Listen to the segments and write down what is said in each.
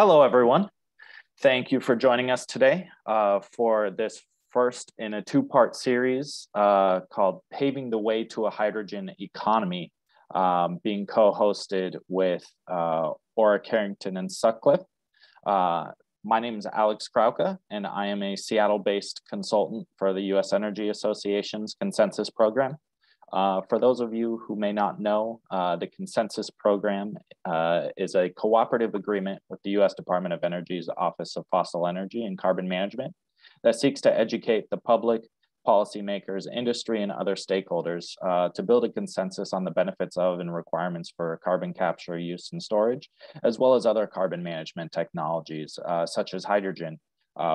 Hello, everyone. Thank you for joining us today uh, for this first in a two-part series uh, called Paving the Way to a Hydrogen Economy, um, being co-hosted with uh, Orrick Herrington and Sutcliffe. Uh, my name is Alex Krauka, and I am a Seattle-based consultant for the U.S. Energy Association's Consensus Program. Uh, for those of you who may not know, uh, the Consensus Program uh, is a cooperative agreement with the US Department of Energy's Office of Fossil Energy and Carbon Management that seeks to educate the public, policymakers, industry, and other stakeholders uh, to build a consensus on the benefits of and requirements for carbon capture, use, and storage, as well as other carbon management technologies, uh, such as hydrogen,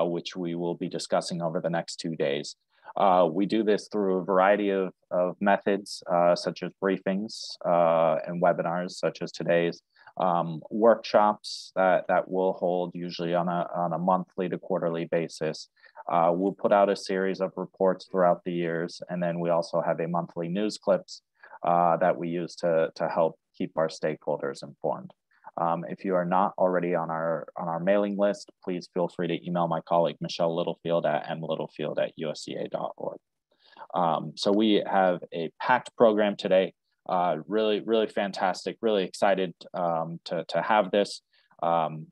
which we will be discussing over the next two days. Uh, we do this through a variety of, of methods, uh, such as briefings uh, and webinars, such as today's, um, workshops that, that we'll hold usually on a, on a monthly to quarterly basis. Uh, we'll put out a series of reports throughout the years, and then we also have a monthly news clips uh, that we use to, to help keep our stakeholders informed. Um, if you are not already on our on our mailing list, please feel free to email my colleague Michelle Littlefield at mlittlefield at usea.org. Um, so we have a packed program today. Uh, really, really fantastic. Really excited um, to to have this. Um,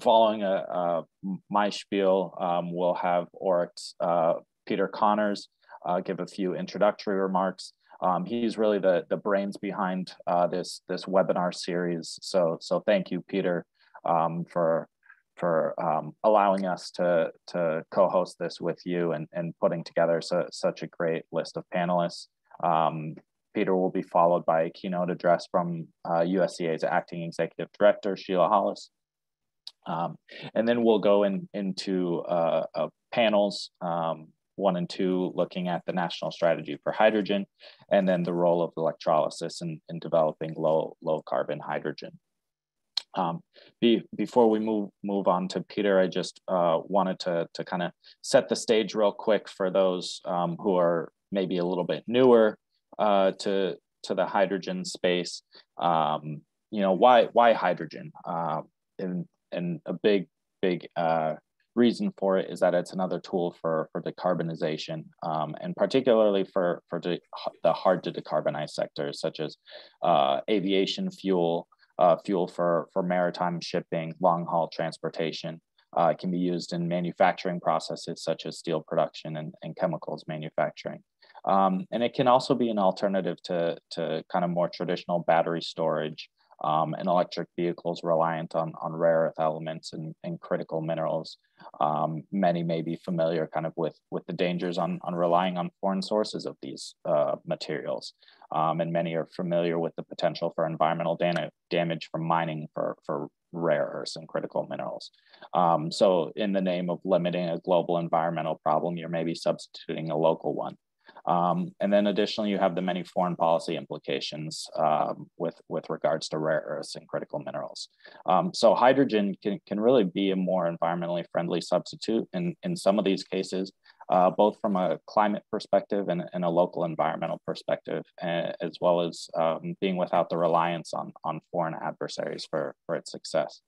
following a, a, my spiel, um, we'll have Orrick's uh, Peter Connors uh, give a few introductory remarks. Um, he's really the the brains behind uh, this this webinar series. So so thank you, Peter, um, for for um, allowing us to to co-host this with you and and putting together so, such a great list of panelists. Um, Peter will be followed by a keynote address from uh, USEA's acting executive director Sheila Hollis. Um, and then we'll go in, into uh, uh, panels um, one and two looking at the national strategy for hydrogen, and then the role of electrolysis in, in developing low, low carbon hydrogen. Um, be, before we move move on to Peter, I just uh, wanted to, to kind of set the stage real quick for those um, who are maybe a little bit newer uh, to, to the hydrogen space. Um, you know, why, why hydrogen? Uh, and, and a big, big uh, reason for it is that it's another tool for, for decarbonization, um, and particularly for, for de, the hard to decarbonize sectors such as uh, aviation fuel, uh, fuel for, for maritime shipping, long haul transportation. Uh, can be used in manufacturing processes such as steel production and, and chemicals manufacturing. Um, and it can also be an alternative to, to kind of more traditional battery storage um, and electric vehicles reliant on, on rare earth elements and, and critical minerals. Um, many may be familiar kind of with, with the dangers on, on relying on foreign sources of these uh, materials. Um, and many are familiar with the potential for environmental dam damage from mining for, for rare earths and critical minerals. Um, so in the name of limiting a global environmental problem, you're maybe substituting a local one. Um, and then additionally, you have the many foreign policy implications um, with, with regards to rare earths and critical minerals. Um, so hydrogen can, can really be a more environmentally friendly substitute in, in some of these cases, uh, both from a climate perspective and, and a local environmental perspective, as well as um, being without the reliance on, on foreign adversaries for, for its success.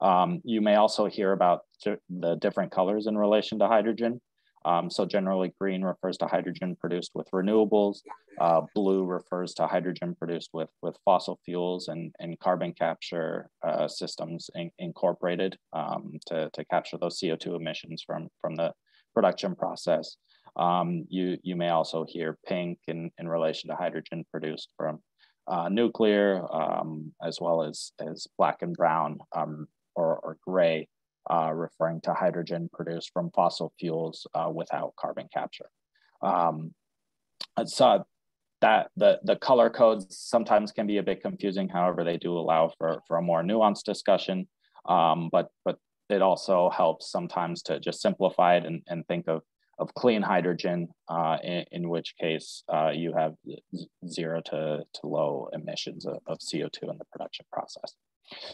Um, you may also hear about the different colors in relation to hydrogen. Um, so generally green refers to hydrogen produced with renewables. Uh, blue refers to hydrogen produced with, with fossil fuels and, and carbon capture uh, systems in, incorporated um, to, to capture those CO2 emissions from, from the production process. Um, you, you may also hear pink in, in relation to hydrogen produced from uh, nuclear, um, as well as, as black and brown um, or, or gray uh, referring to hydrogen produced from fossil fuels uh, without carbon capture. Um, so that the, the color codes sometimes can be a bit confusing. However, they do allow for, for a more nuanced discussion, um, but, but it also helps sometimes to just simplify it and, and think of, of clean hydrogen, uh, in, in, which case uh, you have zero to, to low emissions of, of CO2 in the production process.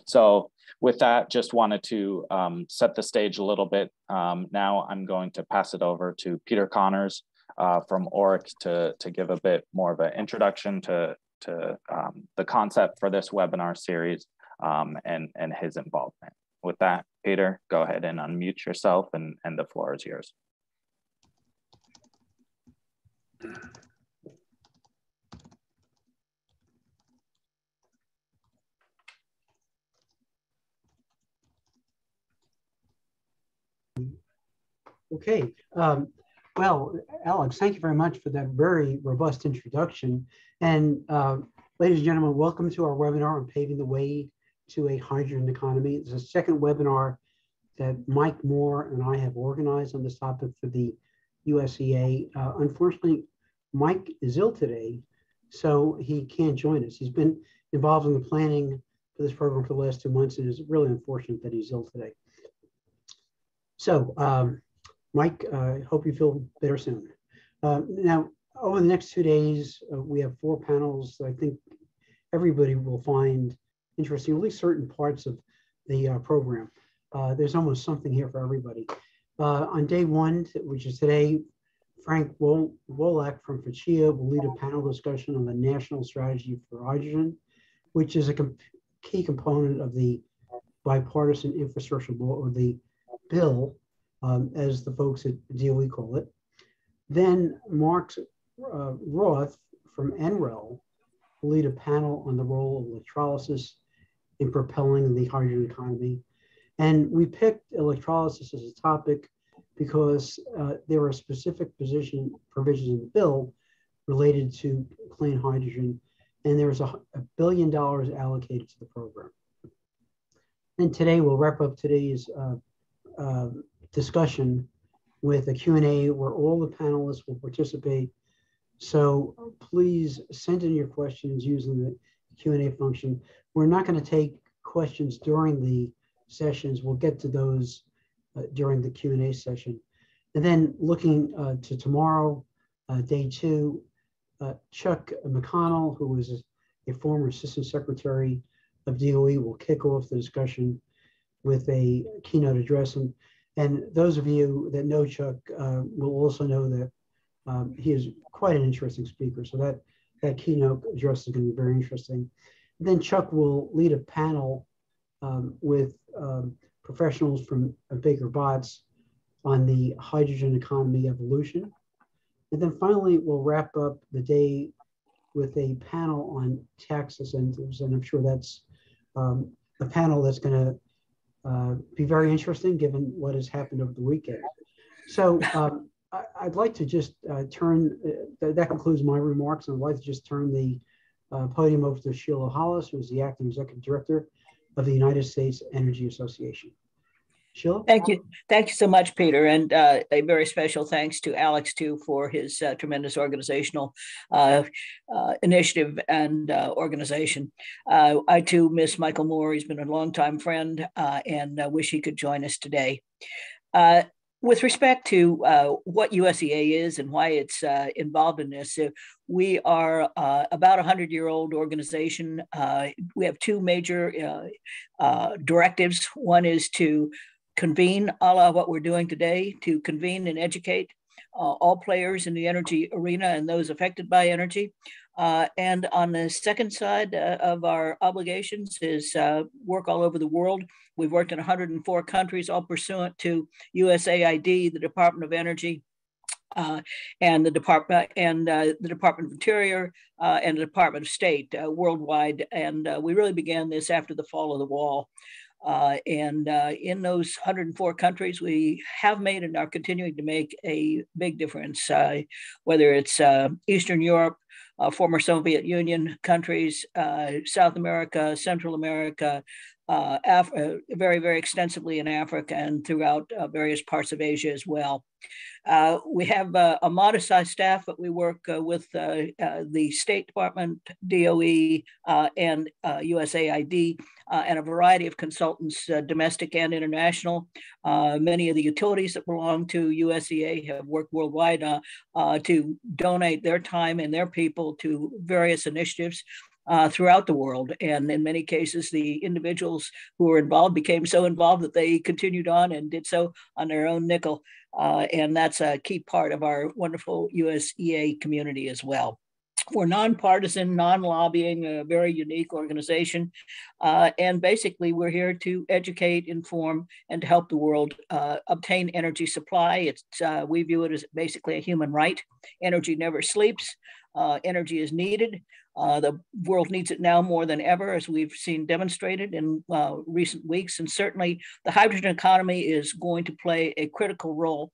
So with that, just wanted to um, set the stage a little bit. Um, now I'm going to pass it over to Peter Connors uh, from Orrick to, to give a bit more of an introduction to, to um, the concept for this webinar series um, and, and his involvement. With with that, Peter, go ahead and unmute yourself and, and the floor is yours. Okay. Um, well, Alex, thank you very much for that very robust introduction. And uh, ladies and gentlemen, welcome to our webinar on paving the way to a hydrogen economy. It's the second webinar that Mike Moore and I have organized on this topic for the USEA. Uh, unfortunately, Mike is ill today, so he can't join us. He's been involved in the planning for this program for the last two months, and it's really unfortunate that he's ill today. So, um, Mike, I uh, hope you feel better soon. Uh, now, over the next two days, uh, we have four panels I think everybody will find interesting, at least certain parts of the program. There's almost something here for everybody. On day one, which is today, Frank Wol Wolak from FCHEA will lead a panel discussion on the national strategy for hydrogen, which is a comp key component of the bipartisan infrastructure law or the bill um, as the folks at DOE call it. Then Mark uh, Ruth from NREL will lead a panel on the role of electrolysis in propelling the hydrogen economy. And we picked electrolysis as a topic because uh, there are specific position provisions in the bill related to clean hydrogen, and there's a, a billion dollars allocated to the program. And today we'll wrap up today's uh, uh, discussion with a Q&A where all the panelists will participate. So please send in your questions using the Q&A function. We're not going to take questions during the sessions. We'll get to those uh, during the Q&A session. And then looking uh, to tomorrow, uh, day two, uh, Chuck McConnell, who a, a former assistant secretary of DOE, will kick off the discussion with a keynote address. And and those of you that know Chuck uh, will also know that um, he is quite an interesting speaker. So that, that keynote address is going to be very interesting. And then Chuck will lead a panel um, with um, professionals from Baker Botts on the hydrogen economy evolution. And then finally, we'll wrap up the day with a panel on tax incentives. And I'm sure that's um, a panel that's going to uh, be very interesting given what has happened over the weekend. So um, I, would like to just uh, turn, uh, that concludes my remarks, and I'd like to just turn the uh, podium over to Sheila Hollis, who is the acting executive director of the United States Energy Association. Sheila? Thank you. Thank you so much, Peter. And uh, a very special thanks to Alex, too, for his uh, tremendous organizational uh, uh initiative and uh, organization. Uh, I, too, miss Michael Moore. He's been a longtime friend and wish he could join us today. with respect to what USEA is and why it's involved in this, we are about a 100 year old organization. we have two major directives. One is to convene, a la what we're doing today, to convene and educate uh, all players in the energy arena and those affected by energy. Uh, and on the second side uh, of our obligations is uh, work all over the world. We've worked in 104 countries, all pursuant to USAID, the Department of Energy, uh, and the department and uh, the Department of Interior uh, and the Department of State uh, worldwide. And uh, we really began this after the fall of the wall. Uh, and uh, in those 104 countries, we have made and are continuing to make a big difference, uh, whether it's uh, Eastern Europe, uh, former Soviet Union countries, uh, South America, Central America, Af- very, very extensively in Africa and throughout various parts of Asia as well. Uh, we have uh, a modest sized staff, but we work uh, with the State Department, DOE, and USAID uh, and a variety of consultants, uh, domestic and international. Uh, many of the utilities that belong to USEA have worked worldwide uh, uh, to donate their time and their people to various initiatives. Uh, throughout the world. And in many cases, the individuals who were involved became so involved that they continued on and did so on their own nickel. And that's a key part of our wonderful USEA community as well. we're nonpartisan, non-lobbying, a very unique organization, uh, and basically we're here to educate, inform, and to help the world uh, obtain energy supply. It's uh, we view it as basically a human right. Energy never sleeps. Uh, energy is needed. Uh, the world needs it now more than ever, as we've seen demonstrated in uh, recent weeks. And certainly, the hydrogen economy is going to play a critical role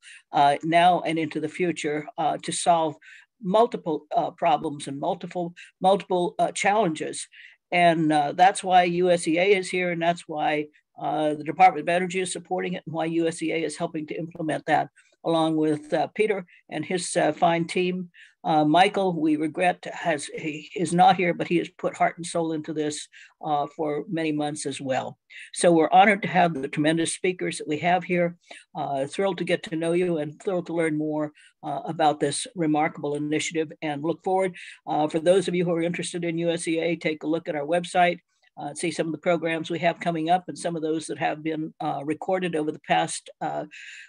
now and into the future to solve multiple uh, problems and multiple multiple uh, challenges, and uh, that's why USEA is here, and that's why uh, the Department of Energy is supporting it, and why USEA is helping to implement that along with uh, Peter and his uh, fine team. Uh, Michael, we regret has he is not here, but he has put heart and soul into this uh, for many months as well. So we're honored to have the tremendous speakers that we have here. Uh, thrilled to get to know you and thrilled to learn more uh, about this remarkable initiative and look forward. for those of you who are interested in USEA, take a look at our website uh, see some of the programs we have coming up and some of those that have been uh, recorded over the past uh,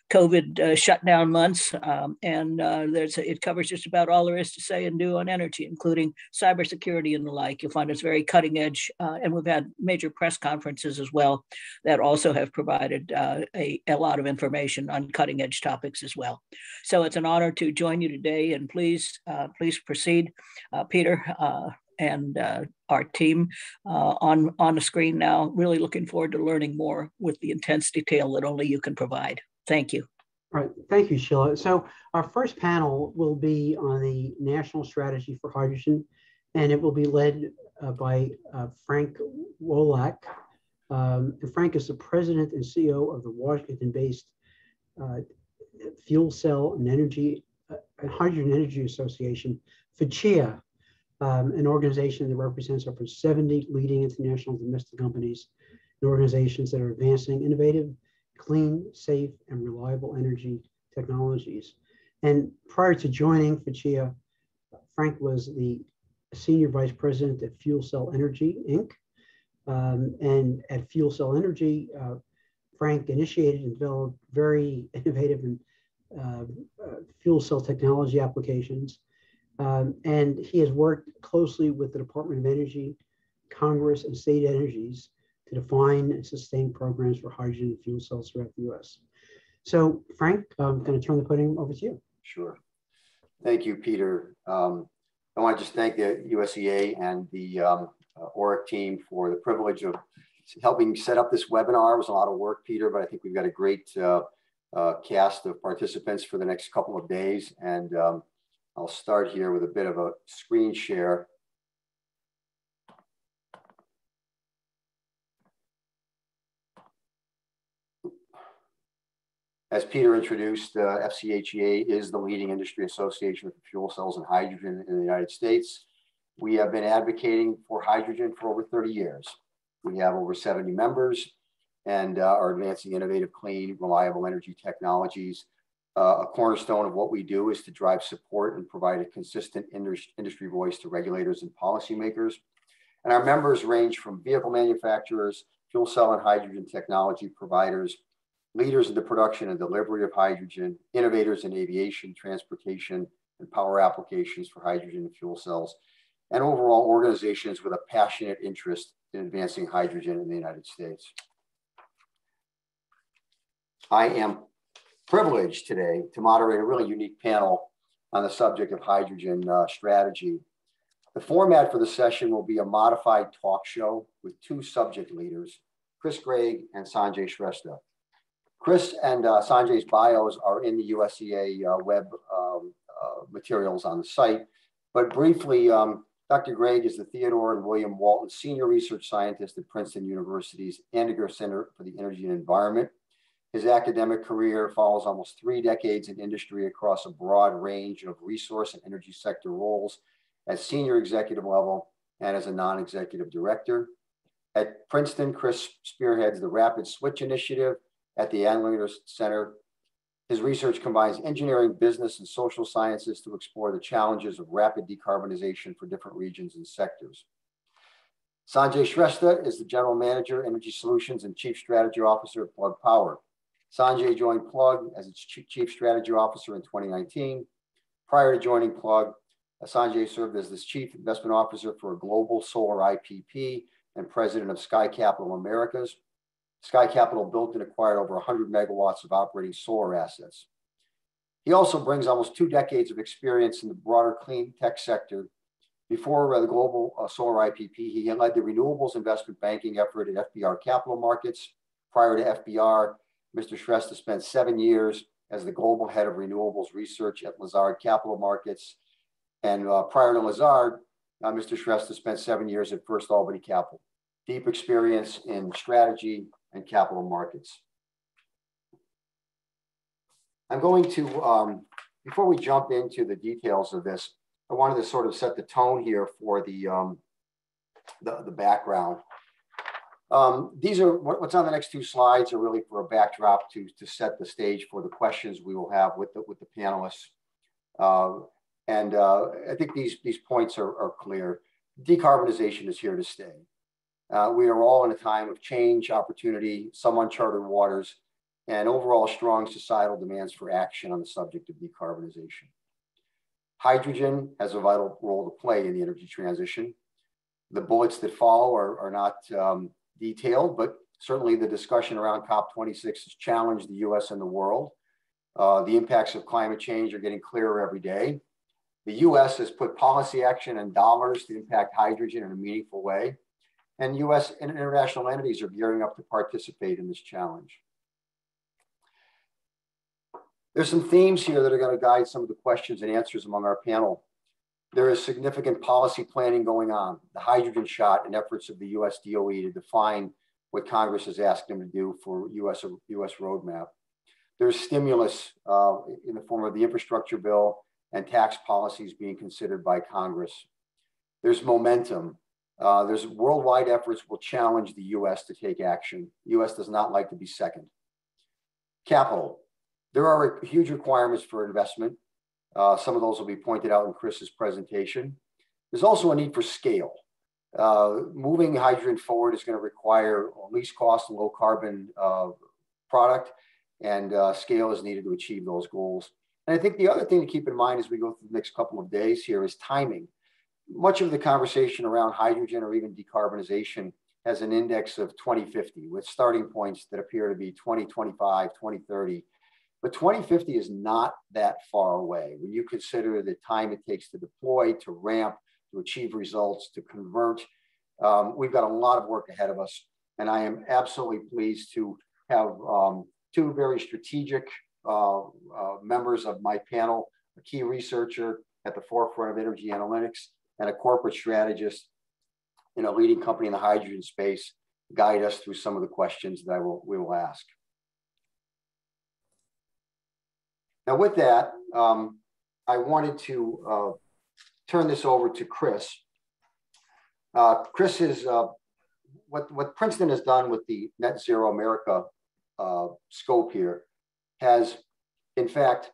COVID uh, shutdown months. Um, and uh, there's it covers just about all there is to say and do on energy, including cybersecurity and the like. You'll find it's very cutting edge. Uh, and we've had major press conferences as well that also have provided a, a lot of information on cutting edge topics as well. So it's an honor to join you today and please, please proceed. Peter, and uh, our team uh, on on the screen now. Really looking forward to learning more with the intense detail that only you can provide. Thank you. All right, thank you, Sheila. So our first panel will be on the national strategy for hydrogen, and it will be led uh, by uh, Frank Wolak. Um, and Frank is the president and CEO of the Washington-based uh, Fuel Cell and Energy uh, Hydrogen Energy Association, FCHEA, um, an organization that represents over 70 leading international and domestic companies and organizations that are advancing innovative, clean, safe, and reliable energy technologies. And prior to joining FCHEA, Frank was the senior vice president at Fuel Cell Energy, Inc. Um, and at Fuel Cell Energy, uh, Frank initiated and developed very innovative and uh, uh, fuel cell technology applications um, and he has worked closely with the Department of Energy, Congress, and state energies to define and sustain programs for hydrogen and fuel cells throughout the US. So, Frank, I'm going to turn the podium over to you. Sure. Thank you, Peter. Um, I want to just thank the USEA and the um, uh, Orrick team for the privilege of helping set up this webinar. It was a lot of work, Peter, but I think we've got a great uh, uh, cast of participants for the next couple of days. And um, I'll start here with a bit of a screen share. As Peter introduced, uh, FCHEA is the leading industry association for fuel cells and hydrogen in the United States. We have been advocating for hydrogen for over 30 years. We have over 70 members and uh, are advancing innovative, clean, reliable energy technologies uh, a cornerstone of what we do is to drive support and provide a consistent industry voice to regulators and policymakers. And our members range from vehicle manufacturers, fuel cell and hydrogen technology providers, leaders in the production and delivery of hydrogen, innovators in aviation, transportation, and power applications for hydrogen and fuel cells, and overall organizations with a passionate interest in advancing hydrogen in the United States. I am privilege today to moderate a really unique panel on the subject of hydrogen uh, strategy. The format for the session will be a modified talk show with two subject leaders, Chris Greig and Sanjay Shrestha. Chris and uh, Sanjay's bios are in the USEA uh, web um, uh, materials on the site, but briefly, um, Dr. Greig is the Theodore and William Walton Senior Research Scientist at Princeton University's Andlinger Center for the Energy and Environment his academic career follows almost three decades in industry across a broad range of resource and energy sector roles at senior executive level and as a non-executive director. At Princeton, Chris spearheads the Rapid Switch Initiative at the Andlinger Center. His research combines engineering, business, and social sciences to explore the challenges of rapid decarbonization for different regions and sectors. Sanjay Shrestha is the General Manager, Energy Solutions, and Chief Strategy Officer at Plug Power. Sanjay joined Plug as its Chief Strategy Officer in 2019. Prior to joining Plug, Sanjay served as the chief investment officer for a global solar IPP and president of Sky Capital Americas. Sky Capital built and acquired over 100 megawatts of operating solar assets. He also brings almost two decades of experience in the broader clean tech sector. Before uh, the global uh, solar IPP, he led the renewables investment banking effort at FBR Capital Markets. Prior to FBR, Mr. Shrestha spent seven years as the global head of renewables research at Lazard Capital Markets. And uh, prior to Lazard, uh, Mr. Shrestha spent seven years at First Albany Capital. Deep experience in strategy and capital markets. I'm going to, um, before we jump into the details of this, I wanted to sort of set the tone here for the, um, the, the, background. Um, these are, what's on the next two slides are really for a backdrop to, to set the stage for the questions we will have with the, with the panelists. Uh, and uh, I think these, these points are, are clear. Decarbonization is here to stay. Uh, we are all in a time of change, opportunity, some uncharted waters, and overall strong societal demands for action on the subject of decarbonization. Hydrogen has a vital role to play in the energy transition. The bullets that follow are, are not um, detailed, but certainly the discussion around COP26 has challenged the US and the world. Uh, the impacts of climate change are getting clearer every day. The US has put policy action and dollars to impact hydrogen in a meaningful way. And US and international entities are gearing up to participate in this challenge. There's some themes here that are going to guide some of the questions and answers among our panel. There is significant policy planning going on, the hydrogen shot and efforts of the US DOE to define what Congress has asked them to do for US, US roadmap. There's stimulus uh, in the form of the infrastructure bill and tax policies being considered by Congress. There's momentum. Uh, there's worldwide efforts will challenge the US to take action. The US does not like to be second. Capital. There are huge requirements for investment. Uh, some of those will be pointed out in Chris's presentation. There's also a need for scale. Uh, moving hydrogen forward is going to require least cost and low carbon uh, product, and uh, scale is needed to achieve those goals. And I think the other thing to keep in mind as we go through the next couple of days here is timing. Much of the conversation around hydrogen or even decarbonization has an index of 2050 with starting points that appear to be 2025, 2030. But 2050 is not that far away when you consider the time it takes to deploy, to ramp, to achieve results, to convert. Um, we've got a lot of work ahead of us. And I am absolutely pleased to have um, two very strategic uh, uh, members of my panel, a key researcher at the forefront of energy analytics, and a corporate strategist in a leading company in the hydrogen space guide us through some of the questions that I will, we will ask. Now, with that, um, I wanted to uh, turn this over to Chris. Uh, Chris is uh, what, what Princeton has done with the Net Zero America uh, scope here has, in fact,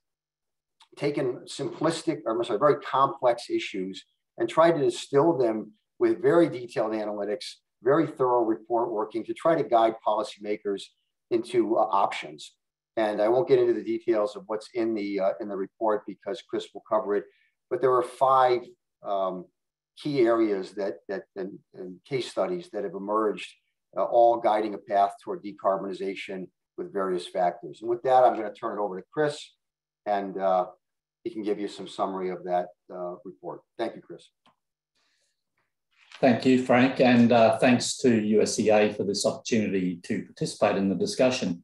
taken simplistic, or I'm sorry, very complex issues and tried to distill them with very detailed analytics, very thorough report working to try to guide policymakers into uh, options. And I won't get into the details of what's in the uh, in the report because Chris will cover it. But there are five um, key areas that that and, and, case studies that have emerged, uh, all guiding a path toward decarbonization with various factors. And with that, I'm going to turn it over to Chris, and uh, he can give you some summary of that uh, report. Thank you, Chris. Thank you, Frank, and uh, thanks to USEA for this opportunity to participate in the discussion.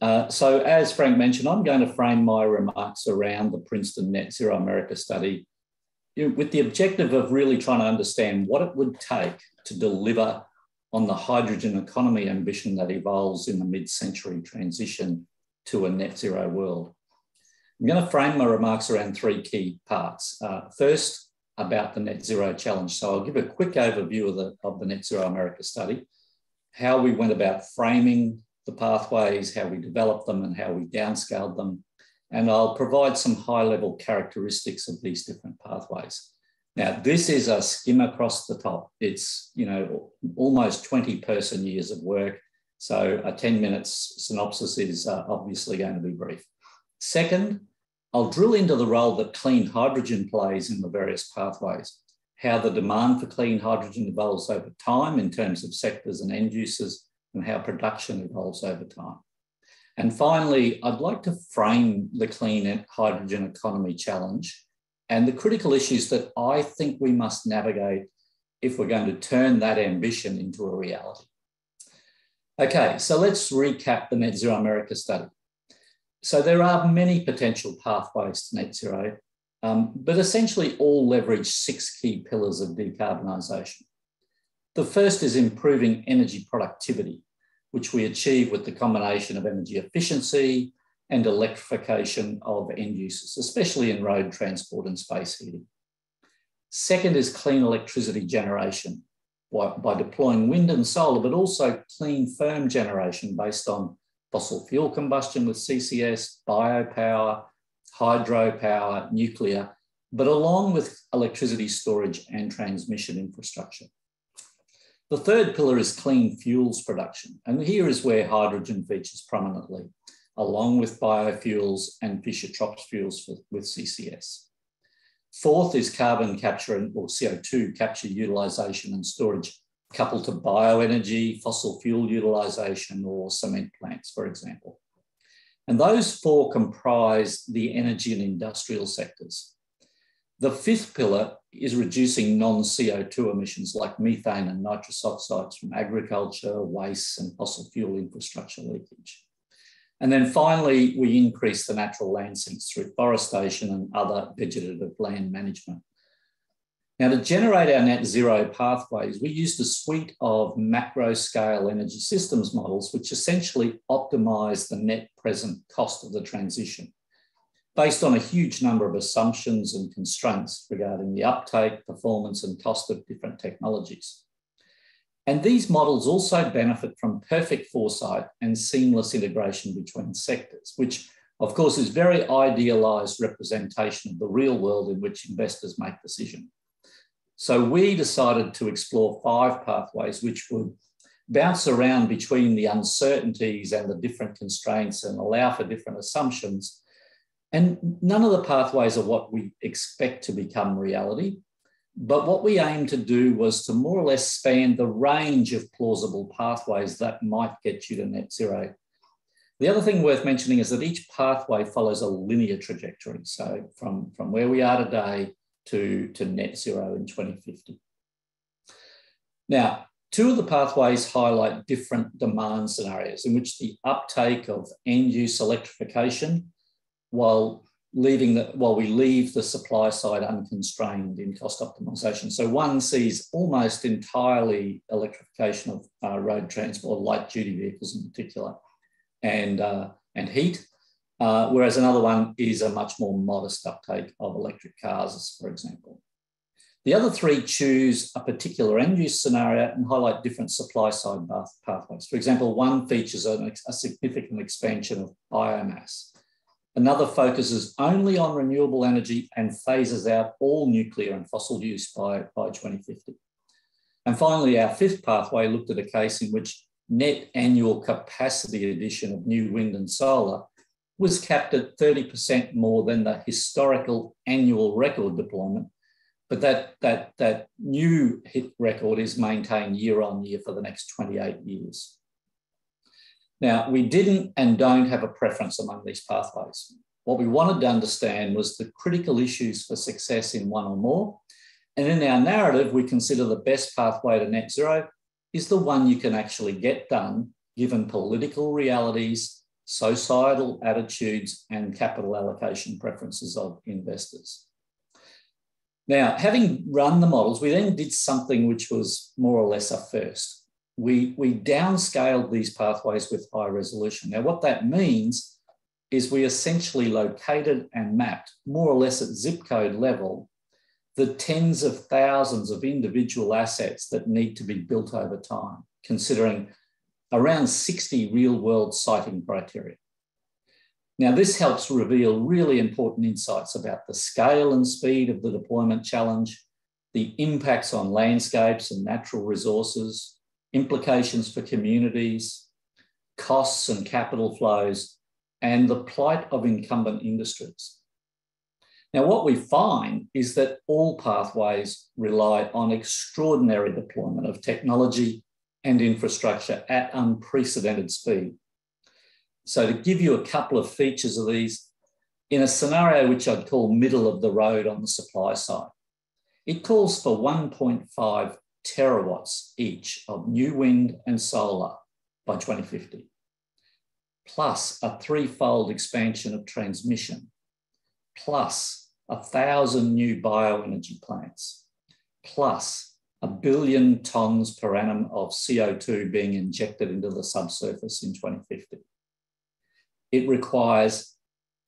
Uh, so as Frank mentioned, I'm going to frame my remarks around the Princeton Net Zero America study with the objective of really trying to understand what it would take to deliver on the hydrogen economy ambition that evolves in the mid-century transition to a net zero world. I'm going to frame my remarks around three key parts. Uh, first, about the net zero challenge. So I'll give a quick overview of the, of the Net Zero America study, how we went about framing the pathways, how we developed them and how we downscaled them. And I'll provide some high level characteristics of these different pathways. Now, this is a skim across the top. It's, you know, almost 20 person years of work. So a 10 minutes synopsis is uh, obviously going to be brief. Second, I'll drill into the role that clean hydrogen plays in the various pathways, how the demand for clean hydrogen evolves over time in terms of sectors and end users, and how production evolves over time. And finally, I'd like to frame the clean hydrogen economy challenge and the critical issues that I think we must navigate if we're going to turn that ambition into a reality. Okay, so let's recap the Net Zero America study. So there are many potential pathways to net zero, um, but essentially all leverage six key pillars of decarbonisation. The first is improving energy productivity, which we achieve with the combination of energy efficiency and electrification of end uses, especially in road transport and space heating. Second is clean electricity generation by, deploying wind and solar, but also clean firm generation based on fossil fuel combustion with CCS, biopower, hydropower, nuclear, but along with electricity storage and transmission infrastructure. The third pillar is clean fuels production. And here is where hydrogen features prominently, along with biofuels and Fischer-Tropsch fuels for, with CCS. Fourth is carbon capture and, or CO2 capture utilization and storage coupled to bioenergy, fossil fuel utilization, or cement plants, for example. And those four comprise the energy and industrial sectors. The fifth pillar is reducing non-CO2 emissions like methane and nitrous oxides from agriculture, waste and fossil fuel infrastructure leakage. And then finally, we increase the natural land sinks through forestation and other vegetative land management. Now to generate our net zero pathways, we used a suite of macro scale energy systems models, which essentially optimize the net present cost of the transition based on a huge number of assumptions and constraints regarding the uptake, performance, and cost of different technologies. And these models also benefit from perfect foresight and seamless integration between sectors, which of course is very idealized representation of the real world in which investors make decisions. So we decided to explore five pathways which would bounce around between the uncertainties and the different constraints and allow for different assumptions and none of the pathways are what we expect to become reality. But what we aim to do was to more or less span the range of plausible pathways that might get you to net zero. The other thing worth mentioning is that each pathway follows a linear trajectory. So from, from where we are today to, to net zero in 2050. Now, two of the pathways highlight different demand scenarios in which the uptake of end use electrification while leaving the while we leave the supply side unconstrained in cost optimization. So one sees almost entirely electrification of uh, road transport, light duty vehicles in particular, and uh, and heat. Uh, whereas another one is a much more modest uptake of electric cars, for example. The other three choose a particular end use scenario and highlight different supply side pathways. For example, one features a significant expansion of biomass Another focuses only on renewable energy and phases out all nuclear and fossil use by, by 2050. And finally, our fifth pathway looked at a case in which net annual capacity addition of new wind and solar was capped at 30% more than the historical annual record deployment. But that, that, that new hit record is maintained year on year for the next 28 years. Now, we didn't and don't have a preference among these pathways. What we wanted to understand was the critical issues for success in one or more. And in our narrative, we consider the best pathway to net zero is the one you can actually get done given political realities, societal attitudes, and capital allocation preferences of investors. Now, having run the models, we then did something which was more or less a first we, we downscaled these pathways with high resolution. Now, what that means is we essentially located and mapped more or less at zip code level the tens of thousands of individual assets that need to be built over time, considering around 60 real world siting criteria. Now, this helps reveal really important insights about the scale and speed of the deployment challenge, the impacts on landscapes and natural resources, implications for communities, costs and capital flows, and the plight of incumbent industries. Now, what we find is that all pathways rely on extraordinary deployment of technology and infrastructure at unprecedented speed. So, to give you a couple of features of these, in a scenario which I'd call middle of the road on the supply side, it calls for 1.5 terawatts each of new wind and solar by 2050, plus a threefold expansion of transmission, plus a thousand new bioenergy plants, plus a billion tonnes per annum of CO2 being injected into the subsurface in 2050. It requires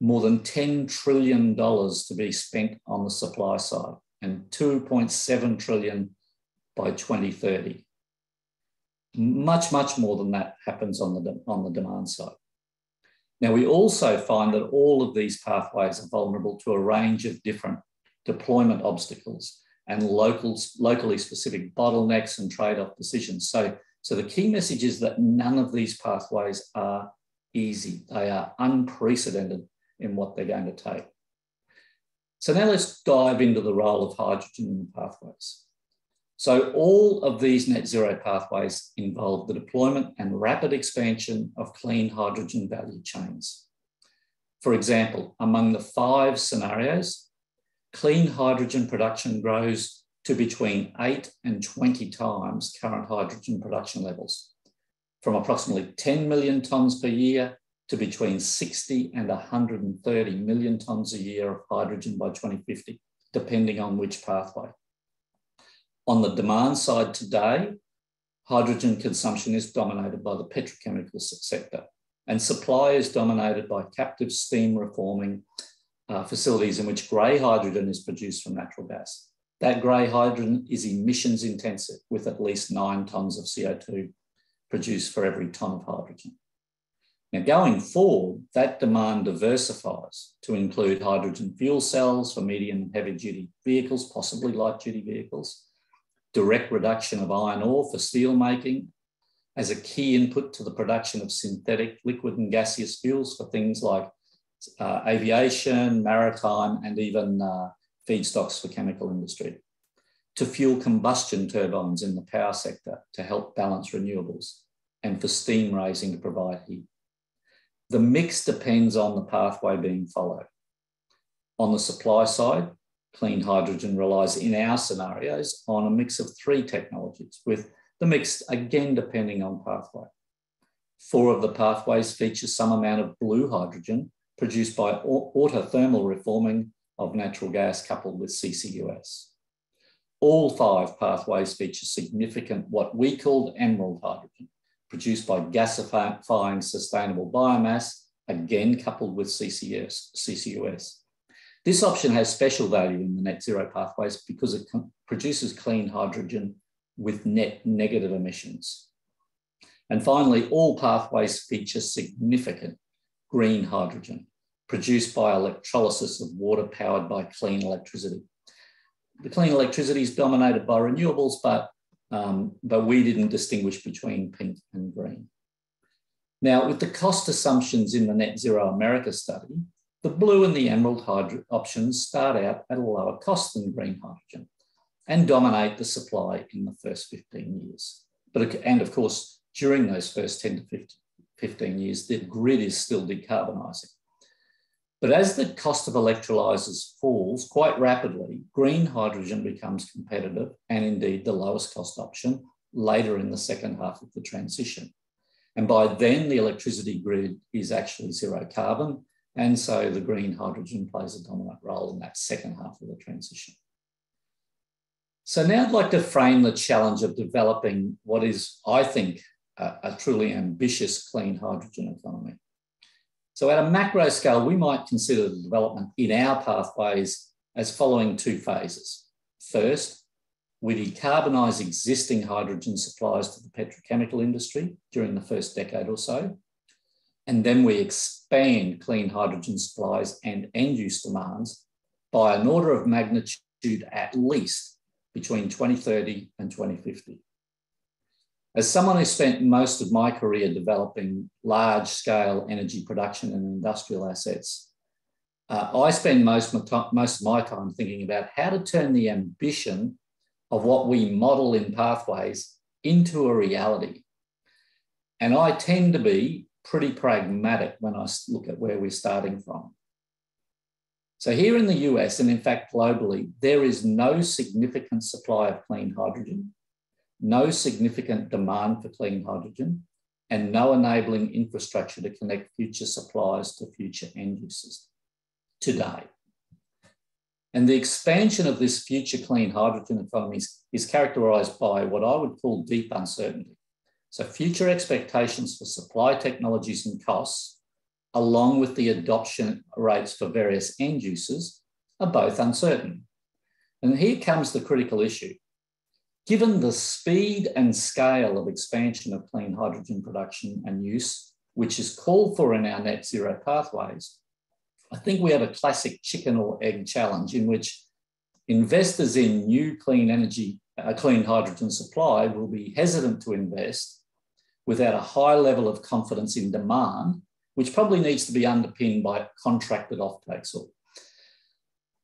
more than $10 trillion to be spent on the supply side and 2.7 trillion by 2030. Much, much more than that happens on the, on the demand side. Now, we also find that all of these pathways are vulnerable to a range of different deployment obstacles and local, locally specific bottlenecks and trade-off decisions. So, so the key message is that none of these pathways are easy. They are unprecedented in what they're going to take. So now let's dive into the role of hydrogen in the pathways. So all of these net zero pathways involve the deployment and rapid expansion of clean hydrogen value chains. For example, among the five scenarios, clean hydrogen production grows to between eight and 20 times current hydrogen production levels, from approximately 10 million tonnes per year to between 60 and 130 million tonnes a year of hydrogen by 2050, depending on which pathway. On the demand side today, hydrogen consumption is dominated by the petrochemical sector, and supply is dominated by captive steam reforming uh, facilities in which grey hydrogen is produced from natural gas. That grey hydrogen is emissions intensive, with at least nine tonnes of CO2 produced for every tonne of hydrogen. Now, going forward, that demand diversifies to include hydrogen fuel cells for medium and heavy duty vehicles, possibly light duty vehicles, direct reduction of iron ore for steel making as a key input to the production of synthetic liquid and gaseous fuels for things like uh, aviation, maritime, and even uh, feedstocks for chemical industry. To fuel combustion turbines in the power sector to help balance renewables, and for steam raising to provide heat. The mix depends on the pathway being followed. On the supply side, clean hydrogen relies in our scenarios on a mix of three technologies, with the mix again depending on pathway. Four of the pathways feature some amount of blue hydrogen produced by autothermal reforming of natural gas coupled with CCUS. All five pathways feature significant what we called emerald hydrogen, produced by gasifying sustainable biomass, again coupled with CCS, CCUS. This option has special value in the net zero pathways because it produces clean hydrogen with net negative emissions. And finally, all pathways feature significant green hydrogen produced by electrolysis of water powered by clean electricity. The clean electricity is dominated by renewables, but, um, but we didn't distinguish between pink and green. Now, with the cost assumptions in the Net Zero America study, the blue and the emerald options start out at a lower cost than green hydrogen and dominate the supply in the first 15 years. But, and of course, during those first 10 to 15 years, the grid is still decarbonising. But as the cost of electrolyzers falls quite rapidly, green hydrogen becomes competitive and indeed the lowest cost option later in the second half of the transition. And by then, the electricity grid is actually zero carbon and so the green hydrogen plays a dominant role in that second half of the transition. So now I'd like to frame the challenge of developing what is, I think, a, a truly ambitious clean hydrogen economy. So at a macro scale, we might consider the development in our pathways as following two phases. First, we decarbonise existing hydrogen supplies to the petrochemical industry during the first decade or so. And then we expand clean hydrogen supplies and end use demands by an order of magnitude at least between 2030 and 2050. As someone who spent most of my career developing large scale energy production and industrial assets, uh, I spend most most of my time thinking about how to turn the ambition of what we model in pathways into a reality. And I tend to be pretty pragmatic when I look at where we're starting from. So, here in the US, and in fact globally, there is no significant supply of clean hydrogen, no significant demand for clean hydrogen, and no enabling infrastructure to connect future supplies to future end users today. And the expansion of this future clean hydrogen economy is characterised by what I would call deep uncertainty. So, future expectations for supply technologies and costs, along with the adoption rates for various end users, are both uncertain. And here comes the critical issue. Given the speed and scale of expansion of clean hydrogen production and use, which is called for in our net zero pathways, I think we have a classic chicken or egg challenge in which investors in new clean energy, uh, clean hydrogen supply will be hesitant to invest without a high level of confidence in demand, which probably needs to be underpinned by contracted offtakes. Or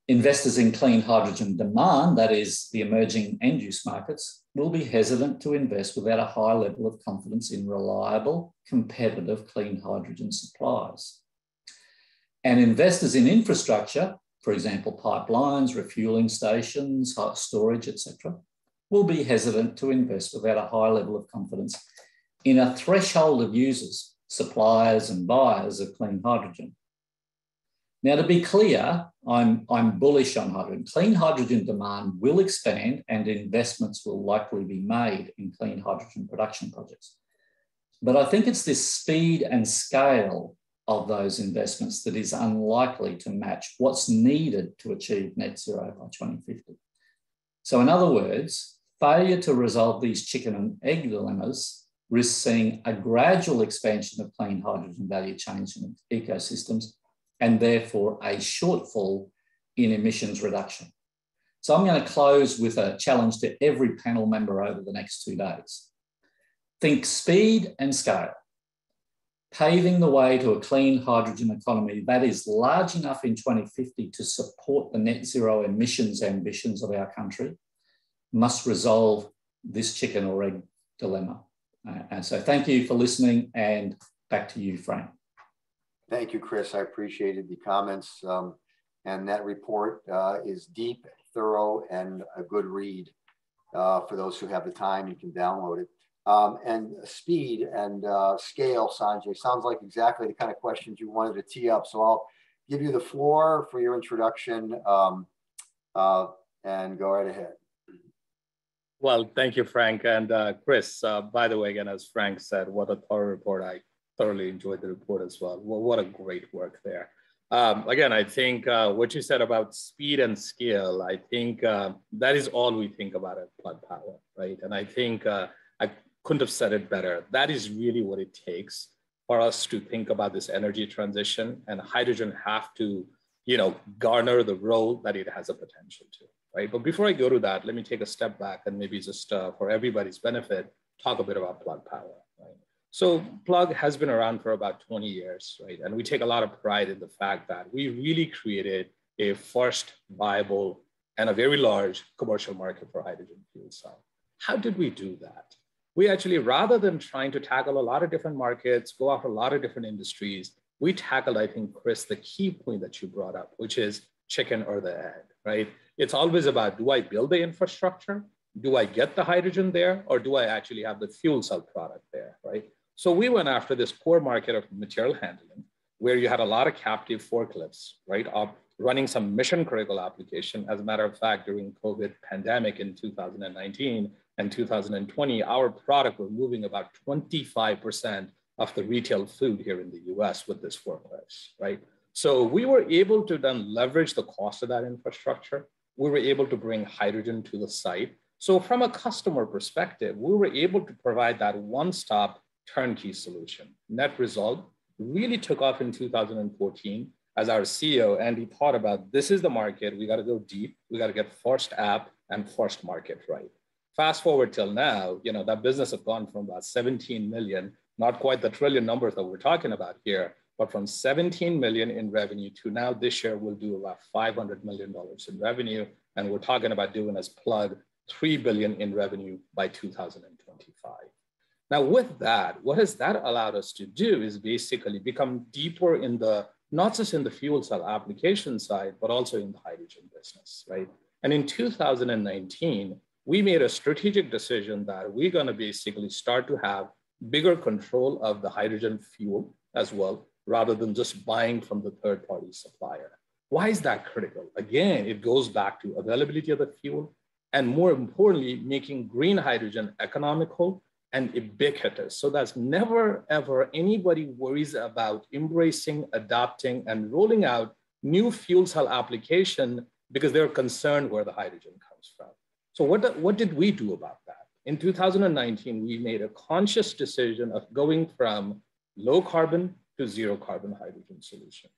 investors in clean hydrogen demand, that is the emerging end use markets, will be hesitant to invest without a high level of confidence in reliable, competitive clean hydrogen supplies. And investors in infrastructure, for example, pipelines, refueling stations, storage, etc., will be hesitant to invest without a high level of confidence in a threshold of users, suppliers and buyers of clean hydrogen. Now, to be clear, I'm, I'm bullish on hydrogen. Clean hydrogen demand will expand and investments will likely be made in clean hydrogen production projects. But I think it's this speed and scale of those investments that is unlikely to match what's needed to achieve net zero by 2050. So, in other words, failure to resolve these chicken and egg dilemmas risks seeing a gradual expansion of clean hydrogen value chains and ecosystems, and therefore a shortfall in emissions reduction. So, I'm going to close with a challenge to every panel member over the next two days. Think speed and scale paving the way to a clean hydrogen economy that is large enough in 2050 to support the net zero emissions ambitions of our country must resolve this chicken or egg dilemma. Uh, and so thank you for listening and back to you, Frank. Thank you, Chris. I appreciated the comments. Um, and that report uh, is deep, thorough, and a good read. Uh, for those who have the time, you can download it. Um, and speed and uh, scale, Sanjay, sounds like exactly the kind of questions you wanted to tee up. So I'll give you the floor for your introduction um, uh, and go right ahead. Well, thank you, Frank. And uh, Chris, uh, by the way, again, as Frank said, what a thorough report. I thoroughly enjoyed the report as well. Well, what a great work there. Um, again, I think uh, what you said about speed and scale, I think uh, that is all we think about at Plug Power, right? And I think uh, I couldn't have said it better. That is really what it takes for us to think about this energy transition and hydrogen have to, you know, garner the role that it has a potential to, right? But before I go to that, let me take a step back and maybe just uh, for everybody's benefit, talk a bit about Plug Power, right? So Plug has been around for about 20 years, right? And we take a lot of pride in the fact that we really created a first viable and a very large commercial market for hydrogen fuel cell. How did we do that? we actually, rather than trying to tackle a lot of different markets, go after a lot of different industries, we tackled, I think, Chris, the key point that you brought up, which is chicken or the egg, right? It's always about do I build the infrastructure? Do I get the hydrogen there? Or do I actually have the fuel cell product there, right? So we went after this core market of material handling, where you had a lot of captive forklifts, right? Up running some mission critical application. As a matter of fact, during COVID pandemic in 2019, and 2020, our product was moving about 25% of the retail food here in the US with this forklift, right? So we were able to then leverage the cost of that infrastructure. We were able to bring hydrogen to the site. So from a customer perspective, we were able to provide that one-stop turnkey solution. Net result really took off in 2014 as our CEO, Andy thought about this is the market, we got to go deep, we got to get first app and first market right. Fast forward till now, you know, that business has gone from about 17 million, not quite the trillion numbers that we're talking about here, but from 17 million in revenue to now this year we'll do about 500 million dollars in revenue, and we're talking about doing as plug 3 billion in revenue by 2025. Now, with that, what has that allowed us to do is basically become deeper in the not just in the fuel cell application side, but also in the hydrogen business, right? And in 2019, we made a strategic decision that we're going to basically start to have bigger control of the hydrogen fuel as well, rather than just buying from the third party supplier. Why is that critical? Again, it goes back to availability of the fuel, and more importantly, making green hydrogen economical and ubiquitous. So that's never, ever anybody worries about embracing, adopting, and rolling out new fuel cell application because they're concerned where the hydrogen comes from. So what, what did we do about that? In 2019, we made a conscious decision of going from low carbon to zero carbon hydrogen solution.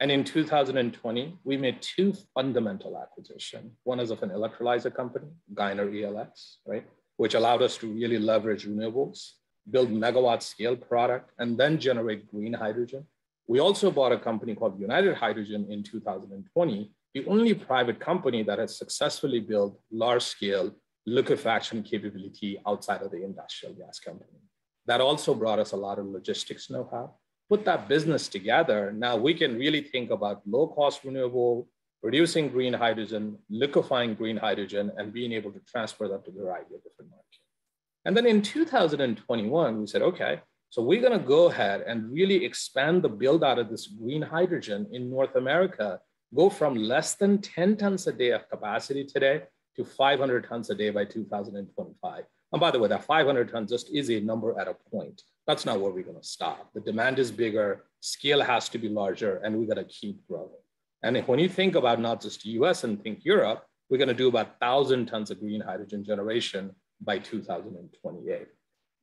And in 2020, we made two fundamental acquisitions. One is of an electrolyzer company, Giner ELX, right? Which allowed us to really leverage renewables, build megawatt scale product, and then generate green hydrogen. We also bought a company called United Hydrogen in 2020, the only private company that has successfully built large scale liquefaction capability outside of the industrial gas company. That also brought us a lot of logistics know how put that business together, now we can really think about low cost renewable, producing green hydrogen, liquefying green hydrogen, and being able to transfer that to a variety of different markets. And then in 2021, we said, okay, so we're going to go ahead and really expand the build out of this green hydrogen in North America, go from less than 10 tons a day of capacity today to 500 tons a day by 2025. And by the way, that 500 tons just is a number at a point. That's not where we're going to stop. The demand is bigger, scale has to be larger, and we got to keep growing. And when you think about not just the US and think Europe, we're going to do about 1,000 tons of green hydrogen generation by 2028.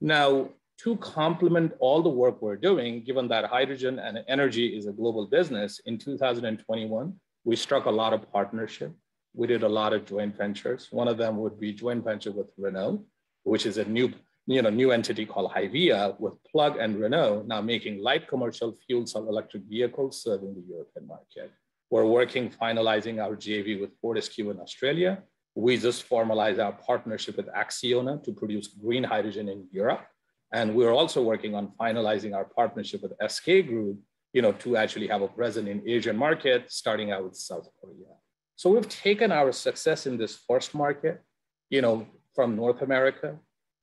Now, to complement all the work we're doing, given that hydrogen and energy is a global business, in 2021, we struck a lot of partnership. We did a lot of joint ventures. One of them would be joint venture with Renault, which is a new you know, new entity called Hyvia uh, with Plug and Renault now making light commercial fuel cell electric vehicles serving the European market. We're working, finalizing our JV with Fortescue in Australia. We just formalized our partnership with Acciona to produce green hydrogen in Europe. And we're also working on finalizing our partnership with SK Group, you know, to actually have a presence in Asian market, starting out with South Korea. So we've taken our success in this first market, you know, from North America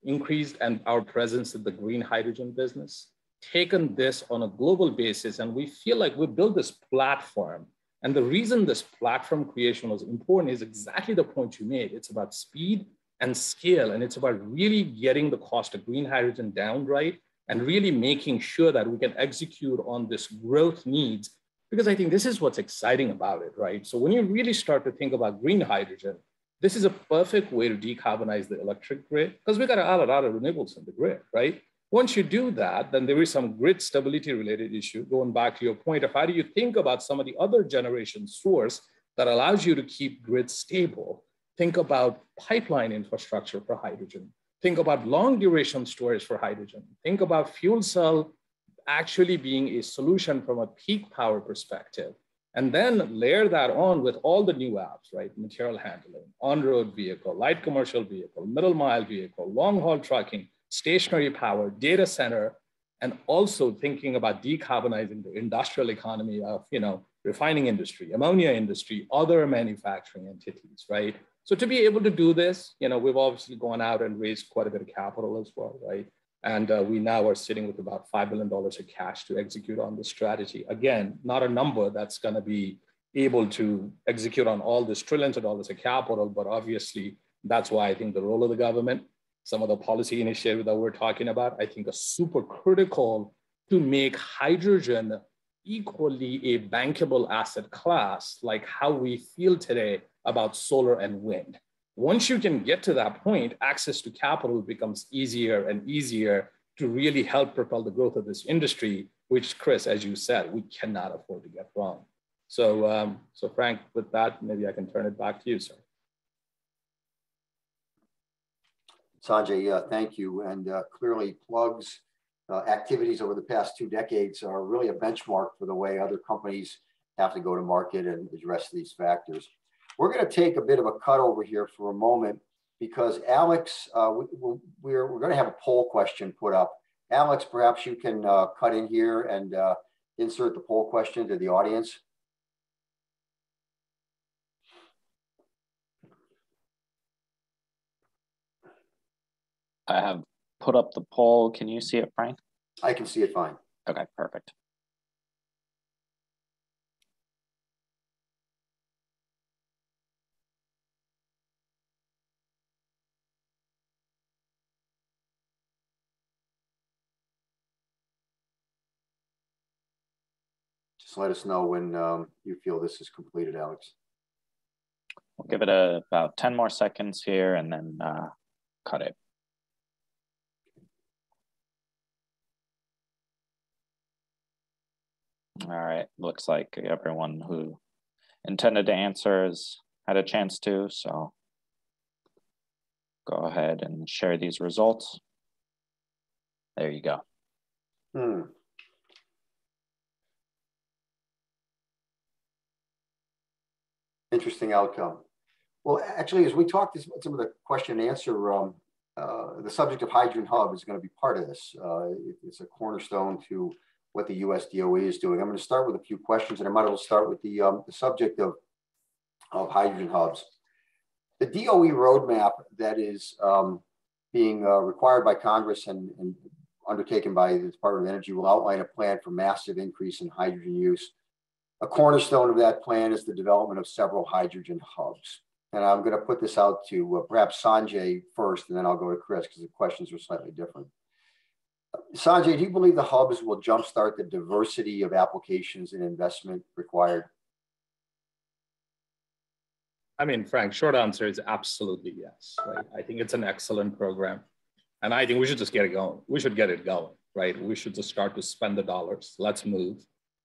increased and our presence in the green hydrogen business, taken this on a global basis, and we feel like we built this platform. And the reason this platform creation was important is exactly the point you made. It's about speed and scale, and it's about really getting the cost of green hydrogen down right and really making sure that we can execute on this growth needs because I think this is what's exciting about it, right? So when you really start to think about green hydrogen, this is a perfect way to decarbonize the electric grid because we got to add a lot of renewables in the grid, right? Once you do that, then there is some grid stability related issue. Going back to your point of how do you think about some of the other generation source that allows you to keep grid stable? Think about pipeline infrastructure for hydrogen. Think about long duration storage for hydrogen. Think about fuel cell actually being a solution from a peak power perspective. And then layer that on with all the new apps, right? Material handling, on-road vehicle, light commercial vehicle, middle mile vehicle, long haul trucking, stationary power, data center, and also thinking about decarbonizing the industrial economy of, you know, refining industry, ammonia industry, other manufacturing entities, right? So to be able to do this, you know, we've obviously gone out and raised quite a bit of capital as well, right? And uh, we now are sitting with about $5 billion of cash to execute on this strategy. Again, not a number that's going to be able to execute on all this trillions of dollars of capital, but obviously that's why I think the role of the government, some of the policy initiatives that we're talking about, I think are super critical to make hydrogen equally a bankable asset class, like how we feel today about solar and wind. Once you can get to that point, access to capital becomes easier and easier to really help propel the growth of this industry, which Chris, as you said, we cannot afford to get wrong. So, um, so Frank, with that, maybe I can turn it back to you, sir. Sanjay, yeah, thank you. And uh, clearly plugs uh, activities over the past two decades are really a benchmark for the way other companies have to go to market and address these factors. We're going to take a bit of a cut over here for a moment because Alex, uh, we, are we're, we're going to have a poll question put up. Alex, perhaps you can uh, cut in here and uh, insert the poll question to the audience. I have put up the poll. Can you see it, Frank? I can see it fine. Okay, perfect. Just let us know when um, you feel this is completed, Alex. We'll give it a, about 10 more seconds here and then uh, cut it. All right, looks like everyone who intended to answer has had a chance to, so go ahead and share these results. There you go. Hmm. Interesting outcome. Well, actually, as we talked, some of the question and answer, um, uh, the subject of Hydrogen Hub is going to be part of this. Uh, it's a cornerstone to what the US DOE is doing. I'm going to start with a few questions and I might as well start with the, um, the subject of, of hydrogen hubs. The DOE roadmap that is um, being uh, required by Congress and, and undertaken by the Department of Energy will outline a plan for massive increase in hydrogen use. A cornerstone of that plan is the development of several hydrogen hubs. And I'm going to put this out to uh, perhaps Sanjay first, and then I'll go to Chris because the questions are slightly different. Sanjay, do you believe the hubs will jumpstart the diversity of applications and investment required? I mean, Frank, short answer is absolutely yes. Right? I think it's an excellent program. And I think we should just get it going. We should get it going, right? We should just start to spend the dollars. Let's move.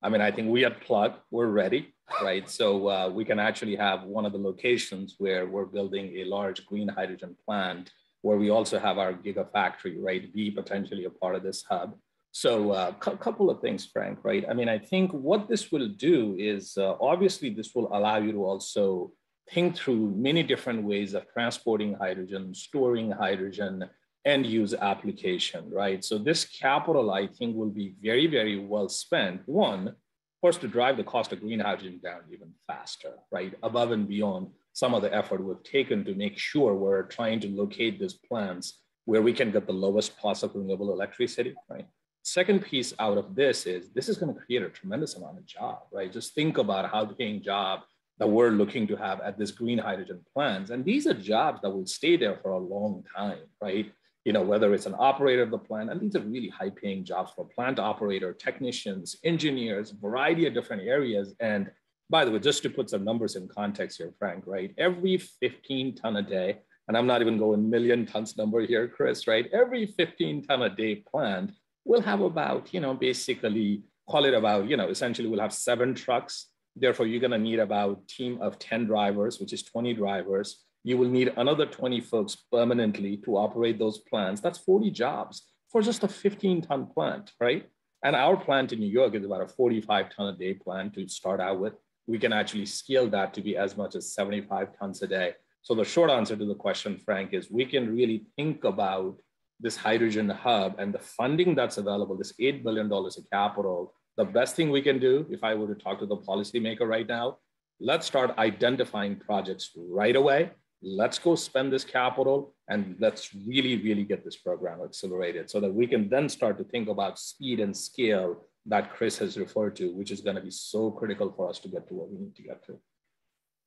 I mean, I think we at Plug, we're ready, right? So uh, we can actually have one of the locations where we're building a large green hydrogen plant where we also have our gigafactory, right, be potentially a part of this hub. So a uh, couple of things, Frank, right? I mean, I think what this will do is uh, obviously this will allow you to also think through many different ways of transporting hydrogen, storing hydrogen, and use application, right? So this capital, I think, will be very, very well spent. One, of course, to drive the cost of green hydrogen down even faster, right? Above and beyond some of the effort we've taken to make sure we're trying to locate these plants where we can get the lowest possible renewable electricity, right? Second piece out of this is this is going to create a tremendous amount of job, right? Just think about how paying job that we're looking to have at this green hydrogen plants. And these are jobs that will stay there for a long time, right? You know, whether it's an operator of the plant, and these are really high paying jobs for plant operator, technicians, engineers, variety of different areas. And by the way, just to put some numbers in context here, Frank, right? Every 15 ton a day, and I'm not even going million tons number here, Chris, right? Every 15 ton a day plant will have about, you know, basically call it about, you know, essentially we'll have seven trucks. Therefore, you're gonna need about team of 10 drivers, which is 20 drivers. You will need another 20 folks permanently to operate those plants. That's 40 jobs for just a 15 ton plant, right? And our plant in New York is about a 45 ton a day plant to start out with we can actually scale that to be as much as 75 tons a day. So the short answer to the question, Frank, is we can really think about this hydrogen hub and the funding that's available, this $8 billion of capital. The best thing we can do, if I were to talk to the policymaker right now, let's start identifying projects right away. Let's go spend this capital and let's really, really get this program accelerated so that we can then start to think about speed and scale that Chris has referred to, which is going to be so critical for us to get to what we need to get to.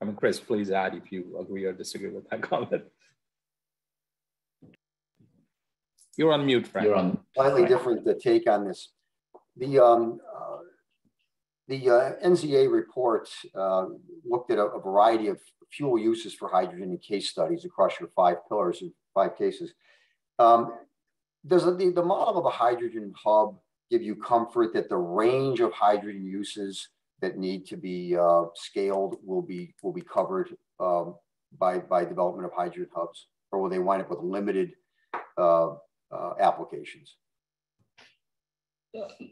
I mean, Chris, please add if you agree or disagree with that comment. You're on mute, Frank. You're on. Slightly different the take on this. The um, uh, the uh, NZA report uh, looked at a, a, variety of fuel uses for hydrogen in case studies across your five pillars and five cases. Um, does the, the model of a hydrogen hub give you comfort that the range of hydrogen uses that need to be uh, scaled will be will be covered um, by by development of hydrogen hubs, or will they wind up with limited uh, uh, applications?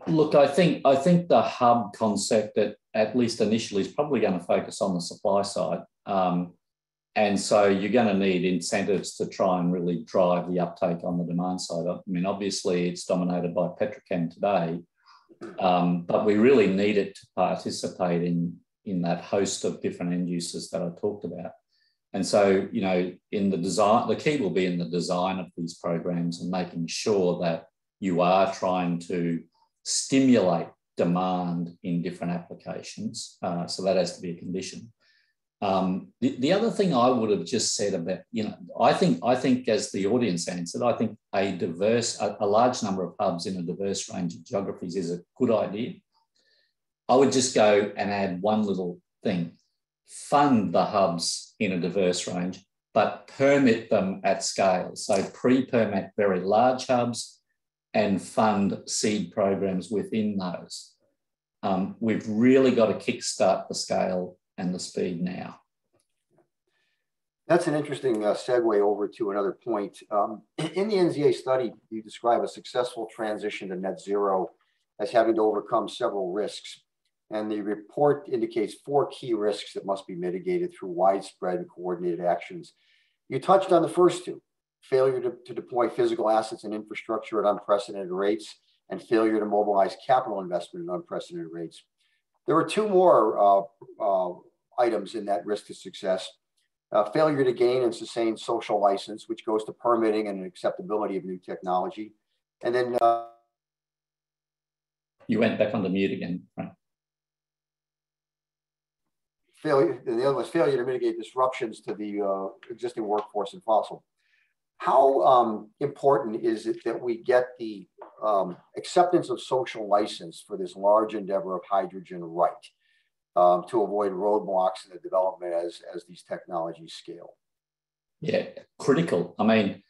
Look, I think I think the hub concept, that at least initially, is probably going to focus on the supply side. Um, and so you're going to need incentives to try and really drive the uptake on the demand side. I mean, obviously, it's dominated by petrochem today, um, but we really need it to participate in, in that host of different end uses that I talked about. And so, you know, in the design, the key will be in the design of these programs and making sure that you are trying to stimulate demand in different applications. Uh, so that has to be a condition. Um, the, the other thing I would have just said about, you know, I think I think as the audience answered, I think a diverse, a, a large number of hubs in a diverse range of geographies is a good idea. I would just go and add one little thing: fund the hubs in a diverse range, but permit them at scale. So pre-permit very large hubs and fund seed programs within those. Um, we've really got to kickstart the scale and the speed now. That's an interesting uh, segue over to another point. Um, in the NZA study, you describe a successful transition to net zero as having to overcome several risks. And the report indicates four key risks that must be mitigated through widespread and coordinated actions. You touched on the first two, failure to, to deploy physical assets and infrastructure at unprecedented rates and failure to mobilize capital investment at unprecedented rates. There were two more uh, uh, items in that risk to success. Uh, failure to gain and sustain social license, which goes to permitting and acceptability of new technology. And then uh, you went back on the mute again, right? Failure, the other was failure to mitigate disruptions to the uh, existing workforce and fossil. How um, important is it that we get the um, acceptance of social license for this large endeavor of hydrogen right um, to avoid roadblocks in the development as, as these technologies scale? Yeah, critical. I mean,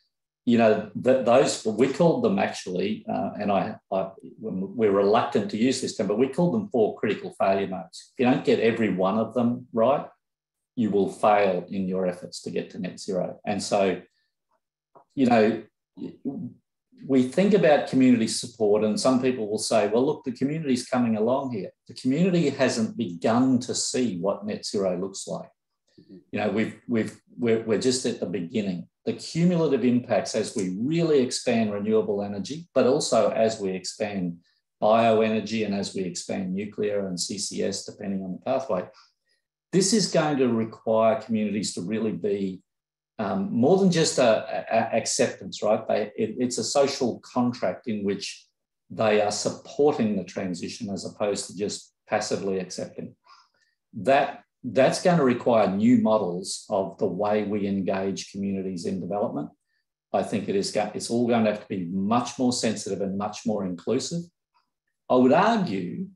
you know, th- those, we called them actually, uh, and I, I, we're reluctant to use this term, but we called them four critical failure modes. If you don't get every one of them right, you will fail in your efforts to get to net zero. And so, you know, we think about community support, and some people will say, well, look, the community's coming along here. The community hasn't begun to see what net zero looks like. You know, we've, we've, we're, we're just at the beginning. The cumulative impacts as we really expand renewable energy, but also as we expand bioenergy and as we expand nuclear and CCS, depending on the pathway, this is going to require communities to really be um, more than just a, a acceptance, right? They, it, it's a social contract in which they are supporting the transition as opposed to just passively accepting. That that's going to require new models of the way we engage communities in development. I think it is it's all going to have to be much more sensitive and much more inclusive. I would argue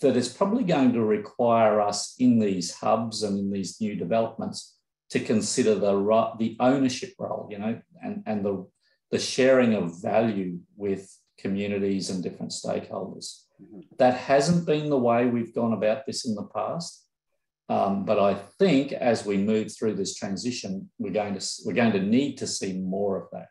that it's probably going to require us in these hubs and in these new developments to consider the the ownership role, you know, and, and the, the sharing of value with communities and different stakeholders. Mm-hmm. That hasn't been the way we've gone about this in the past. Um, but I think as we move through this transition, we're going to we're going to need to see more of that.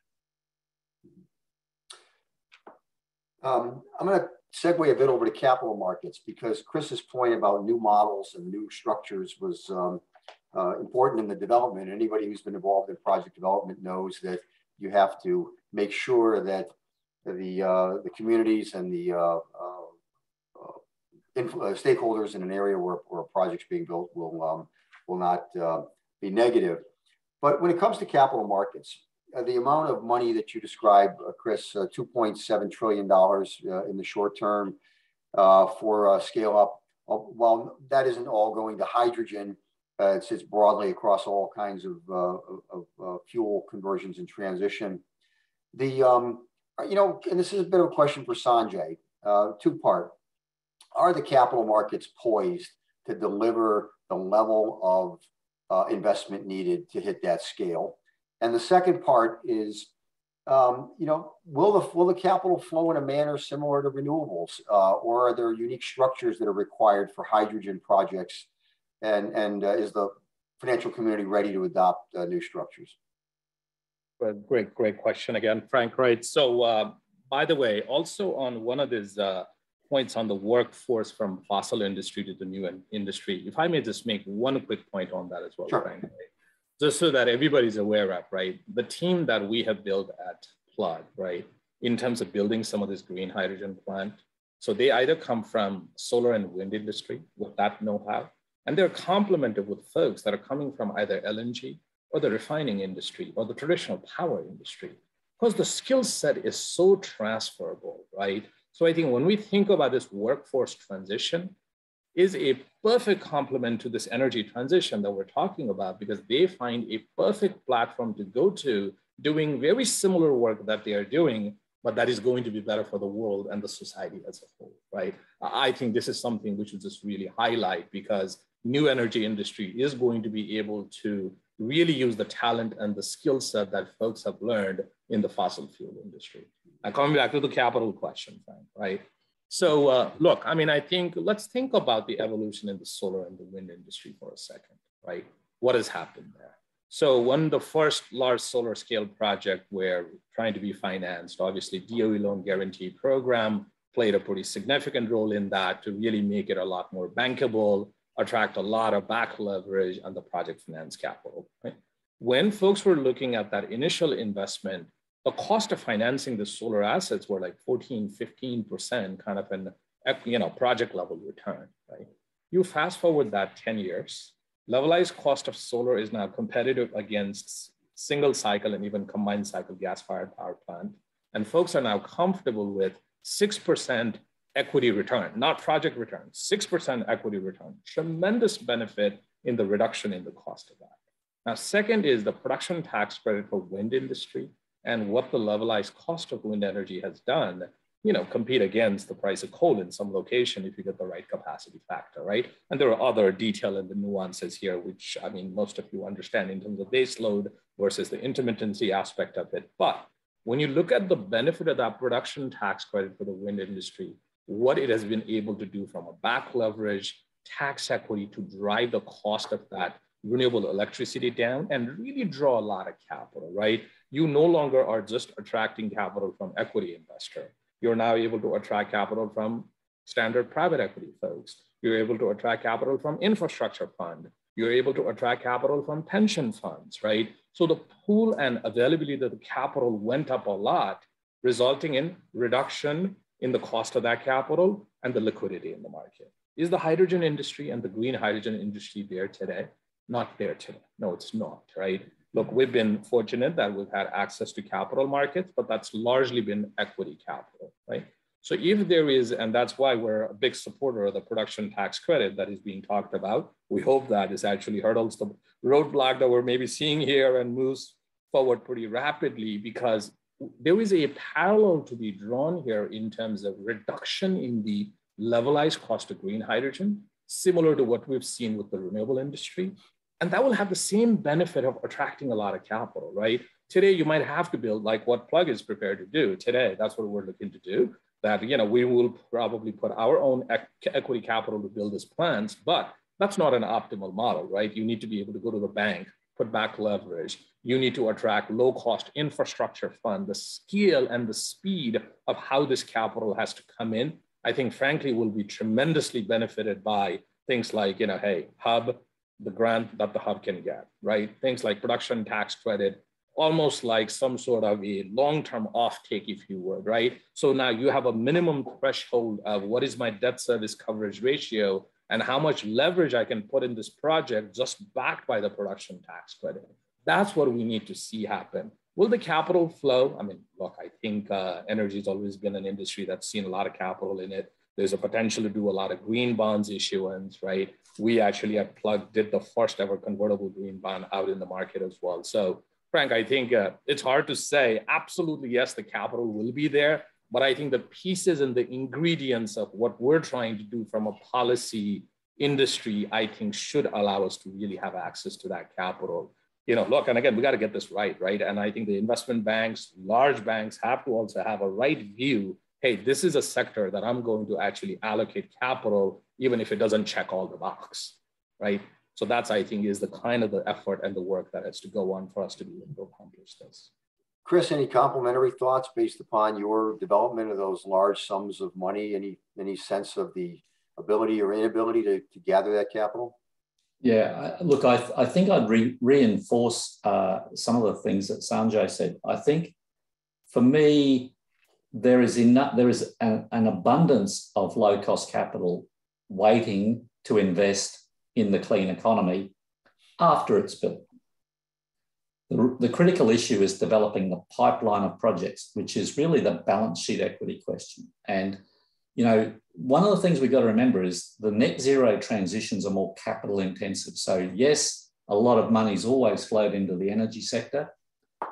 Um, I'm going to segue a bit over to capital markets because Chris's point about new models and new structures was um, uh, important in the development. Anybody who's been involved in project development knows that you have to make sure that the uh, the communities and the uh, uh, uh stakeholders in an area where, where a project's being built will um, will not uh, be negative. But when it comes to capital markets, the amount of money that you describe, Chris, $2.7 trillion in the short term for scale up, while that isn't all going to hydrogen, uh, it sits broadly across all kinds of, uh, of uh, fuel conversions and transition. The, um, you know, and this is a bit of a question for Sanjay, uh, two part. Are the capital markets poised to deliver the level of uh, investment needed to hit that scale? And the second part is, um, you know, will the, will the capital flow in a manner similar to renewables, uh, or are there unique structures that are required for hydrogen projects and, and uh, is the financial community ready to adopt uh, new structures? Great, great question again, Frank. Right. So uh, by the way, also on one of these uh, points on the workforce from fossil industry to the new industry, if I may just make one quick point on that as well, sure. Frank, just so that everybody's aware of, right? The team that we have built at Plug, right, in terms of building some of this green hydrogen plant, so they either come from solar and wind industry with that know-how, and they're complemented with folks that are coming from either LNG or the refining industry or the traditional power industry, because the skill set is so transferable, right? So I think when we think about this workforce transition, is a perfect complement to this energy transition that we're talking about because they find a perfect platform to go to doing very similar work that they are doing but that is going to be better for the world and the society as a whole, right? I think this is something which we just really highlight because new energy industry is going to be able to really use the talent and the skill set that folks have learned in the fossil fuel industry. And coming back to the capital question, Frank, right? So uh, look, I mean, I think let's think about the evolution in the solar and the wind industry for a second, right? What has happened there? So when the first large solar scale project were trying to be financed, obviously DOE loan guarantee program played a pretty significant role in that to really make it a lot more bankable, attract a lot of back leverage on the project finance capital. Right? When folks were looking at that initial investment, the cost of financing the solar assets were like 14, 15% kind of an you know, project level return, right? You fast forward that 10 years, levelized cost of solar is now competitive against single cycle and even combined cycle gas fired power plant. And folks are now comfortable with 6% equity return, not project return, 6% equity return, tremendous benefit in the reduction in the cost of that. Now, second is the production tax credit for wind industry and what the levelized cost of wind energy has done you know, compete against the price of coal in some location if you get the right capacity factor, right? And there are other detail and the nuances here, which I mean, most of you understand in terms of base load versus the intermittency aspect of it. But when you look at the benefit of that production tax credit for the wind industry, what it has been able to do from a back leverage tax equity to drive the cost of that renewable electricity down and really draw a lot of capital, right? You no longer are just attracting capital from equity investor you're now able to attract capital from standard private equity folks. You're able to attract capital from infrastructure fund. You're able to attract capital from pension funds, right? So the pool and availability of the capital went up a lot, resulting in reduction in the cost of that capital and the liquidity in the market. Is the hydrogen industry and the green hydrogen industry there today? Not there today. No, it's not, right? look, we've been fortunate that we've had access to capital markets, but that's largely been equity capital, right? So if there is, and that's why we're a big supporter of the production tax credit that is being talked about, we hope that is actually hurdles the roadblock that we're maybe seeing here and moves forward pretty rapidly because there is a parallel to be drawn here in terms of reduction in the levelized cost of green hydrogen, similar to what we've seen with the renewable industry. And that will have the same benefit of attracting a lot of capital, right? Today, you might have to build like what Plug is prepared to do today. That's what we're looking to do. That, you know, we will probably put our own equity capital to build these plants, but that's not an optimal model, right? You need to be able to go to the bank, put back leverage. You need to attract low cost infrastructure fund. The scale and the speed of how this capital has to come in, I think, frankly, will be tremendously benefited by things like, you know, hey, hub, the grant that the hub can get, right? Things like production tax credit, almost like some sort of a long-term offtake, if you would, right? So now you have a minimum threshold of what is my debt service coverage ratio and how much leverage I can put in this project just backed by the production tax credit. That's what we need to see happen. Will the capital flow? I mean, look, I think uh, energy has always been an industry that's seen a lot of capital in it. There's a potential to do a lot of green bonds issuance, right? We actually at Plug did the first ever convertible green bond out in the market as well. So, Frank, I think uh, it's hard to say absolutely yes, the capital will be there, but I think the pieces and the ingredients of what we're trying to do from a policy industry, I think should allow us to really have access to that capital. You know, look, and again, we got to get this right, right? And I think the investment banks, large banks have to also have a right view hey, this is a sector that I'm going to actually allocate capital, even if it doesn't check all the box, right? So that's, I think, is the kind of the effort and the work that has to go on for us to be able to accomplish this. Chris, any complimentary thoughts based upon your development of those large sums of money? Any any sense of the ability or inability to, to gather that capital? Yeah, look, I, I think I'd re- reinforce uh, some of the things that Sanjay said. I think for me, there is enough, there is an, an abundance of low cost capital waiting to invest in the clean economy after it's built. The, the critical issue is developing the pipeline of projects, which is really the balance sheet equity question. And you know, one of the things we've got to remember is the net zero transitions are more capital intensive. So, yes, a lot of money's always flowed into the energy sector,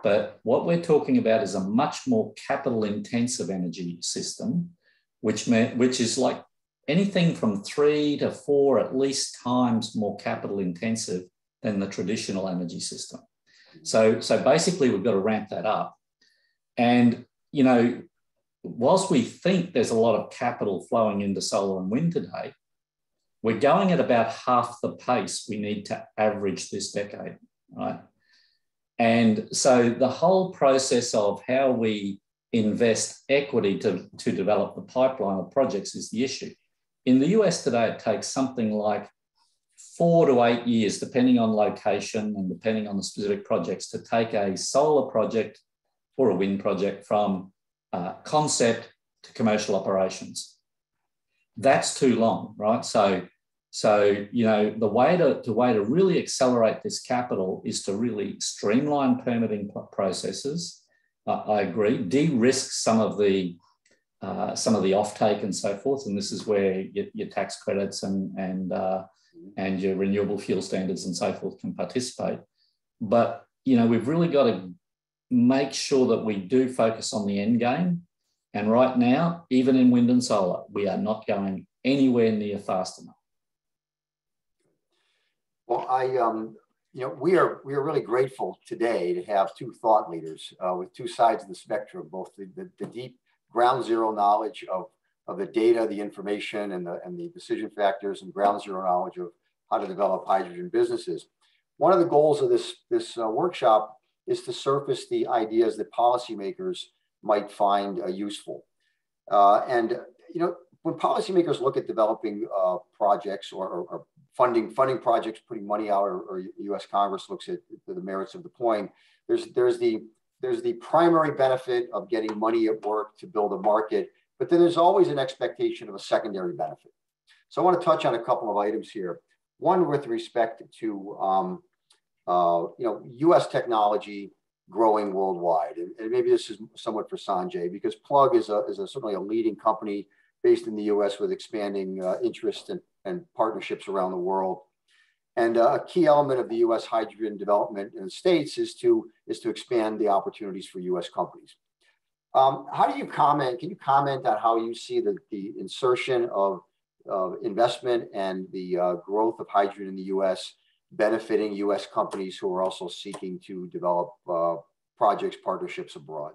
but what we're talking about is a much more capital intensive energy system, which, may, which is like anything from three to four at least times more capital intensive than the traditional energy system. So, so basically, we've got to ramp that up. And, you know, whilst we think there's a lot of capital flowing into solar and wind today, we're going at about half the pace we need to average this decade, right? And so the whole process of how we invest equity to, to develop the pipeline of projects is the issue. In the US today, it takes something like four to eight years, depending on location and depending on the specific projects, to take a solar project or a wind project from uh, concept to commercial operations. That's too long, right? So, so you know, the way to the way to really accelerate this capital is to really streamline permitting processes. Uh, I agree, de-risk some of the uh, some of the offtake and so forth, and this is where your, your tax credits and and uh, and your renewable fuel standards and so forth can participate. But you know, we've really got to make sure that we do focus on the end game. And right now, even in wind and solar, we are not going anywhere near fast enough. Well, I, um, you know, we are we are really grateful today to have two thought leaders uh, with two sides of the spectrum, both the, the, the, deep ground zero knowledge of of the data, the information, and the and the decision factors, and ground zero knowledge of how to develop hydrogen businesses. One of the goals of this this uh, workshop is to surface the ideas that policymakers might find uh, useful. Uh, and, you know, when policymakers look at developing uh, projects or, or, or, funding funding projects, putting money out, or, or, U.S. Congress looks at the merits of deploying, there's there's the there's the primary benefit of getting money at work to build a market, but then there's always an expectation of a secondary benefit. So I want to touch on a couple of items here. One with respect to um, you know, U.S. technology growing worldwide. And, and, maybe this is somewhat for Sanjay because Plug is a, is a certainly a leading company based in the U.S. with expanding uh, interest and, and partnerships around the world. And uh, a key element of the U.S. hydrogen development in the states is to is to expand the opportunities for U.S. companies. Um, how do you comment? Can you comment on how you see the, the insertion of, of investment and the uh, growth of hydrogen in the U.S benefiting U.S. companies who are also seeking to develop uh, projects, partnerships abroad?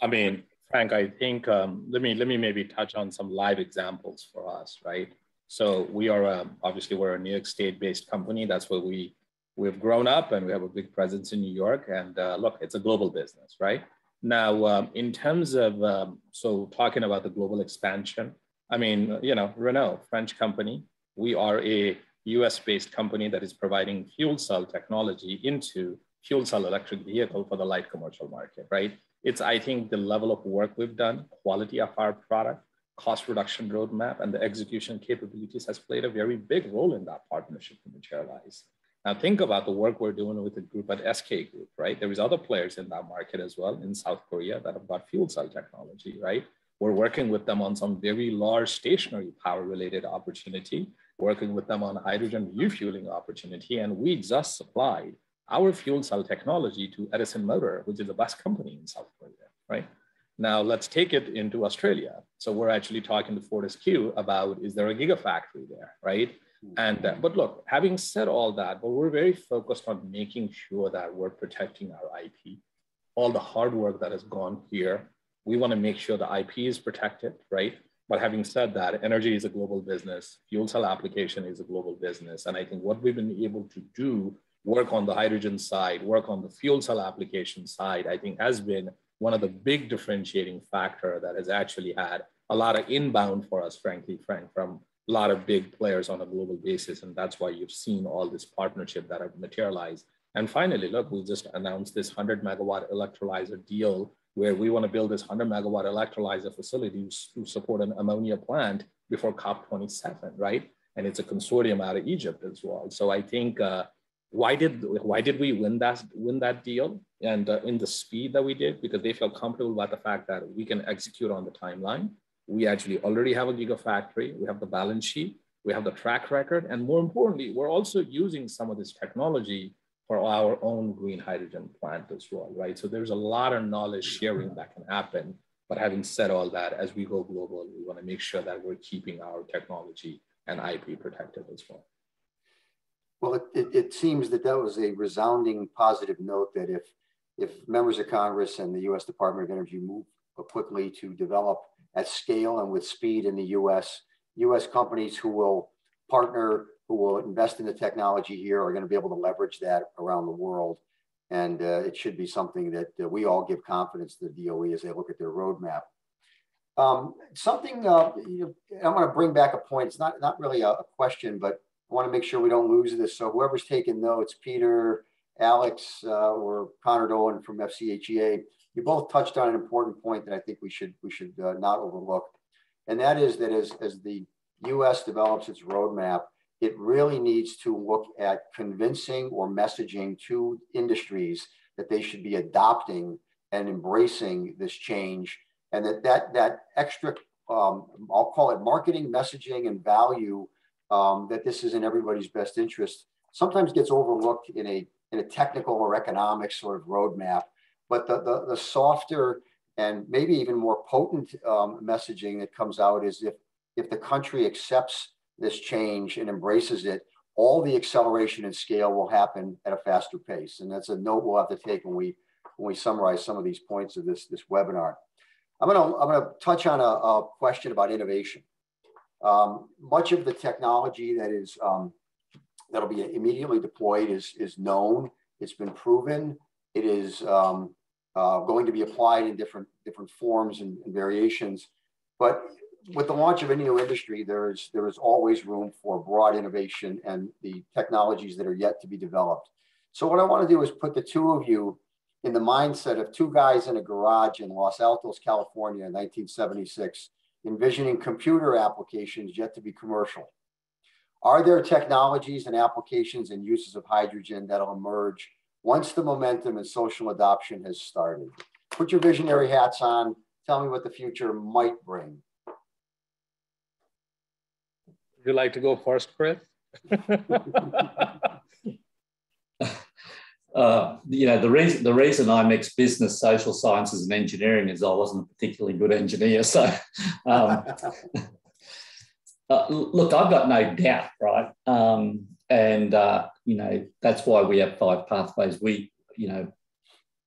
I mean, Frank, I think um, let me let me maybe touch on some live examples for us, right? So we are um, obviously we're a New York State-based company. That's where we we've grown up, and we have a big presence in New York. And uh, look, it's a global business, right? Now, um, in terms of um, so talking about the global expansion, I mean, you know, Renault, French company, we are a US based company that is providing fuel cell technology into fuel cell electric vehicle for the light commercial market, right? It's, I think, the level of work we've done, quality of our product, cost reduction roadmap, and the execution capabilities has played a very big role in that partnership to materialize. Now think about the work we're doing with the group at SK Group, right? There is other players in that market as well in South Korea that have got fuel cell technology, right? We're working with them on some very large stationary power related opportunity working with them on hydrogen refueling opportunity. And we just supplied our fuel cell technology to Edison Motor, which is the bus company in South Korea, right? Now let's take it into Australia. So we're actually talking to Fortescue about, is there a gigafactory there, right? And, uh, but look, having said all that, but we're very focused on making sure that we're protecting our IP, all the hard work that has gone here. We wanna make sure the IP is protected, right? But having said that, energy is a global business, fuel cell application is a global business. And I think what we've been able to do work on the hydrogen side, work on the fuel cell application side, I think has been one of the big differentiating factor that has actually had a lot of inbound for us, frankly, Frank, from a lot of big players on a global basis. And that's why you've seen all this partnership that have materialized. And finally, look, we just announced this 100 megawatt electrolyzer deal where we want to build this 100 megawatt electrolyzer facility to support an ammonia plant before COP27, right? And it's a consortium out of Egypt as well. So I think uh, why did why did we win that win that deal and uh, in the speed that we did because they felt comfortable about the fact that we can execute on the timeline we actually already have a gigafactory. We have the balance sheet. We have the track record. And more importantly, we're also using some of this technology for our own green hydrogen plant as well, right? So there's a lot of knowledge sharing that can happen. But having said all that, as we go global, we want to make sure that we're keeping our technology and IP protected as well. Well, it, it, it seems that that was a resounding positive note that if if members of Congress and the U.S. Department of Energy move quickly to develop at scale and with speed in the US. US companies who will partner, who will invest in the technology here are going to be able to leverage that around the world. And uh, it should be something that uh, we all give confidence to the DOE as they look at their roadmap. Um, something uh, you know, I'm going to bring back a point. It's not, not really a, a question, but I want to make sure we don't lose this. So whoever's taking notes, Peter, Alex, uh, or Connor Dolan from FCHEA, you both touched on an important point that I think we should we should uh, not overlook, and that is that as as the U.S. develops its roadmap, it really needs to look at convincing or messaging to industries that they should be adopting and embracing this change, and that that that extra um, I'll call it marketing, messaging, and value um, that this is in everybody's best interest sometimes gets overlooked in a in a technical or economic sort of roadmap. But the, the, the softer and maybe even more potent um, messaging that comes out is if, if the country accepts this change and embraces it, all the acceleration and scale will happen at a faster pace. And that's a note we'll have to take when we, when we summarize some of these points of this, this webinar. I'm gonna, I'm gonna touch on a, a question about innovation. Um, much of the technology that is, um, that'll be immediately deployed is, is known, it's been proven, it is um, uh, going to be applied in different, different forms and, and, variations. But with the launch of any new industry, there is, there is always room for broad innovation and the technologies that are yet to be developed. So what I want to do is put the two of you in the mindset of two guys in a garage in Los Altos, California in 1976, envisioning computer applications yet to be commercial. Are there technologies and applications and uses of hydrogen that'll emerge once the momentum and social adoption has started. Put your visionary hats on. Tell me what the future might bring. Would you like to go first, Chris? uh, you know, the reason the reason I mixed business, social sciences, and engineering is I wasn't a particularly good engineer. So, um, uh, look, I've got no doubt, right? Um, and uh, you know that's why we have five pathways. We, you know,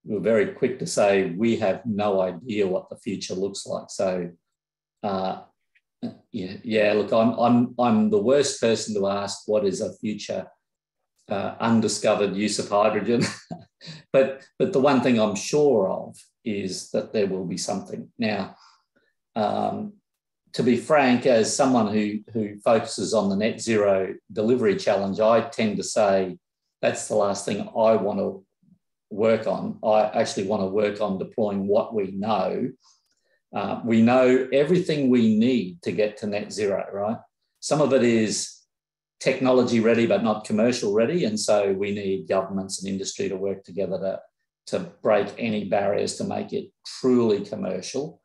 we're very quick to say we have no idea what the future looks like. So, uh, yeah, yeah. Look, I'm I'm I'm the worst person to ask what is a future uh, undiscovered use of hydrogen. but but the one thing I'm sure of is that there will be something now. Um, to be frank, as someone who, who focuses on the net zero delivery challenge, I tend to say that's the last thing I want to work on. I actually want to work on deploying what we know. Uh, we know everything we need to get to net zero, right? Some of it is technology ready, but not commercial ready. And so we need governments and industry to work together to, to break any barriers to make it truly commercial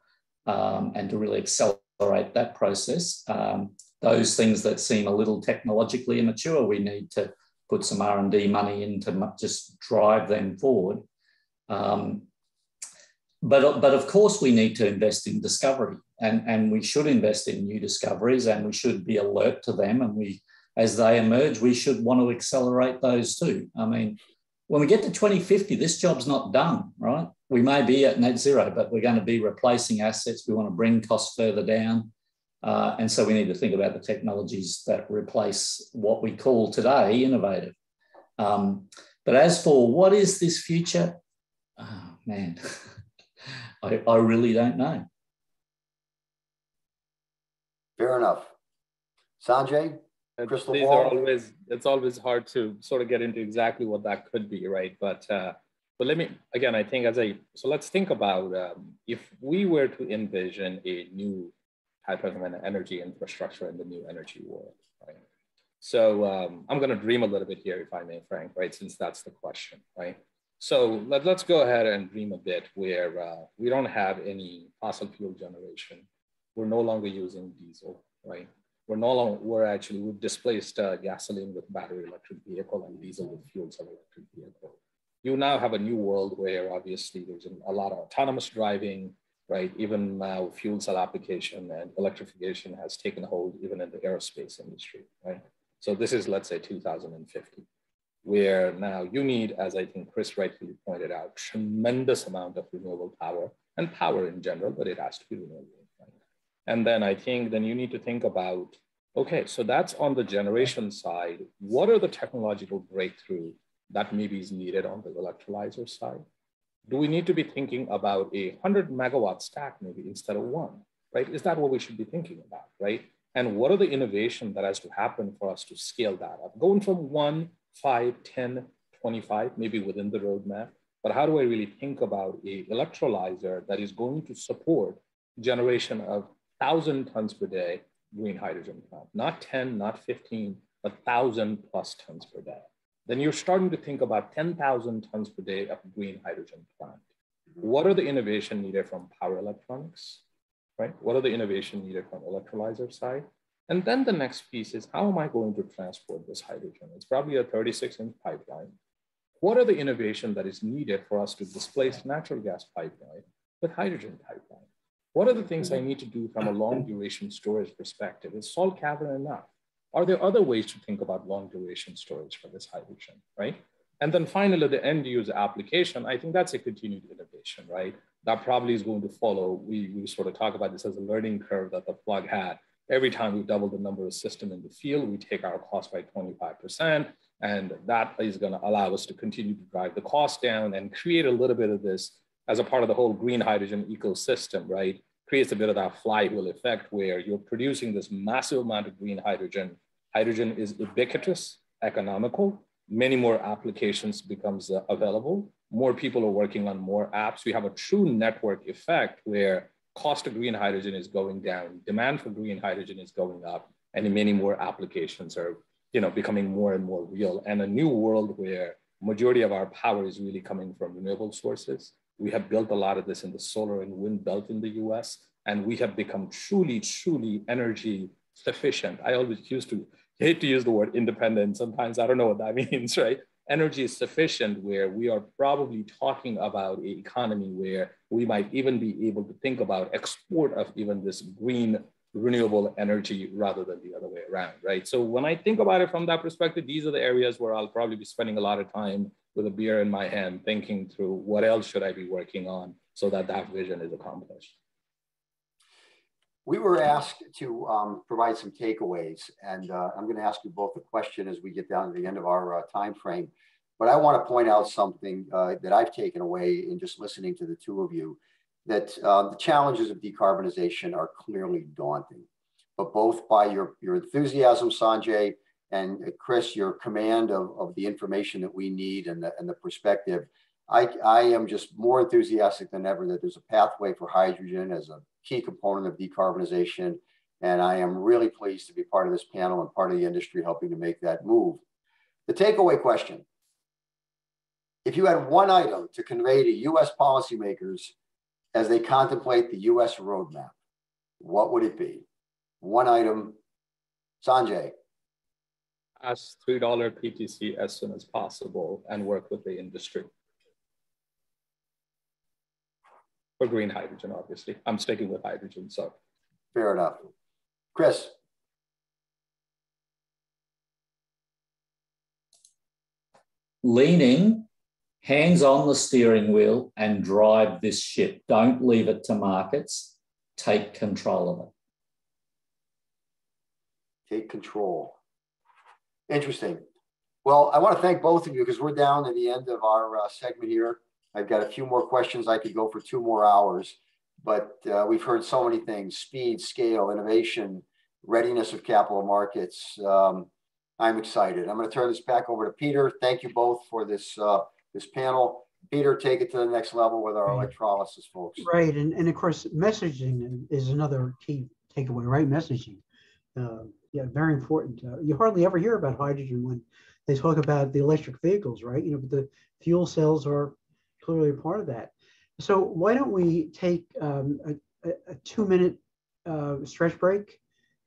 um, and to really accelerate that process. Um, those things that seem a little technologically immature, we need to put some R&D money in to just drive them forward. Um, but, but of course, we need to invest in discovery and, and we should invest in new discoveries and we should be alert to them. And we, as they emerge, we should want to accelerate those too. I mean, when we get to 2050, this job's not done, right? we may be at net zero, but we're going to be replacing assets. We want to bring costs further down. Uh, and so we need to think about the technologies that replace what we call today innovative. Um, but as for what is this future, oh, man, I, I really don't know. Fair enough. Sanjay, crystal These ball? are always, it's always hard to sort of get into exactly what that could be, right? But, uh, but let me, again, I think as a, so let's think about um, if we were to envision a new type of an energy infrastructure in the new energy world, right? So um, I'm going to dream a little bit here, if I may, Frank, right? Since that's the question, right? So let, us go ahead and dream a bit where uh, we don't have any fossil fuel generation. We're no longer using diesel, right? We're no longer, we're actually, we've displaced uh, gasoline with battery electric vehicle and diesel with fuel cell electric vehicle. You now have a new world where obviously there's a lot of autonomous driving, right? Even now fuel cell application and electrification has taken hold even in the aerospace industry, right? So this is, let's say 2050, where now you need, as I think Chris rightfully pointed out, tremendous amount of renewable power and power in general, but it has to be renewable. And then I think then you need to think about, okay, so that's on the generation side. What are the technological breakthrough that maybe is needed on the electrolyzer side? Do we need to be thinking about a 100 megawatt stack maybe instead of one, right? Is that what we should be thinking about, right? And what are the innovation that has to happen for us to scale that up? Going from one, five, 10, 25, maybe within the roadmap, but how do I really think about a electrolyzer that is going to support generation of 1,000 tons per day green hydrogen plant, not 10, not 15, but 1,000 plus tons per day. Then you're starting to think about 10,000 tons per day of green hydrogen plant. What are the innovation needed from power electronics, right? What are the innovation needed from electrolyzer side? And then the next piece is how am I going to transport this hydrogen? It's probably a 36 inch pipeline. What are the innovation that is needed for us to displace natural gas pipeline with hydrogen pipeline? What are the things I need to do from a long duration storage perspective? Is salt cavern enough? Are there other ways to think about long duration storage for this hydrogen, right? And then finally, the end user application, I think that's a continued innovation, right? That probably is going to follow. We, we sort of talk about this as a learning curve that the plug had. Every time we double the number of system in the field, we take our cost by 25%. And that is going to allow us to continue to drive the cost down and create a little bit of this as a part of the whole green hydrogen ecosystem, right? Creates a bit of that flywheel effect where you're producing this massive amount of green hydrogen. Hydrogen is ubiquitous, economical, many more applications becomes uh, available. More people are working on more apps. We have a true network effect where cost of green hydrogen is going down, demand for green hydrogen is going up, and many more applications are you know, becoming more and more real. And a new world where majority of our power is really coming from renewable sources we have built a lot of this in the solar and wind belt in the US, and we have become truly, truly energy sufficient. I always used to hate to use the word independent. Sometimes I don't know what that means, right? Energy is sufficient where we are probably talking about an economy where we might even be able to think about export of even this green renewable energy rather than the other way around, right? So when I think about it from that perspective, these are the areas where I'll probably be spending a lot of time with a beer in my hand, thinking through what else should I be working on so that that vision is accomplished. We were asked to um, provide some takeaways, and uh, I'm going to ask you both a question as we get down to the end of our uh, time frame. But I want to point out something uh, that I've taken away in just listening to the two of you that uh, the challenges of decarbonization are clearly daunting. But both by your, your enthusiasm, Sanjay, and uh, Chris, your command of, of the information that we need and the, and the perspective, I, I am just more enthusiastic than ever that there's a pathway for hydrogen as a key component of decarbonization. And I am really pleased to be part of this panel and part of the industry helping to make that move. The takeaway question if you had one item to convey to US policymakers as they contemplate the US roadmap, what would it be? One item. Sanjay. Ask $3 PTC as soon as possible and work with the industry. For green hydrogen, obviously. I'm sticking with hydrogen, so. Fair enough. Chris. Leaning hands on the steering wheel and drive this ship. Don't leave it to markets. Take control of it. Take control. Interesting. Well, I want to thank both of you because we're down to the end of our uh, segment here. I've got a few more questions. I could go for two more hours, but uh, we've heard so many things, speed, scale, innovation, readiness of capital markets. Um, I'm excited. I'm going to turn this back over to Peter. Thank you both for this, uh, this panel. Peter, take it to the next level with our electrolysis folks. Right, and, and of course, messaging is another key takeaway, right? Messaging. Uh, yeah, very important. Uh, you hardly ever hear about hydrogen when they talk about the electric vehicles, right? You know, but the fuel cells are clearly a part of that. So why don't we take um, a, a, two minute uh, stretch break,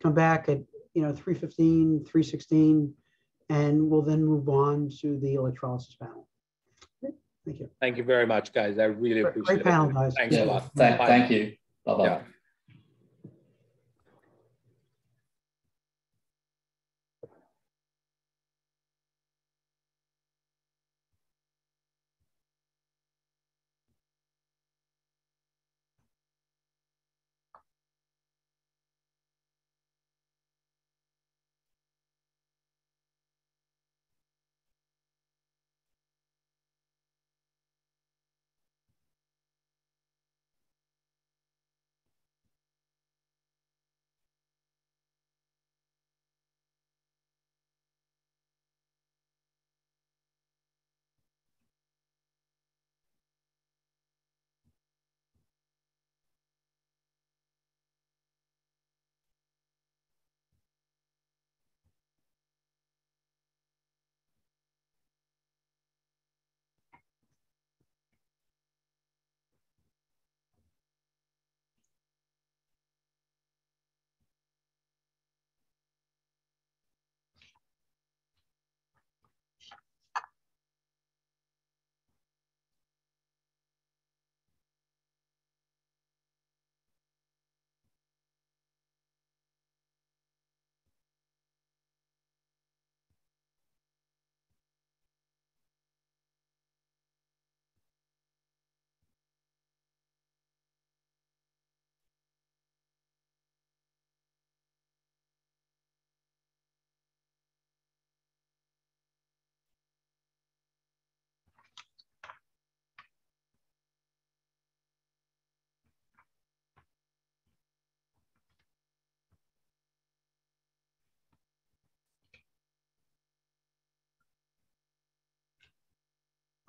come back at, you know, 315, 316, and we'll then move on to the electrolysis panel. Thank you. Thank you very much, guys. I really Great- appreciate great panel, it. guys. Thanks Yeah, a lot. thank, you. Bye. thank you. Bye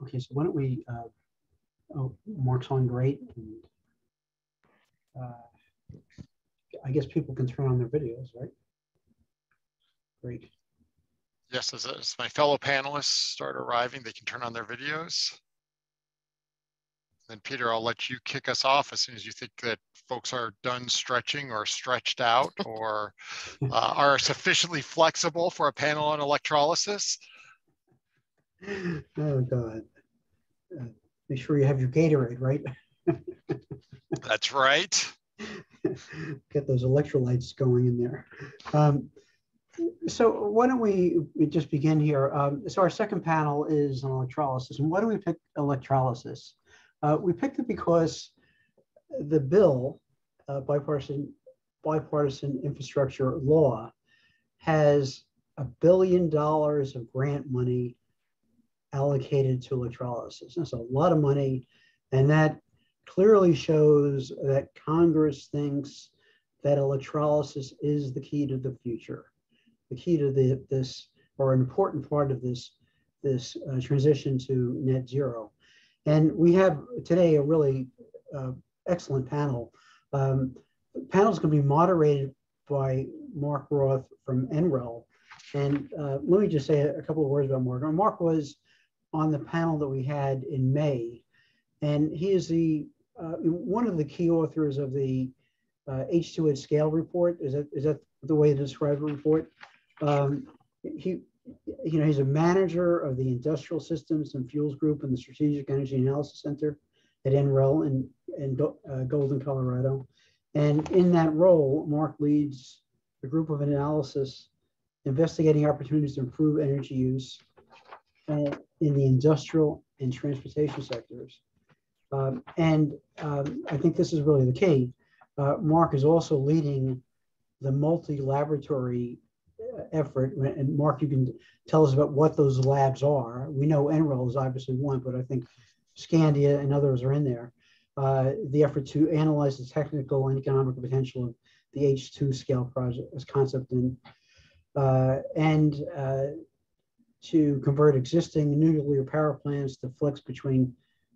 Okay, so why don't we, uh, oh, Mark's on great. and, uh, I guess people can turn on their videos, right? Great. Yes, as, as my fellow panelists start arriving, they can turn on their videos. Then Peter, I'll let you kick us off as soon as you think that folks are done stretching or stretched out or uh, are sufficiently flexible for a panel on electrolysis. Oh, God. Uh, Make sure you have your Gatorade, right? That's right. Get those electrolytes going in there. Um, so why don't we, we just begin here? Um, so our second panel is on electrolysis. And why do we pick electrolysis? Uh, we picked it because the bill, uh, bipartisan, bipartisan infrastructure law, has a billion dollars of grant money allocated to electrolysis. That's a lot of money. And that clearly shows that Congress thinks that electrolysis is the key to the future, the key to the, this, or an important part of this, this uh, transition to net zero. And we have today a really uh, excellent panel. Um, the panel is going to be moderated by Mark Ruth from NREL. And uh, let me just say a couple of words about Mark. Mark was on the panel that we had in May, and he is the uh, one of the key authors of the uh, H2 at scale report. Is that is that the way to describe the report? Um, he, you know, he's a manager of the Industrial Systems and Fuels Group in the Strategic Energy Analysis Center at NREL in, in uh, Golden, Colorado. And in that role, Mark leads a group of analysis investigating opportunities to improve energy use in the industrial and transportation sectors. Um, and um, I think this is really the key. Uh, Mark is also leading the multi-laboratory uh, effort. And Mark, you can tell us about what those labs are. We know NREL is obviously one, but I think Sandia and others are in there. Uh, the effort to analyze the technical and economic potential of the H2 scale project as concept and, uh, and uh, to convert existing nuclear power plants to flex between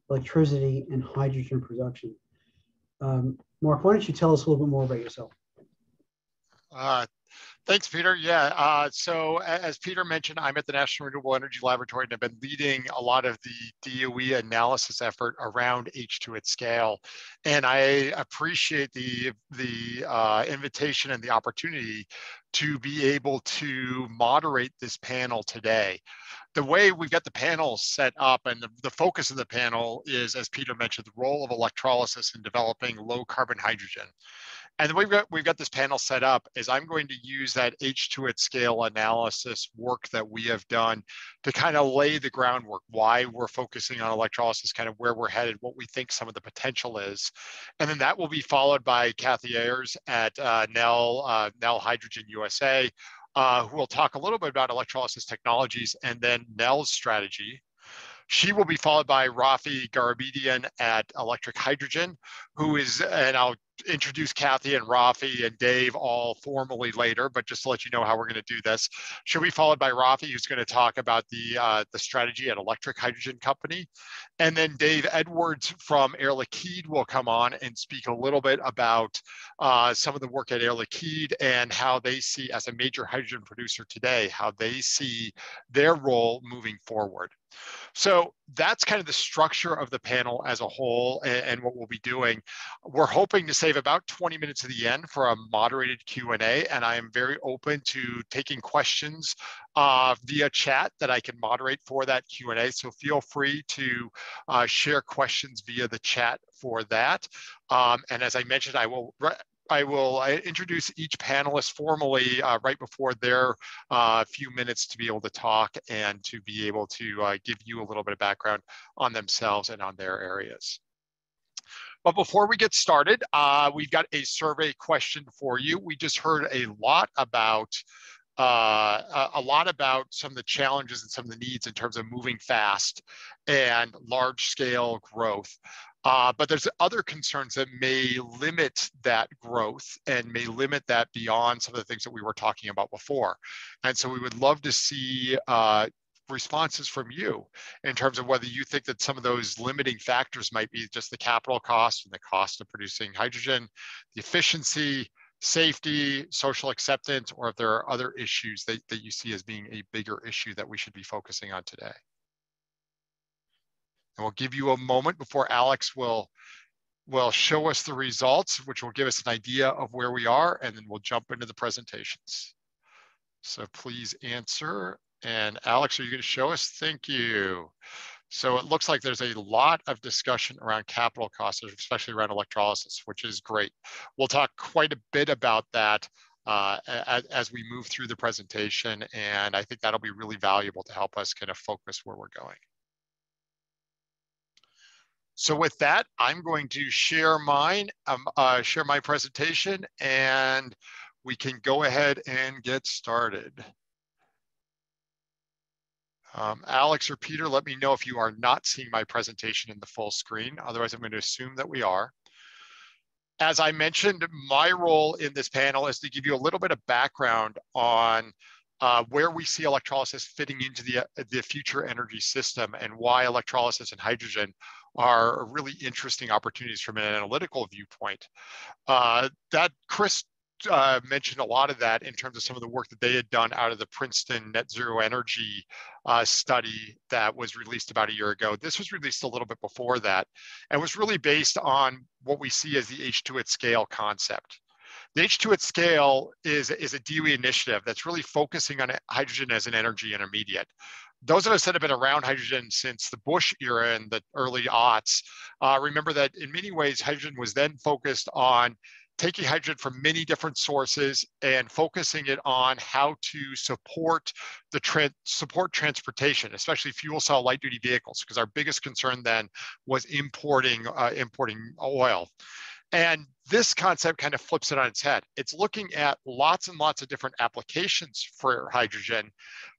electricity and hydrogen production. Um, Mark, why don't you tell us a little bit more about yourself? Uh, Thanks, Peter. Yeah, uh, so as Peter mentioned, I'm at the National Renewable Energy Laboratory and I've been leading a lot of the DOE analysis effort around H2 at scale. And I appreciate the, the uh, invitation and the opportunity to be able to moderate this panel today. The way we've got the panel set up and the, the focus of the panel is, as Peter mentioned, the role of electrolysis in developing low carbon hydrogen. And we've got we've got this panel set up is I'm going to use that H2 at scale analysis work that we have done to kind of lay the groundwork, why we're focusing on electrolysis, kind of where we're headed, what we think some of the potential is. And then that will be followed by Kathy Ayers at uh, Nel, uh, Nel Hydrogen USA, uh, who will talk a little bit about electrolysis technologies and then Nel's strategy she will be followed by Rafi Garabedian at Electric Hydrogen, who is, and I'll introduce Kathy and Rafi and Dave all formally later, but just to let you know how we're going to do this. She'll be followed by Rafi, who's going to talk about the uh, the strategy at Electric Hydrogen Company, and then Dave Edwards from Air Liquide will come on and speak a little bit about uh, some of the work at Air Liquide and how they see as a major hydrogen producer today, how they see their role moving forward. So that's kind of the structure of the panel as a whole and, and, what we'll be doing. We're hoping to save about 20 minutes at the end for a moderated Q&A and I am very open to taking questions uh, via chat that I can moderate for that Q&A. So feel free to uh, share questions via the chat for that. Um, and as I mentioned, I will I will uh, introduce each panelist formally uh, right before their uh, few minutes to be able to talk and to be able to uh, give you a little bit of background on themselves and on their areas. But before we get started, uh, we've got a survey question for you. We just heard a lot about uh, a lot about some of the challenges and some of the needs in terms of moving fast and large scale growth. Uh, but there's other concerns that may limit that growth and may limit that beyond some of the things that we were talking about before. And so we would love to see uh, responses from you in terms of whether you think that some of those limiting factors might be just the capital cost and the cost of producing hydrogen, the efficiency, safety, social acceptance, or if there are other issues that, that you see as being a bigger issue that we should be focusing on today. And we'll give you a moment before Alex will, will show us the results, which will give us an idea of where we are, and then we'll jump into the presentations. So please answer. And Alex, are you going to show us? Thank you. So it looks like there's a lot of discussion around capital costs, especially around electrolysis, which is great. We'll talk quite a bit about that uh, as, as, we move through the presentation. And I think that'll be really valuable to help us kind of focus where we're going. So with that, I'm going to share mine, um, uh, share my presentation, and we can go ahead and get started. Um, Alex or Peter, let me know if you are not seeing my presentation in the full screen. Otherwise, I'm going to assume that we are. As I mentioned, my role in this panel is to give you a little bit of background on uh, where we see electrolysis fitting into the, the future energy system and why electrolysis and hydrogen are really interesting opportunities from an analytical viewpoint. Uh, that Chris uh, mentioned a lot of that in terms of some of the work that they had done out of the Princeton Net Zero Energy uh, study that was released about a year ago. This was released a little bit before that and was really based on what we see as the H2 at scale concept. The H2 at scale is, is a DOE initiative that's really focusing on hydrogen as an energy intermediate those of us that have been around hydrogen since the Bush era and the early aughts uh, remember that in many ways, hydrogen was then focused on taking hydrogen from many different sources and focusing it on how to support the tra support transportation, especially fuel cell light duty vehicles, because our biggest concern then was importing uh, importing oil. And this concept kind of flips it on its head. It's looking at lots and lots of different applications for hydrogen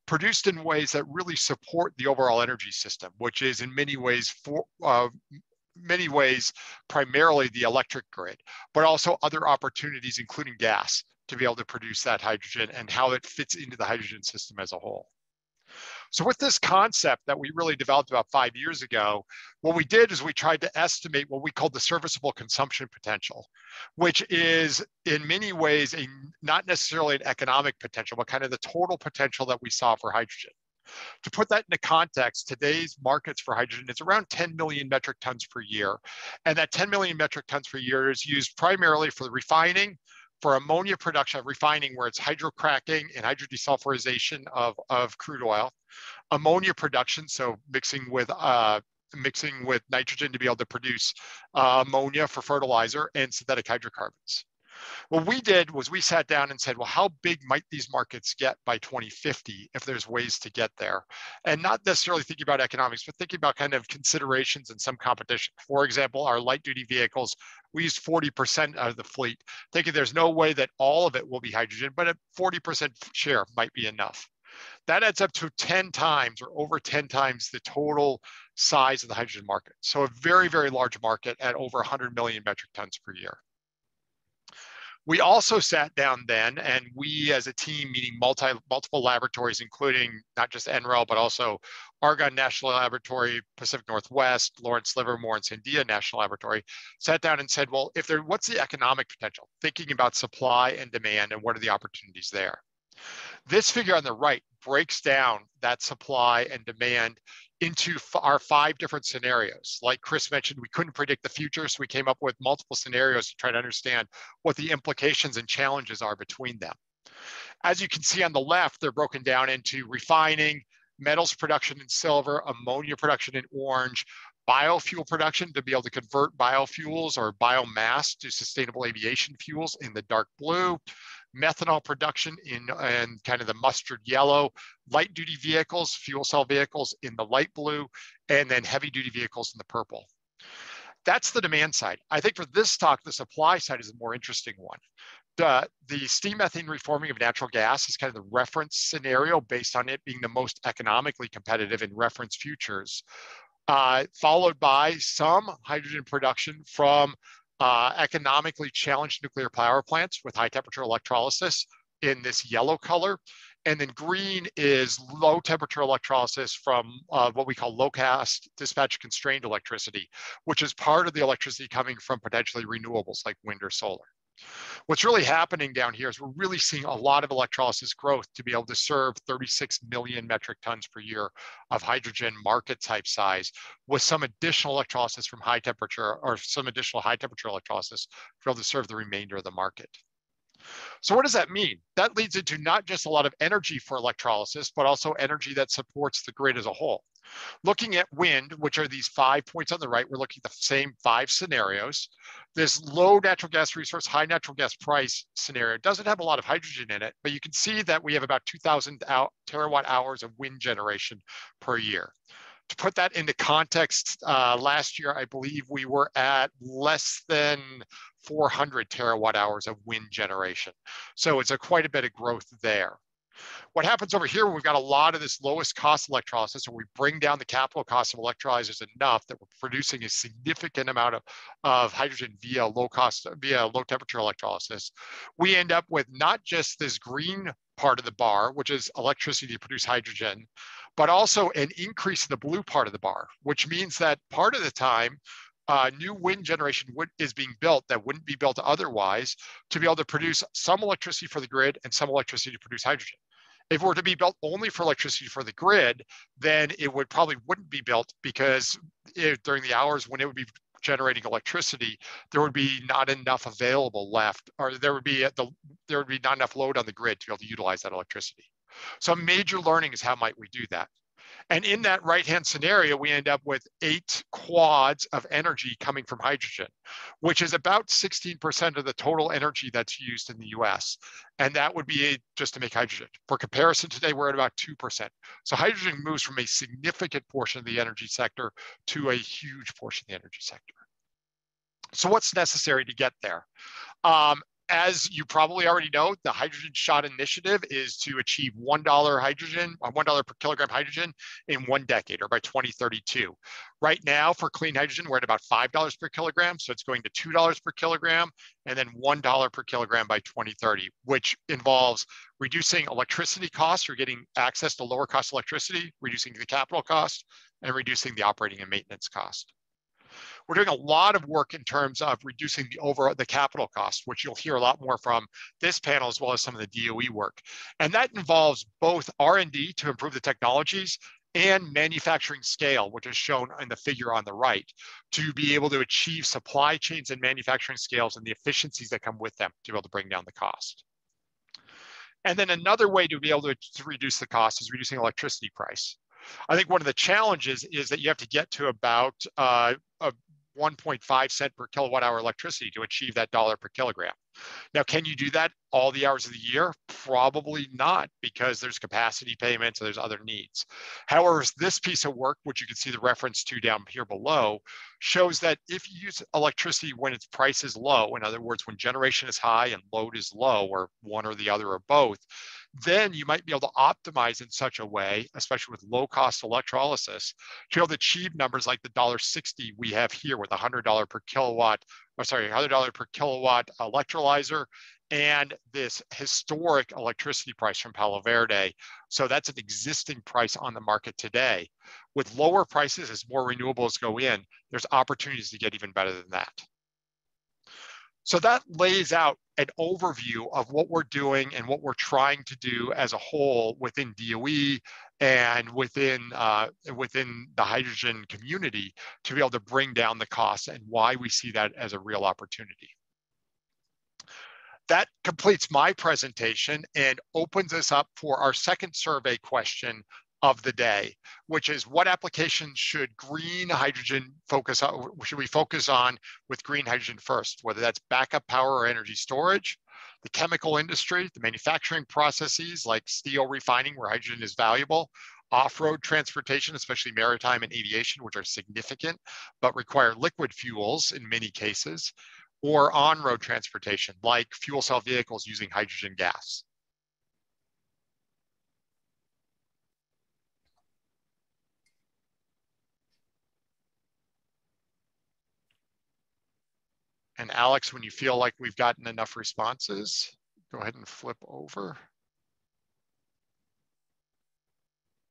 produced in ways that really support the overall energy system, which is in many ways for, uh, many ways primarily the electric grid, but also other opportunities, including gas, to be able to produce that hydrogen and how it fits into the hydrogen system as a whole. So with this concept that we really developed about five years ago, what we did is we tried to estimate what we called the serviceable consumption potential, which is in many ways a not necessarily an economic potential, but kind of the total potential that we saw for hydrogen. To put that into context, today's markets for hydrogen is around 10 million metric tons per year. And that 10 million metric tons per year is used primarily for the refining, for ammonia production, refining where it's hydrocracking and hydrodesulfurization of, of crude oil, ammonia production, so mixing with uh, mixing with nitrogen to be able to produce uh, ammonia for fertilizer and synthetic hydrocarbons. What we did was we sat down and said, well, how big might these markets get by 2050 if there's ways to get there? And not necessarily thinking about economics, but thinking about kind of considerations and some competition. For example, our light duty vehicles, we use 40% of the fleet, thinking there's no way that all of it will be hydrogen, but a 40% share might be enough. That adds up to 10 times or over 10 times the total size of the hydrogen market. So a very, very large market at over 100 million metric tons per year. We also sat down then, and we as a team, meeting multi, multiple laboratories, including not just NREL, but also Argonne National Laboratory, Pacific Northwest, Lawrence Livermore, and Sandia National Laboratory, sat down and said, well, if there, what's the economic potential? Thinking about supply and demand and what are the opportunities there? This figure on the right breaks down that supply and demand into our five different scenarios. Like Chris mentioned, we couldn't predict the future, so we came up with multiple scenarios to try to understand what the implications and challenges are between them. As you can see on the left, they're broken down into refining, metals production in silver, ammonia production in orange, biofuel production to be able to convert biofuels or biomass to sustainable aviation fuels in the dark blue, methanol production in, and kind of the mustard yellow, light duty vehicles, fuel cell vehicles in the light blue, and then heavy duty vehicles in the purple. That's the demand side. I think for this talk, the supply side is a more interesting one. The, the steam methane reforming of natural gas is kind of the reference scenario based on it being the most economically competitive in reference futures, uh, followed by some hydrogen production from uh, economically challenged nuclear power plants with high temperature electrolysis in this yellow color. And then green is low temperature electrolysis from uh, what we call low cost dispatch constrained electricity, which is part of the electricity coming from potentially renewables like wind or solar. What's really happening down here is we're really seeing a lot of electrolysis growth to be able to serve 36 million metric tons per year of hydrogen market type size with some additional electrolysis from high temperature or some additional high temperature electrolysis to be able to serve the remainder of the market. So what does that mean? That leads into not just a lot of energy for electrolysis, but also energy that supports the grid as a whole. Looking at wind, which are these five points on the right, we're looking at the same five scenarios. This low natural gas resource, high natural gas price scenario doesn't have a lot of hydrogen in it, but you can see that we have about 2,000 terawatt hours of wind generation per year. To put that into context, uh, last year, I believe we were at less than 400 terawatt hours of wind generation. So it's a quite a bit of growth there. What happens over here, we've got a lot of this lowest cost electrolysis, and we bring down the capital cost of electrolyzers enough that we're producing a significant amount of, of hydrogen via low cost, via low temperature electrolysis. We end up with not just this green part of the bar, which is electricity to produce hydrogen, but also an increase in the blue part of the bar, which means that part of the time uh, new wind generation would, is being built that wouldn't be built otherwise to be able to produce some electricity for the grid and some electricity to produce hydrogen. If it were to be built only for electricity for the grid, then it would probably wouldn't be built because it, during the hours when it would be generating electricity, there would be not enough available left, or there would be the there would be not enough load on the grid to be able to utilize that electricity. So a major learning is how might we do that? And in that right-hand scenario, we end up with eight quads of energy coming from hydrogen, which is about 16% of the total energy that's used in the US. And that would be just to make hydrogen. For comparison, today we're at about 2%. So hydrogen moves from a significant portion of the energy sector to a huge portion of the energy sector. So what's necessary to get there? Um, as you probably already know, the Hydrogen Shot Initiative is to achieve $1 hydrogen, uh, $1 per kilogram hydrogen in one decade or by 2032. Right now for clean hydrogen, we're at about $5 per kilogram. So it's going to $2 per kilogram and then $1 per kilogram by 2030, which involves reducing electricity costs or getting access to lower cost electricity, reducing the capital cost and reducing the operating and maintenance cost. We're doing a lot of work in terms of reducing the overall the capital cost, which you'll hear a lot more from this panel as well as some of the DOE work. And that involves both R&D to improve the technologies and manufacturing scale, which is shown in the figure on the right, to be able to achieve supply chains and manufacturing scales and the efficiencies that come with them to be able to bring down the cost. And then another way to be able to, to reduce the cost is reducing electricity price. I think one of the challenges is that you have to get to about uh, a 1.5 cent per kilowatt hour electricity to achieve that dollar per kilogram. Now, can you do that all the hours of the year? Probably not, because there's capacity payments there's other needs. However, this piece of work, which you can see the reference to down here below, shows that if you use electricity when its price is low, in other words, when generation is high and load is low, or one or the other or both, then you might be able to optimize in such a way, especially with low cost electrolysis, to be able to achieve numbers like the $1.60 we have here with $100 per kilowatt, or sorry, $100 per kilowatt electrolyzer and this historic electricity price from Palo Verde. So that's an existing price on the market today. With lower prices, as more renewables go in, there's opportunities to get even better than that. So that lays out an overview of what we're doing and what we're trying to do as a whole within DOE and within uh, within the hydrogen community to be able to bring down the costs and why we see that as a real opportunity. That completes my presentation and opens us up for our second survey question of the day, which is what applications should green hydrogen focus on, should we focus on with green hydrogen first, whether that's backup power or energy storage, the chemical industry, the manufacturing processes like steel refining where hydrogen is valuable, off-road transportation, especially maritime and aviation, which are significant, but require liquid fuels in many cases, or on-road transportation like fuel cell vehicles using hydrogen gas. And Alex, when you feel like we've gotten enough responses, go ahead and flip over.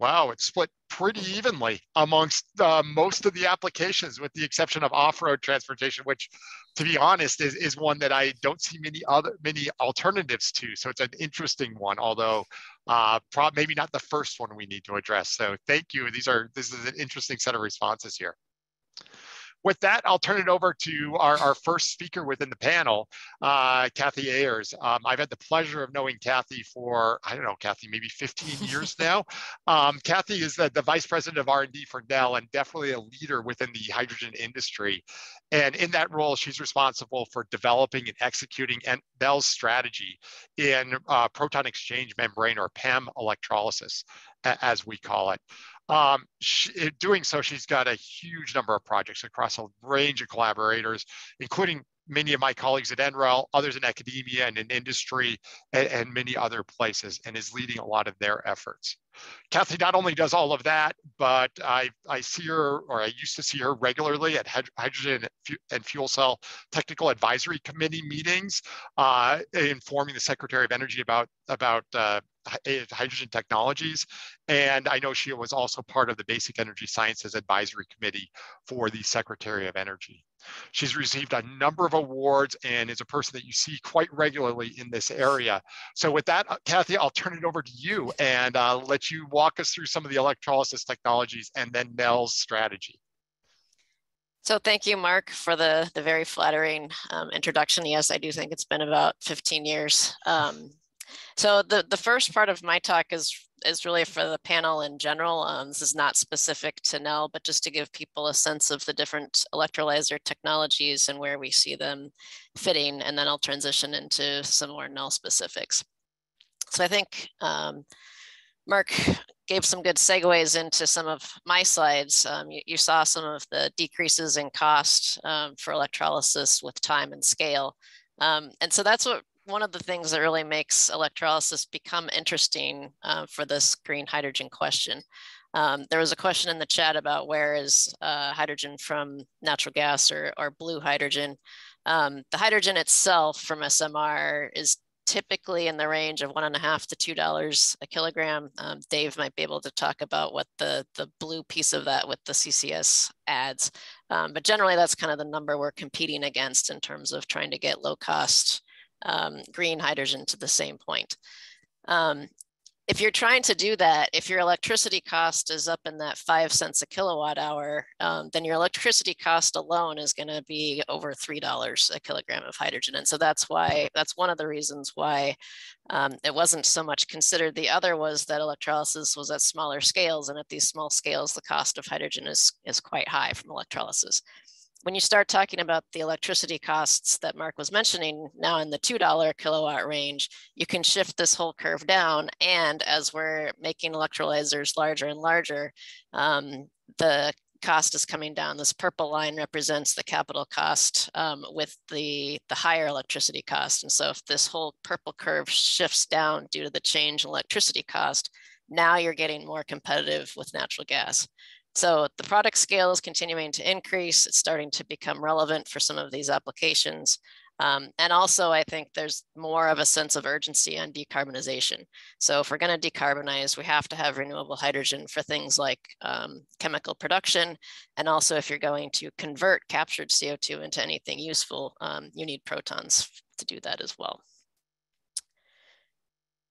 Wow, it's split pretty evenly amongst uh, most of the applications, with the exception of off-road transportation, which, to be honest, is, is one that I don't see many other many alternatives to. So it's an interesting one, although uh, maybe not the first one we need to address. So thank you. These are this is an interesting set of responses here with that, I'll turn it over to our, our first speaker within the panel, uh, Kathy Ayers. Um, I've had the pleasure of knowing Kathy for, I don't know, Kathy, maybe 15 years now. Um, Kathy is the, the Vice President of R&D for Nel and definitely a leader within the hydrogen industry. And in that role, she's responsible for developing and executing Nel's strategy in uh, proton exchange membrane or PEM electrolysis, as we call it. Um, she, doing so, she's got a huge number of projects across a range of collaborators, including many of my colleagues at NREL, others in academia and in industry, and, and, many other places, and is leading a lot of their efforts. Kathy not only does all of that, but I, I see her, or I used to see her regularly at Hydrogen and Fuel Cell Technical Advisory Committee meetings, uh, informing the Secretary of Energy about, about uh, hydrogen technologies. And I know she was also part of the Basic Energy Sciences Advisory Committee for the Secretary of Energy. She's received a number of awards and is a person that you see quite regularly in this area. So with that, uh, Kathy, I'll turn it over to you and uh, let you walk us through some of the electrolysis technologies and then Nel's strategy. So thank you, Mark, for the, the very flattering um, introduction. Yes, I do think it's been about 15 years um, so the, the first part of my talk is, is really for the panel in general. Um, this is not specific to Nel, but just to give people a sense of the different electrolyzer technologies and where we see them fitting. And then I'll transition into some more Nel specifics. So I think um, Mark gave some good segues into some of my slides. Um, you, you, saw some of the decreases in cost um, for electrolysis with time and scale. Um, and so that's what one of the things that really makes electrolysis become interesting uh, for this green hydrogen question. Um, there was a question in the chat about where is uh, hydrogen from natural gas or, or blue hydrogen. Um, the hydrogen itself from SMR is typically in the range of one and a half to two dollars a kilogram. Um, Dave might be able to talk about what the the blue piece of that with the CCS adds, um, but generally that's kind of the number we're competing against in terms of trying to get low cost um, green hydrogen to the same point. Um, if you're trying to do that, if your electricity cost is up in that five cents a kilowatt hour, um, then your electricity cost alone is going to be over three dollars a kilogram of hydrogen, and so that's why that's one of the reasons why um, it wasn't so much considered. The other was that electrolysis was at smaller scales, and at these small scales, the cost of hydrogen is is quite high from electrolysis when you start talking about the electricity costs that Mark was mentioning now in the $2 kilowatt range, you can shift this whole curve down. And as we're making electrolyzers larger and larger, um, the cost is coming down. This purple line represents the capital cost um, with the, the higher electricity cost. And so if this whole purple curve shifts down due to the change in electricity cost, now you're getting more competitive with natural gas. So the product scale is continuing to increase. It's starting to become relevant for some of these applications. Um, and also, I think there's more of a sense of urgency on decarbonization. So if we're going to decarbonize, we have to have renewable hydrogen for things like um, chemical production. And also, if you're going to convert captured CO2 into anything useful, um, you need protons to do that as well.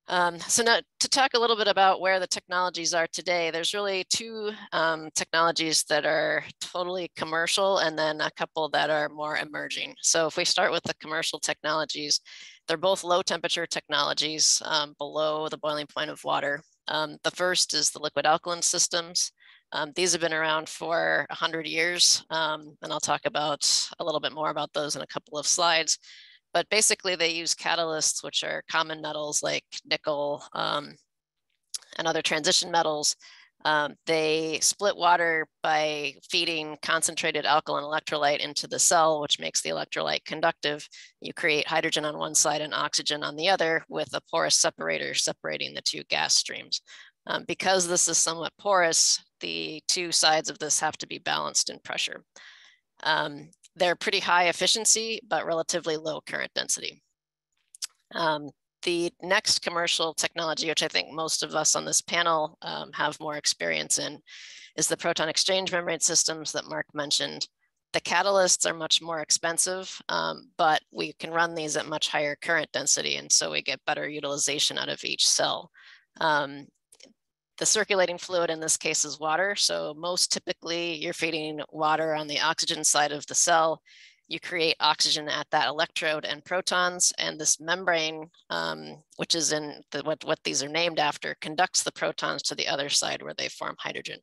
Um, so now to talk a little bit about where the technologies are today, there's really two um, technologies that are totally commercial and then a couple that are more emerging. So if we start with the commercial technologies, they're both low temperature technologies um, below the boiling point of water. Um, the first is the liquid alkaline systems. Um, these have been around for 100 years, um, and I'll talk about a little bit more about those in a couple of slides but basically they use catalysts, which are common metals like nickel um, and other transition metals. Um, they split water by feeding concentrated alkaline electrolyte into the cell, which makes the electrolyte conductive. You create hydrogen on one side and oxygen on the other with a porous separator separating the two gas streams. Um, because this is somewhat porous, the two sides of this have to be balanced in pressure. Um, they're pretty high efficiency, but relatively low current density. Um, the next commercial technology, which I think most of us on this panel um, have more experience in, is the proton exchange membrane systems that Mark mentioned. The catalysts are much more expensive, um, but we can run these at much higher current density, and so we get better utilization out of each cell. Um, the circulating fluid in this case is water. So most typically you're feeding water on the oxygen side of the cell. You create oxygen at that electrode and protons and this membrane, um, which is in the, what, what these are named after, conducts the protons to the other side where they form hydrogen.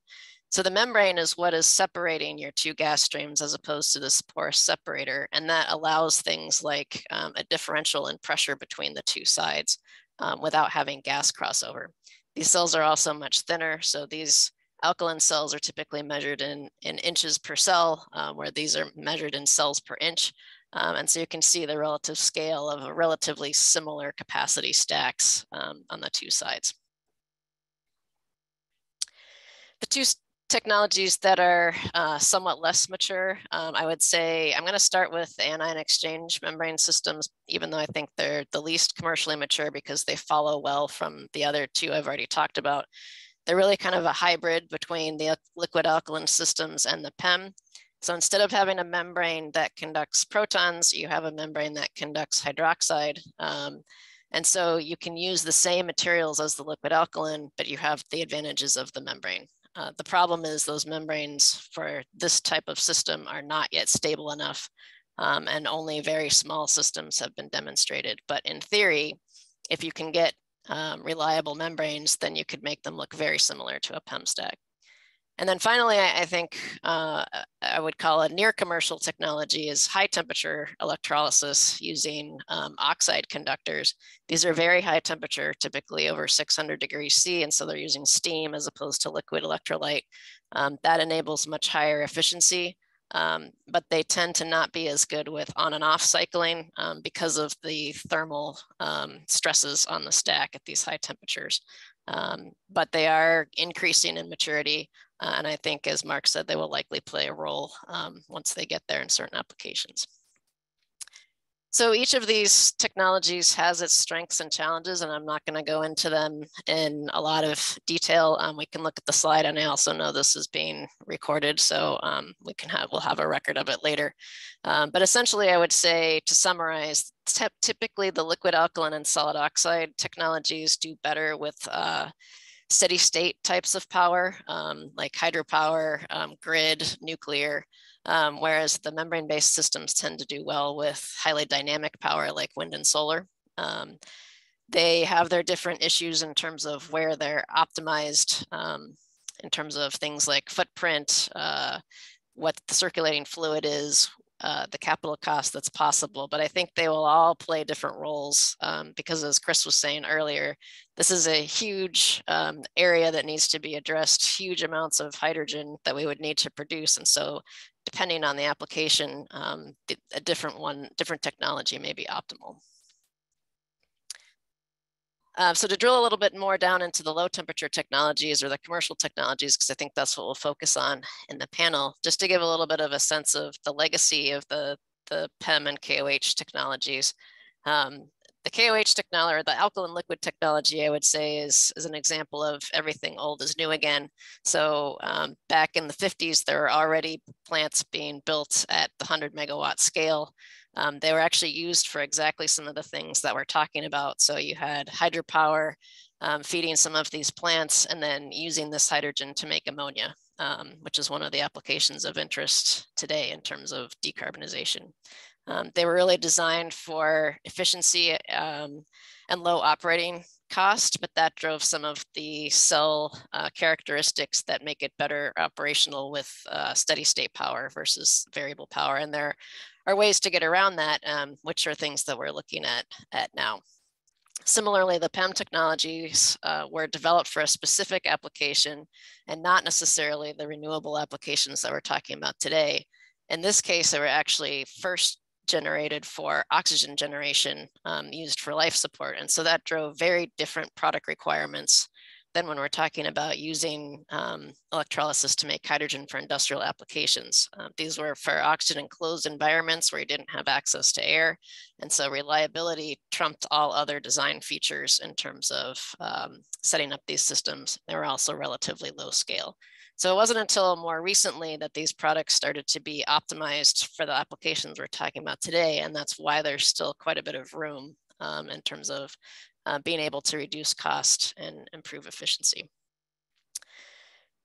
So the membrane is what is separating your two gas streams as opposed to this porous separator. And that allows things like um, a differential in pressure between the two sides um, without having gas crossover. These cells are also much thinner. So these alkaline cells are typically measured in, in inches per cell, um, where these are measured in cells per inch. Um, and so you can see the relative scale of a relatively similar capacity stacks um, on the two sides. The two technologies that are uh, somewhat less mature, um, I would say I'm going to start with anion exchange membrane systems, even though I think they're the least commercially mature because they follow well from the other two I've already talked about. They're really kind of a hybrid between the liquid alkaline systems and the PEM. So instead of having a membrane that conducts protons, you have a membrane that conducts hydroxide. Um, and so you can use the same materials as the liquid alkaline, but you have the advantages of the membrane. Uh, the problem is those membranes for this type of system are not yet stable enough um, and only very small systems have been demonstrated. But in theory, if you can get um, reliable membranes, then you could make them look very similar to a PEM stack. And then finally, I, I think uh, I would call a near commercial technology is high temperature electrolysis using um, oxide conductors. These are very high temperature, typically over 600 degrees C. And so they're using steam as opposed to liquid electrolyte. Um, that enables much higher efficiency, um, but they tend to not be as good with on and off cycling um, because of the thermal um, stresses on the stack at these high temperatures. Um, but they are increasing in maturity uh, and I think, as Mark said, they will likely play a role um, once they get there in certain applications. So each of these technologies has its strengths and challenges, and I'm not going to go into them in a lot of detail. Um, we can look at the slide, and I also know this is being recorded, so um, we can have we'll have a record of it later. Um, but essentially, I would say to summarize, typically the liquid alkaline and solid oxide technologies do better with uh, steady state types of power, um, like hydropower, um, grid, nuclear, um, whereas the membrane-based systems tend to do well with highly dynamic power like wind and solar. Um, they have their different issues in terms of where they're optimized um, in terms of things like footprint, uh, what the circulating fluid is, uh, the capital cost that's possible, but I think they will all play different roles um, because as Chris was saying earlier, this is a huge um, area that needs to be addressed, huge amounts of hydrogen that we would need to produce. And so depending on the application, um, a different one, different technology may be optimal. Uh, so to drill a little bit more down into the low temperature technologies or the commercial technologies, because I think that's what we'll focus on in the panel, just to give a little bit of a sense of the legacy of the, the PEM and KOH technologies. Um, the KOH technology or the alkaline liquid technology, I would say is, is an example of everything old is new again. So um, back in the 50s, there were already plants being built at the 100 megawatt scale. Um, they were actually used for exactly some of the things that we're talking about. So you had hydropower um, feeding some of these plants and then using this hydrogen to make ammonia, um, which is one of the applications of interest today in terms of decarbonization. Um, they were really designed for efficiency um, and low operating cost, but that drove some of the cell uh, characteristics that make it better operational with uh, steady state power versus variable power. And there are ways to get around that, um, which are things that we're looking at, at now. Similarly, the PEM technologies uh, were developed for a specific application and not necessarily the renewable applications that we're talking about today. In this case, they were actually first generated for oxygen generation um, used for life support. And so that drove very different product requirements than when we're talking about using um, electrolysis to make hydrogen for industrial applications. Uh, these were for oxygen enclosed environments where you didn't have access to air. And so reliability trumped all other design features in terms of um, setting up these systems. They were also relatively low scale. So it wasn't until more recently that these products started to be optimized for the applications we're talking about today. And that's why there's still quite a bit of room um, in terms of uh, being able to reduce cost and improve efficiency.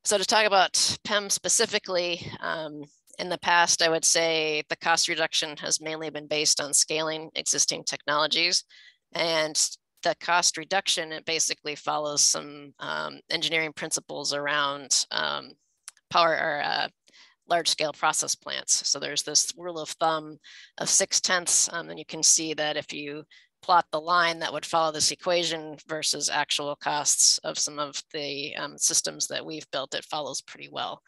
So to talk about PEM specifically, um, in the past, I would say the cost reduction has mainly been based on scaling existing technologies. And the cost reduction, it basically follows some um, engineering principles around um, power or uh, large scale process plants. So there's this rule of thumb of six tenths, um, and you can see that if you plot the line that would follow this equation versus actual costs of some of the um, systems that we've built, it follows pretty well.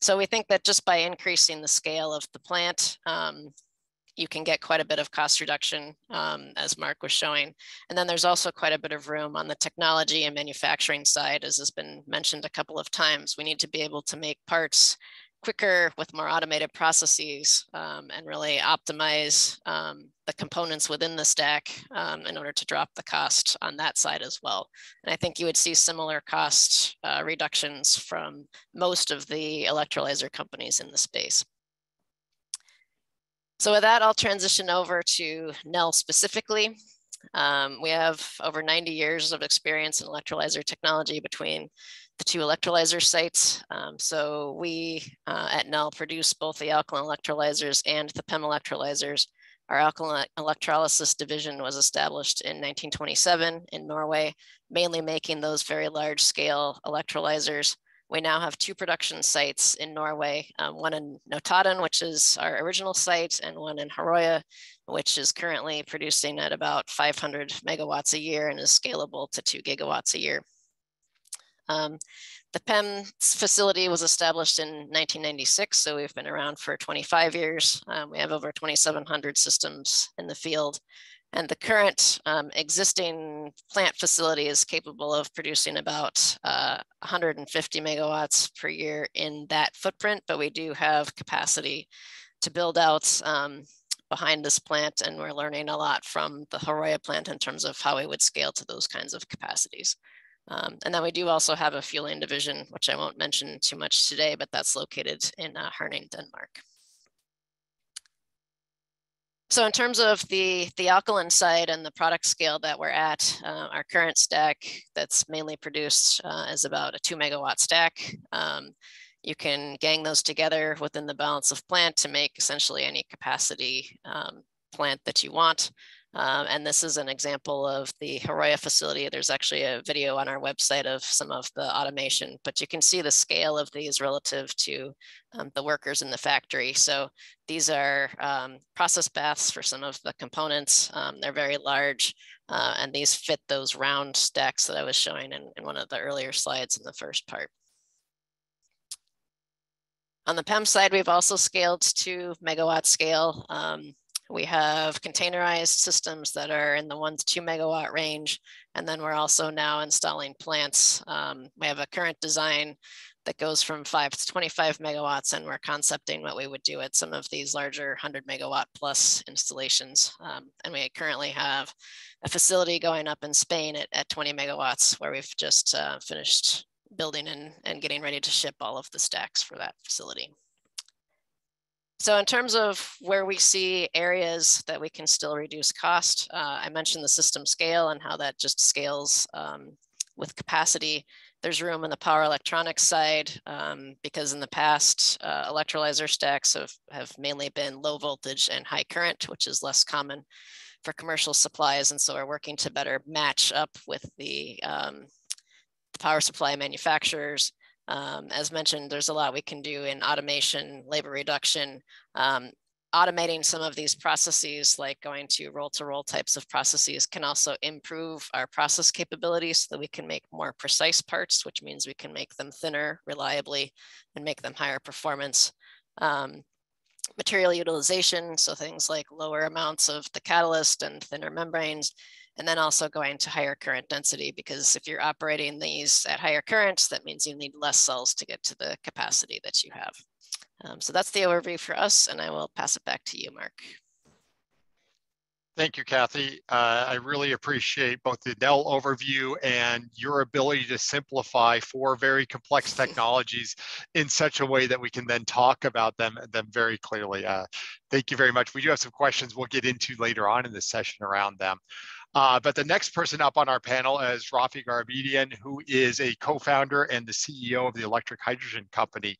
So we think that just by increasing the scale of the plant, um, you can get quite a bit of cost reduction, um, as Mark was showing. And then there's also quite a bit of room on the technology and manufacturing side, as has been mentioned a couple of times. We need to be able to make parts quicker with more automated processes um, and really optimize um, the components within the stack um, in order to drop the cost on that side as well. And I think you would see similar cost uh, reductions from most of the electrolyzer companies in the space. So with that, I'll transition over to Nel specifically. Um, we have over 90 years of experience in electrolyzer technology between the two electrolyzer sites. Um, so we uh, at Nel produce both the alkaline electrolyzers and the PEM electrolyzers. Our alkaline electrolysis division was established in 1927 in Norway, mainly making those very large scale electrolyzers we now have two production sites in Norway, um, one in Notodden, which is our original site, and one in Herøya, which is currently producing at about 500 megawatts a year and is scalable to two gigawatts a year. Um, the PEM facility was established in 1996, so we've been around for 25 years. Um, we have over 2,700 systems in the field. And the current um, existing plant facility is capable of producing about uh, 150 megawatts per year in that footprint, but we do have capacity to build out um, behind this plant, and we're learning a lot from the Herøya plant in terms of how we would scale to those kinds of capacities. Um, and then we do also have a fueling division, which I won't mention too much today, but that's located in uh, Herning, Denmark. So in terms of the, the alkaline side and the product scale that we're at, uh, our current stack that's mainly produced uh, is about a two megawatt stack. Um, you can gang those together within the balance of plant to make essentially any capacity um, plant that you want. Um, and this is an example of the Herøya facility. There's actually a video on our website of some of the automation, but you can see the scale of these relative to um, the workers in the factory. So these are um, process baths for some of the components. Um, they're very large uh, and these fit those round stacks that I was showing in, in one of the earlier slides in the first part. On the PEM side, we've also scaled to megawatt scale. Um, we have containerized systems that are in the one to two megawatt range. And then we're also now installing plants. Um, we have a current design that goes from five to 25 megawatts and we're concepting what we would do at some of these larger 100 megawatt plus installations. Um, and we currently have a facility going up in Spain at, at 20 megawatts where we've just uh, finished building and, and getting ready to ship all of the stacks for that facility. So in terms of where we see areas that we can still reduce cost, uh, I mentioned the system scale and how that just scales um, with capacity. There's room in the power electronics side um, because in the past, uh, electrolyzer stacks have, have mainly been low voltage and high current, which is less common for commercial supplies. And so we're working to better match up with the, um, the power supply manufacturers um, as mentioned, there's a lot we can do in automation, labor reduction, um, automating some of these processes like going to roll to roll types of processes can also improve our process capabilities so that we can make more precise parts, which means we can make them thinner reliably and make them higher performance. Um, material utilization, so things like lower amounts of the catalyst and thinner membranes, and then also going to higher current density because if you're operating these at higher currents, that means you need less cells to get to the capacity that you have. Um, so that's the overview for us, and I will pass it back to you, Mark. Thank you, Kathy. Uh, I really appreciate both the Nel overview and your ability to simplify four very complex technologies in such a way that we can then talk about them, them very clearly. Uh, thank you very much. We do have some questions we'll get into later on in the session around them. Uh, but the next person up on our panel is Rafi Garabedian, who is a co-founder and the CEO of the Electric Hydrogen Company.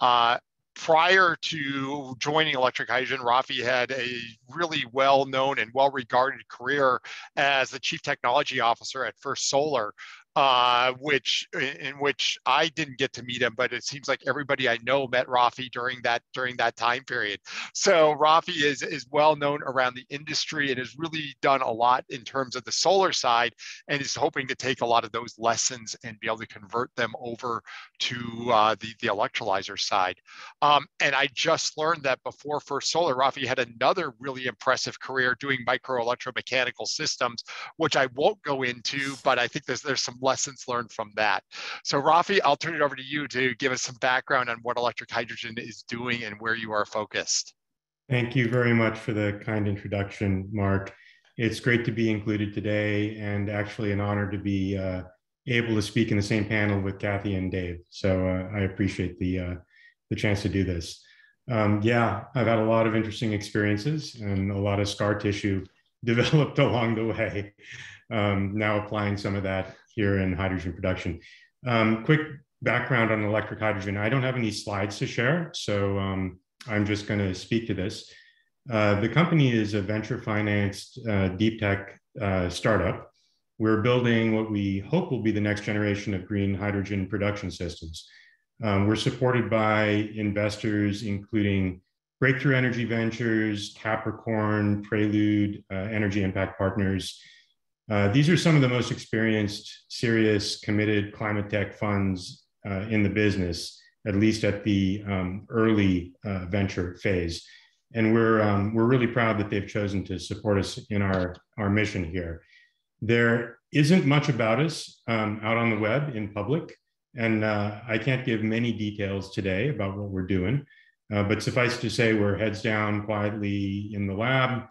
Uh, prior to joining Electric Hydrogen, Rafi had a really well-known and well-regarded career as the chief technology officer at First Solar, uh, which in which I didn't get to meet him, but it seems like everybody I know met Rafi during that during that time period. So Rafi is is well known around the industry and has really done a lot in terms of the solar side, and is hoping to take a lot of those lessons and be able to convert them over to uh, the the electrolyzer side. Um, and I just learned that before First Solar, Rafi had another really impressive career doing micro electromechanical systems, which I won't go into, but I think there's there's some lessons learned from that. So Rafi, I'll turn it over to you to give us some background on what electric hydrogen is doing and where you are focused. Thank you very much for the kind introduction, Mark. It's great to be included today and actually an honor to be uh, able to speak in the same panel with Kathy and Dave. So uh, I appreciate the, uh, the chance to do this. Um, yeah, I've had a lot of interesting experiences and a lot of scar tissue developed along the way. Um, now applying some of that here in hydrogen production. Um, quick background on electric hydrogen. I don't have any slides to share, so um, I'm just going to speak to this. Uh, the company is a venture financed uh, deep tech uh, startup. We're building what we hope will be the next generation of green hydrogen production systems. Um, we're supported by investors including Breakthrough Energy Ventures, Capricorn, Prelude, uh, Energy Impact Partners. Uh, these are some of the most experienced, serious, committed climate tech funds uh, in the business, at least at the um, early uh, venture phase. And we're, um, we're really proud that they've chosen to support us in our, our mission here. There isn't much about us um, out on the web in public, and uh, I can't give many details today about what we're doing. Uh, but suffice to say, we're heads down quietly in the lab,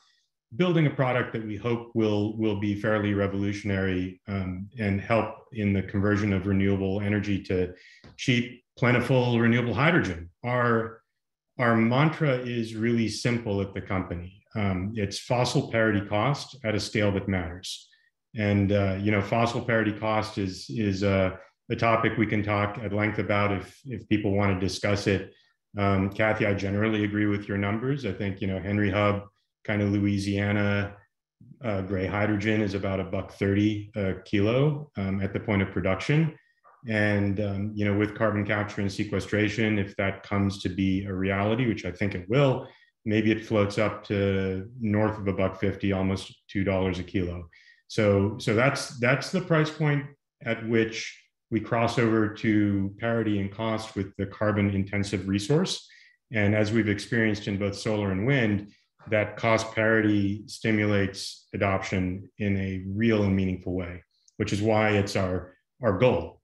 building a product that we hope will, will be fairly revolutionary um, and help in the conversion of renewable energy to cheap, plentiful, renewable hydrogen. Our, our mantra is really simple at the company. Um, it's fossil parity cost at a scale that matters. And uh, you know, fossil parity cost is, is uh, a topic we can talk at length about if, if people want to discuss it. Um, Kathy, I generally agree with your numbers. I think, you know, Henry Hub, kind of Louisiana, uh, gray hydrogen is about a buck 30 a kilo um, at the point of production. And, um, you know, with carbon capture and sequestration, if that comes to be a reality, which I think it will, maybe it floats up to north of a buck 50, almost $2 a kilo. So, so that's, that's the price point at which we cross over to parity in cost with the carbon intensive resource. And as we've experienced in both solar and wind, that cost parity stimulates adoption in a real and meaningful way, which is why it's our, our goal.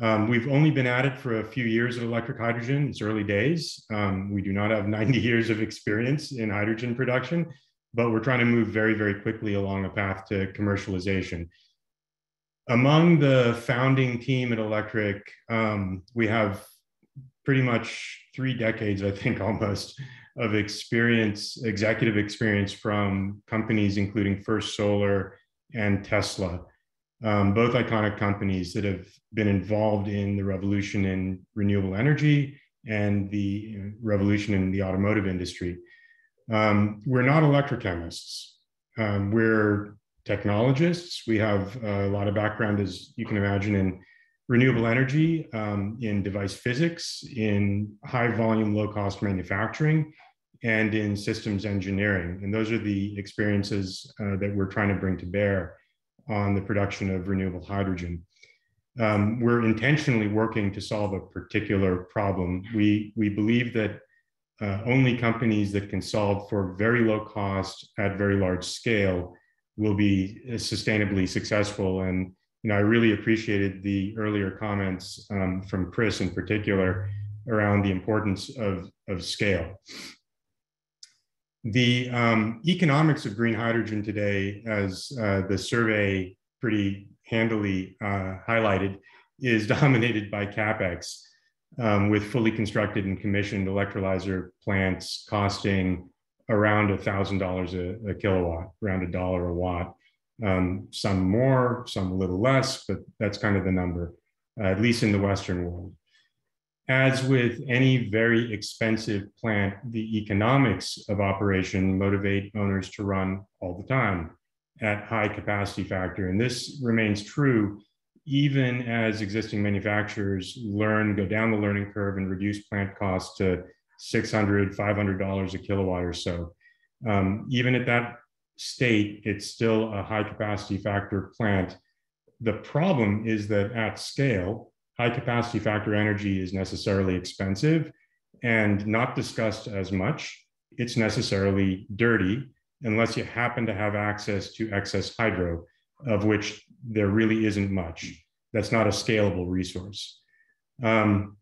Um, we've only been at it for a few years at electric hydrogen. It's early days. Um, we do not have 90 years of experience in hydrogen production, but we're trying to move very, very quickly along a path to commercialization among the founding team at Electric, um, we have pretty much three decades, I think, almost of experience, executive experience from companies including First Solar and Tesla, um, both iconic companies that have been involved in the revolution in renewable energy and the revolution in the automotive industry. Um, we're not electrochemists. Um, we're technologists. We have a lot of background, as you can imagine, in renewable energy, um, in device physics, in high volume, low cost manufacturing, and in systems engineering. And those are the experiences uh, that we're trying to bring to bear on the production of renewable hydrogen. Um, we're intentionally working to solve a particular problem. We, we believe that uh, only companies that can solve for very low cost at very large scale will be sustainably successful. And you know, I really appreciated the earlier comments um, from Chris in particular around the importance of, of scale. The um, economics of green hydrogen today, as uh, the survey pretty handily uh, highlighted, is dominated by capex, um, with fully constructed and commissioned electrolyzer plants costing around a thousand dollars a kilowatt, around a dollar a watt. Um, some more, some a little less, but that's kind of the number, uh, at least in the Western world. As with any very expensive plant, the economics of operation motivate owners to run all the time at high capacity factor. And this remains true even as existing manufacturers learn, go down the learning curve and reduce plant costs to 600 $500 a kilowatt or so. Um, even at that state, it's still a high capacity factor plant. The problem is that at scale, high capacity factor energy is necessarily expensive and not discussed as much. It's necessarily dirty unless you happen to have access to excess hydro, of which there really isn't much. That's not a scalable resource. Um,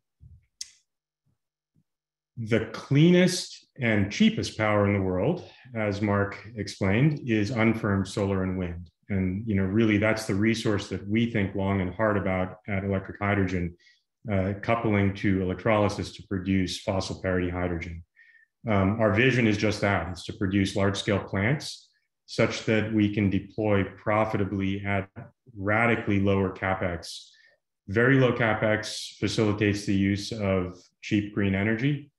the cleanest and cheapest power in the world, as Mark explained, is unfirmed solar and wind. And you know, really, that's the resource that we think long and hard about at Electric Hydrogen, uh, coupling to electrolysis to produce fossil parity hydrogen. Um, our vision is just that: it's to produce large-scale plants such that we can deploy profitably at radically lower capex. Very low capex facilitates the use of cheap green energy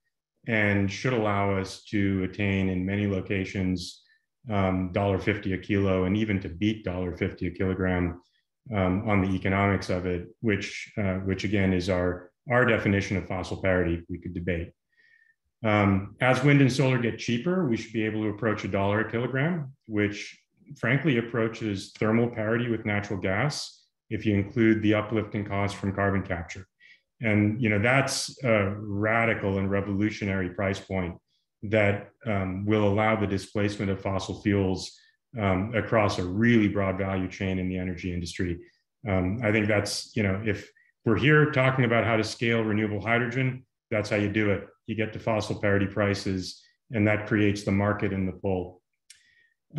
and should allow us to attain in many locations um, $1.50 a kilo and even to beat $1.50 a kilogram um, on the economics of it, which, uh, which again is our, our definition of fossil parity we could debate. Um, as wind and solar get cheaper, we should be able to approach a dollar a kilogram, which frankly approaches thermal parity with natural gas if you include the uplifting cost from carbon capture. And you know that's a radical and revolutionary price point that um, will allow the displacement of fossil fuels um, across a really broad value chain in the energy industry. Um, I think that's you know if we're here talking about how to scale renewable hydrogen, that's how you do it. You get to fossil parity prices, and that creates the market and the pull.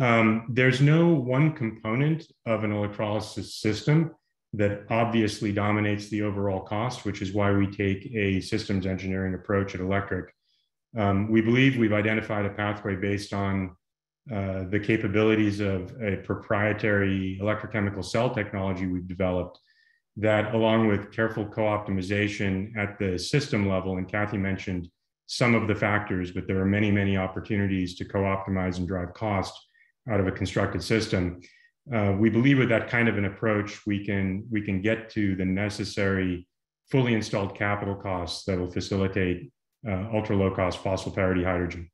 Um, there's no one component of an electrolysis system that obviously dominates the overall cost, which is why we take a systems engineering approach at Electric. Um, we believe we've identified a pathway based on uh, the capabilities of a proprietary electrochemical cell technology we've developed that along with careful co-optimization at the system level, and Kathy mentioned some of the factors, but there are many, many opportunities to co-optimize and drive cost out of a constructed system. Uh, we believe with that kind of an approach, we can, we can get to the necessary fully installed capital costs that will facilitate uh, ultra low cost fossil parity hydrogen,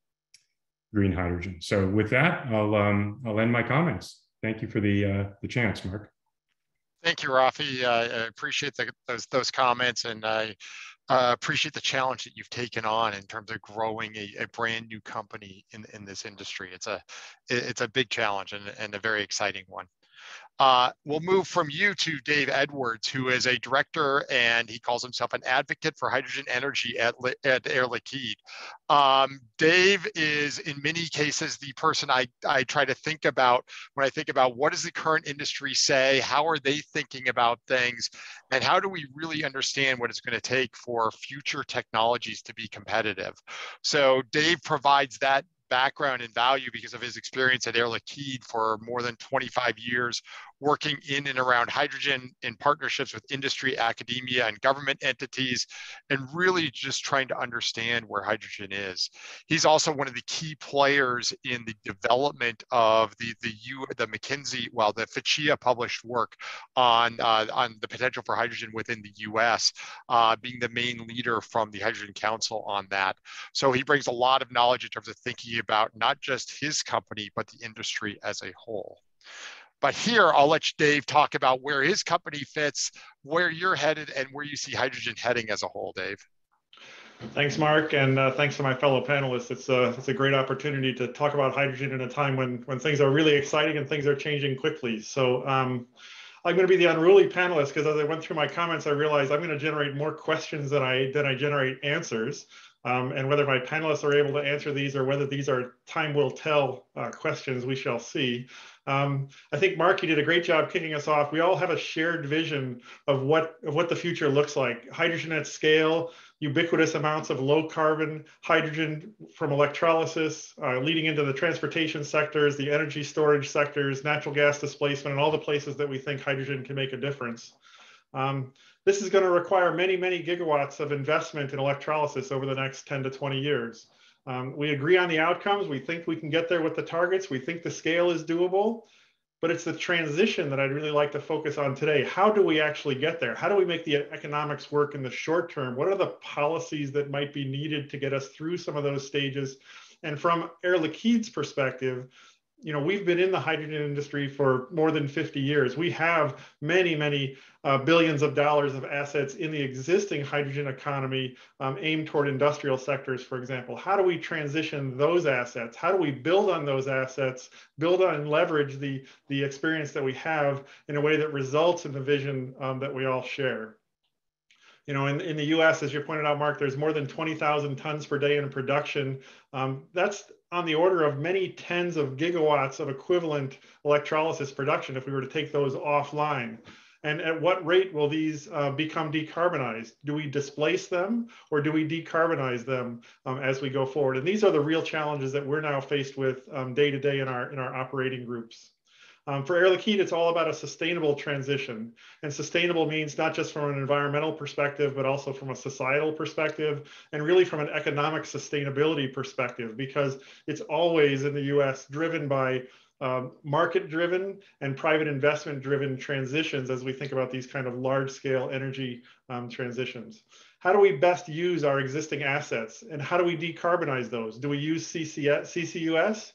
green hydrogen. So with that, I'll, um, I'll end my comments. Thank you for the, uh, the chance, Mark. Thank you, Rafi. I appreciate the, those those comments, and I uh, appreciate the challenge that you've taken on in terms of growing a, a, brand new company in in this industry. It's a it's a big challenge and, and a very exciting one. Uh, we'll move from you to Dave Edwards, who is a director and he calls himself an advocate for hydrogen energy at, at Air Liquide. Um, Dave is, in many cases, the person I, I try to think about when I think about what does the current industry say, how are they thinking about things, and how do we really understand what it's going to take for future technologies to be competitive. So Dave provides that background and value because of his experience at Air Liquide for more than 25 years, working in and around hydrogen in partnerships with industry, academia, and government entities, and really just trying to understand where hydrogen is. He's also one of the key players in the development of the the U, the McKinsey, well, the FCHEA published work on uh, on the potential for hydrogen within the U.S., uh, being the main leader from the Hydrogen Council on that. So he brings a lot of knowledge in terms of thinking about not just his company but the industry as a whole. But here, I'll let Dave talk about where his company fits, where you're headed, and where you see hydrogen heading as a whole, Dave. Thanks, Mark, and uh, thanks to my fellow panelists. It's a, it's a great opportunity to talk about hydrogen in a time when, when things are really exciting and things are changing quickly. So um, I'm going to be the unruly panelist because as I went through my comments, I realized I'm going to generate more questions than I, than I generate answers. Um, and whether my panelists are able to answer these or whether these are time will tell uh, questions, we shall see. Um, I think Mark, you did a great job kicking us off. We all have a shared vision of what of what the future looks like. Hydrogen at scale, ubiquitous amounts of low carbon hydrogen from electrolysis, uh, leading into the transportation sectors, the energy storage sectors, natural gas displacement, and all the places that we think hydrogen can make a difference. Um, this is going to require many, many gigawatts of investment in electrolysis over the next 10 to 20 years. Um, we agree on the outcomes. We think we can get there with the targets. We think the scale is doable, but it's the transition that I'd really like to focus on today. How do we actually get there? How do we make the economics work in the short term? What are the policies that might be needed to get us through some of those stages? And from Air Liquide's perspective, you know, we've been in the hydrogen industry for more than 50 years. We have many, many uh, billions of dollars of assets in the existing hydrogen economy um, aimed toward industrial sectors, for example. How do we transition those assets? How do we build on those assets, build on and leverage the, the experience that we have in a way that results in the vision um, that we all share? you know, in, in the US, as you pointed out, Mark, there's more than 20,000 tons per day in production. Um, that's on the order of many tens of gigawatts of equivalent electrolysis production if we were to take those offline. And at what rate will these uh, become decarbonized? Do we displace them or do we decarbonize them um, as we go forward? And these are the real challenges that we're now faced with um, day to day in our, in our operating groups. Um, for Air Liquide, it's all about a sustainable transition. And sustainable means not just from an environmental perspective, but also from a societal perspective, and really from an economic sustainability perspective, because it's always in the US driven by um, market driven and private investment driven transitions as we think about these kind of large scale energy um, transitions. How do we best use our existing assets and how do we decarbonize those? Do we use CCS, CCUS?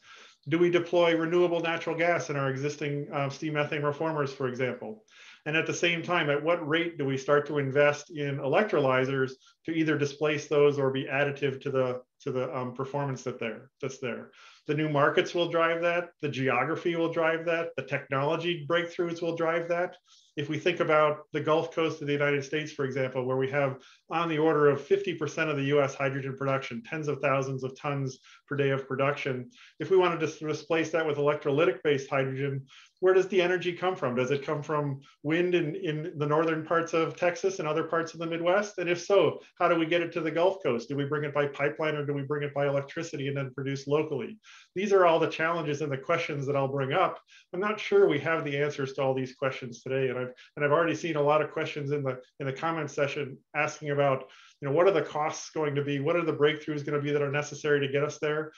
Do we deploy renewable natural gas in our existing uh, steam methane reformers, for example? And at the same time, at what rate do we start to invest in electrolyzers to either displace those or be additive to the to the um, performance that there that's there? The new markets will drive that. The geography will drive that. The technology breakthroughs will drive that. If we think about the Gulf Coast of the United States, for example, where we have on the order of 50% of the US hydrogen production, tens of thousands of tons per day of production, if we wanted to displace that with electrolytic based hydrogen, where does the energy come from? Does it come from wind in, in the northern parts of Texas and other parts of the Midwest? And if so, how do we get it to the Gulf Coast? Do we bring it by pipeline or do we bring it by electricity and then produce locally? These are all the challenges and the questions that I'll bring up. I'm not sure we have the answers to all these questions today. And I've, and I've already seen a lot of questions in the, in the comment session asking about, you know, what are the costs going to be? What are the breakthroughs going to be that are necessary to get us there?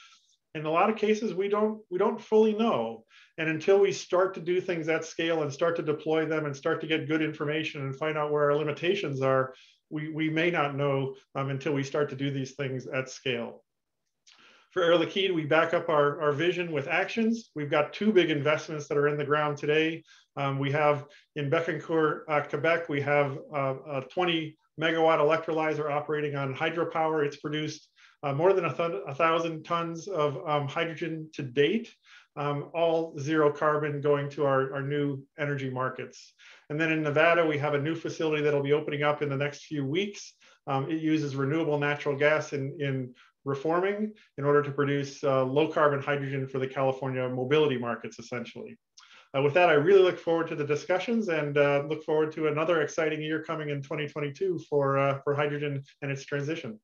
In a lot of cases we don't we don't fully know and until we start to do things at scale and start to deploy them and start to get good information and find out where our limitations are we, we may not know um, until we start to do these things at scale for Air Liquide, we back up our, our vision with actions. We've got two big investments that are in the ground today. Um, we have in Bécancour, uh, Quebec, we have uh, a 20 megawatt electrolyzer operating on hydropower. It's produced uh, more than a, th a, thousand tons of um, hydrogen to date, um, all zero carbon going to our, our new energy markets. And then in Nevada, we have a new facility that'll be opening up in the next few weeks. Um, it uses renewable natural gas in, in reforming in order to produce uh, low carbon hydrogen for the California mobility markets, essentially. Uh, with that, I really look forward to the discussions and uh, look forward to another exciting year coming in 2022 for, uh, for hydrogen and its transition.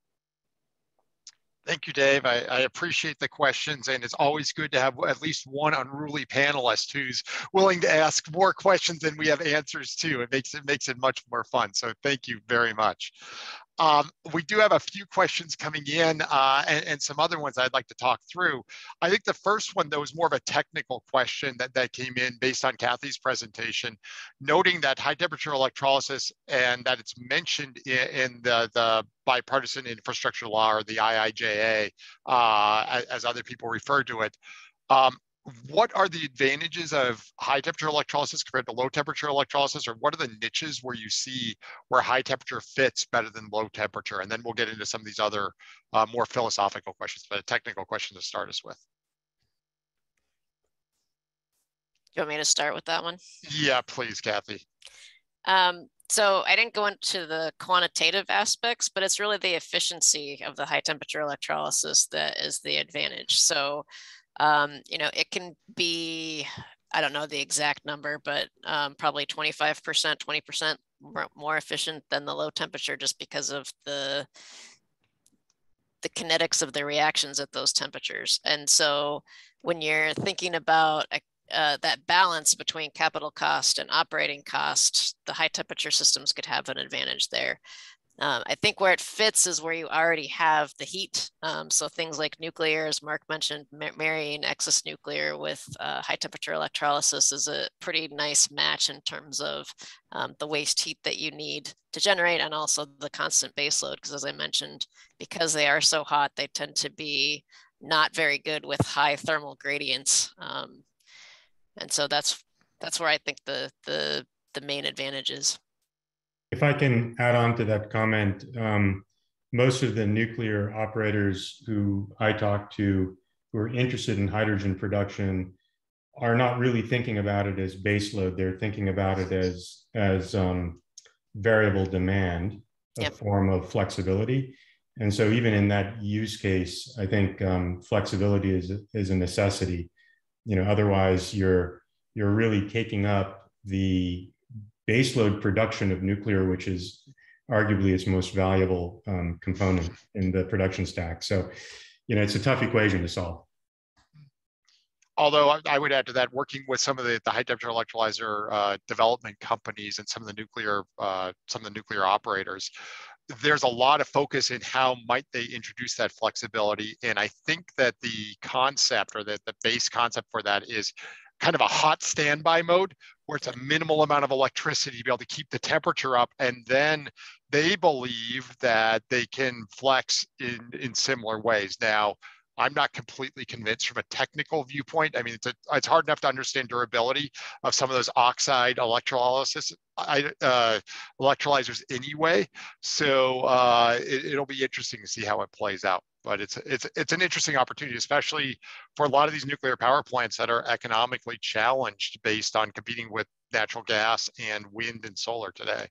Thank you, Dave. I, I, appreciate the questions, and it's always good to have at least one unruly panelist who's willing to ask more questions than we have answers to. It makes it makes it much more fun. So thank you very much. Um, we do have a few questions coming in uh, and, and, some other ones I'd like to talk through. I think the first one, though, is more of a technical question that, that came in based on Kathy's presentation, noting that high temperature electrolysis and that it's mentioned in, in the, the bipartisan infrastructure law or the IIJA, uh, as, as other people refer to it. Um, what are the advantages of high temperature electrolysis compared to low temperature electrolysis or what are the niches where you see where high temperature fits better than low temperature? And then we'll get into some of these other uh, more philosophical questions but a technical question to start us with. You want me to start with that one? Yeah please kathy. Um, so I didn't go into the quantitative aspects, but it's really the efficiency of the high temperature electrolysis that is the advantage. So um, you know, it can be, I don't know the exact number, but um, probably 25%, 20% more efficient than the low temperature just because of the the kinetics of the reactions at those temperatures. And so when you're thinking about uh, that balance between capital cost and operating cost, the high temperature systems could have an advantage there. Um, I think where it fits is where you already have the heat. Um, so things like nuclear, as Mark mentioned, marrying excess nuclear with uh, high temperature electrolysis is a pretty nice match in terms of um, the waste heat that you need to generate and also the constant baseload. Because as I mentioned, because they are so hot, they tend to be not very good with high thermal gradients. Um, and so that's that's where I think the the the main advantage is. If I can add on to that comment, um, most of the nuclear operators who I talk to who are interested in hydrogen production are not really thinking about it as baseload. They're thinking about it as as um, variable demand, a yep. form of flexibility. And so, even in that use case, I think um, flexibility is is a necessity. You know, otherwise you're you're really taking up the baseload production of nuclear, which is arguably its most valuable um, component in the production stack. So, you know, it's a tough equation to solve. Although I would add to that, working with some of the, the high temperature electrolyzer uh, development companies and some of the nuclear, uh, some of the nuclear operators, there's a lot of focus in how might they introduce that flexibility. And I think that the concept or the, the base concept for that is kind of a hot standby mode where it's a minimal amount of electricity to be able to keep the temperature up. And then they believe that they can flex in, in similar ways. Now, I'm not completely convinced from a technical viewpoint. I mean, it's, a, it's hard enough to understand durability of some of those oxide electrolysis uh, electrolyzers anyway. So uh, it, will be interesting to see how it plays out. But it's it's it's an interesting opportunity, especially for a lot of these nuclear power plants that are economically challenged based on competing with natural gas and wind and solar today.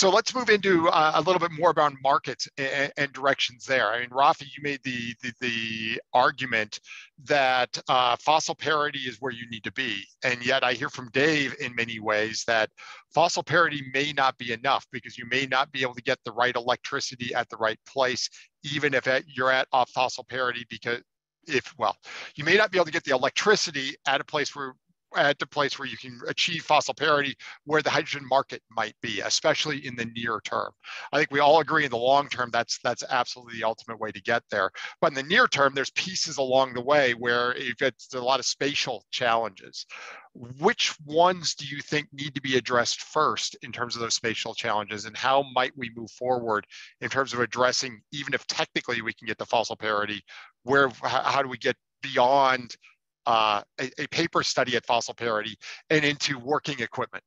So let's move into uh, a little bit more about markets and, and, directions there. I mean, Rafi, you made the, the, the argument that uh, fossil parity is where you need to be. And yet I hear from Dave in many ways that fossil parity may not be enough because you may not be able to get the right electricity at the right place, even if you're at off fossil parity because if, well, you may not be able to get the electricity at a place where at the place where you can achieve fossil parity where the hydrogen market might be especially in the near term. I think we all agree in the long term that's that's absolutely the ultimate way to get there. But in the near term there's pieces along the way where got a lot of spatial challenges. Which ones do you think need to be addressed first in terms of those spatial challenges and how might we move forward in terms of addressing even if technically we can get to fossil parity where how do we get beyond uh, a, a, paper study at fossil parity and into working equipment?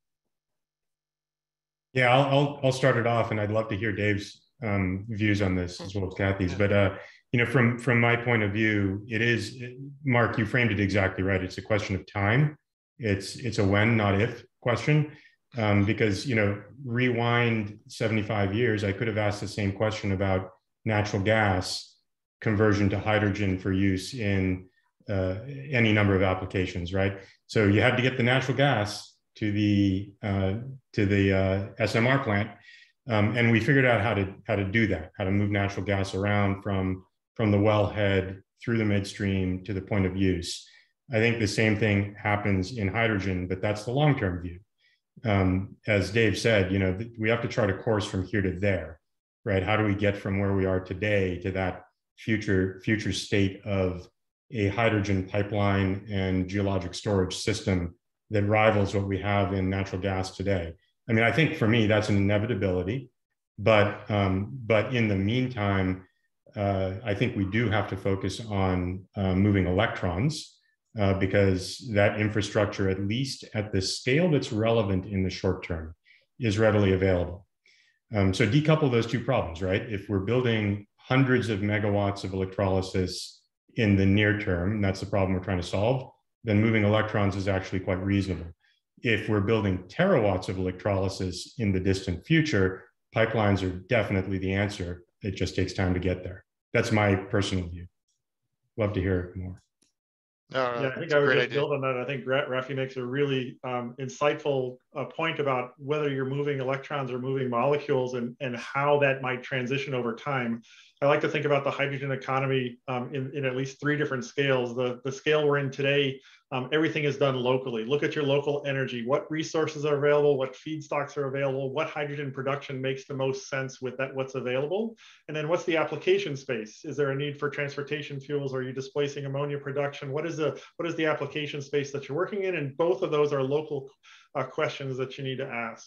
Yeah, I'll, I'll, I'll start it off, and I'd love to hear Dave's um, views on this as well as Kathy's. But uh, you know, from from my point of view, it is Mark. You framed it exactly right. It's a question of time. It's it's a when, not if question. Um, because you know, rewind 75 years, I could have asked the same question about natural gas conversion to hydrogen for use in uh, any number of applications, right? So you had to get the natural gas to the uh, to the uh, SMR plant, um, and we figured out how to how to do that, how to move natural gas around from from the wellhead through the midstream to the point of use. I think the same thing happens in hydrogen, but that's the long term view. Um, as Dave said, you know, we have to chart a course from here to there, right? How do we get from where we are today to that future future state of a hydrogen pipeline and geologic storage system that rivals what we have in natural gas today. I mean, I think for me, that's an inevitability. But, um, but in the meantime, uh, I think we do have to focus on uh, moving electrons uh, because that infrastructure, at least at the scale that's relevant in the short term, is readily available. Um, so decouple those two problems, right? If we're building hundreds of megawatts of electrolysis in the near term, that's the problem we're trying to solve, then moving electrons is actually quite reasonable. If we're building terawatts of electrolysis in the distant future, pipelines are definitely the answer. It just takes time to get there. That's my personal view. Love to hear more. No, yeah, I think I would just idea. build on that. I think Rafi makes a really um, insightful uh, point about whether you're moving electrons or moving molecules and, and how that might transition over time. I like to think about the hydrogen economy um, in, in at least three different scales. The, the scale we're in today, um, everything is done locally. Look at your local energy. What resources are available? What feedstocks are available? What hydrogen production makes the most sense with that? What's available? And then what's the application space? Is there a need for transportation fuels? Are you displacing ammonia production? What is the what is the application space that you're working in? And both of those are local uh, questions that you need to ask.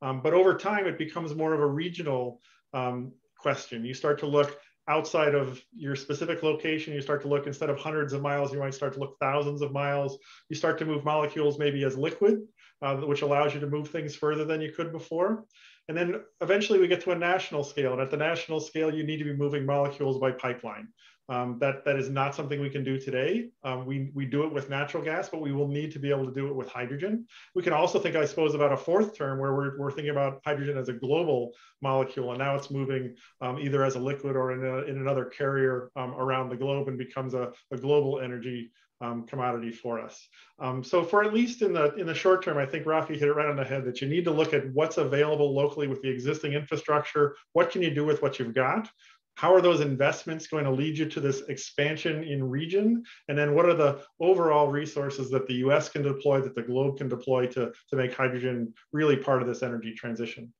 Um, but over time, it becomes more of a regional um, question. You start to look outside of your specific location. You start to look instead of hundreds of miles, you might start to look thousands of miles. You start to move molecules maybe as liquid, uh, which allows you to move things further than you could before. And then eventually we get to a national scale. And at the national scale, you need to be moving molecules by pipeline. Um, that, that is not something we can do today. Um, we, we do it with natural gas, but we will need to be able to do it with hydrogen. We can also think, I suppose, about a fourth term where we're, we're thinking about hydrogen as a global molecule, and now it's moving um, either as a liquid or in, a, in another carrier um, around the globe and becomes a, a global energy um, commodity for us. Um, so for at least in the in the short term, I think Rafi hit it right on the head that you need to look at what's available locally with the existing infrastructure. What can you do with what you've got? How are those investments going to lead you to this expansion in region? And then what are the overall resources that the US can deploy, that the globe can deploy to, to make hydrogen really part of this energy transition?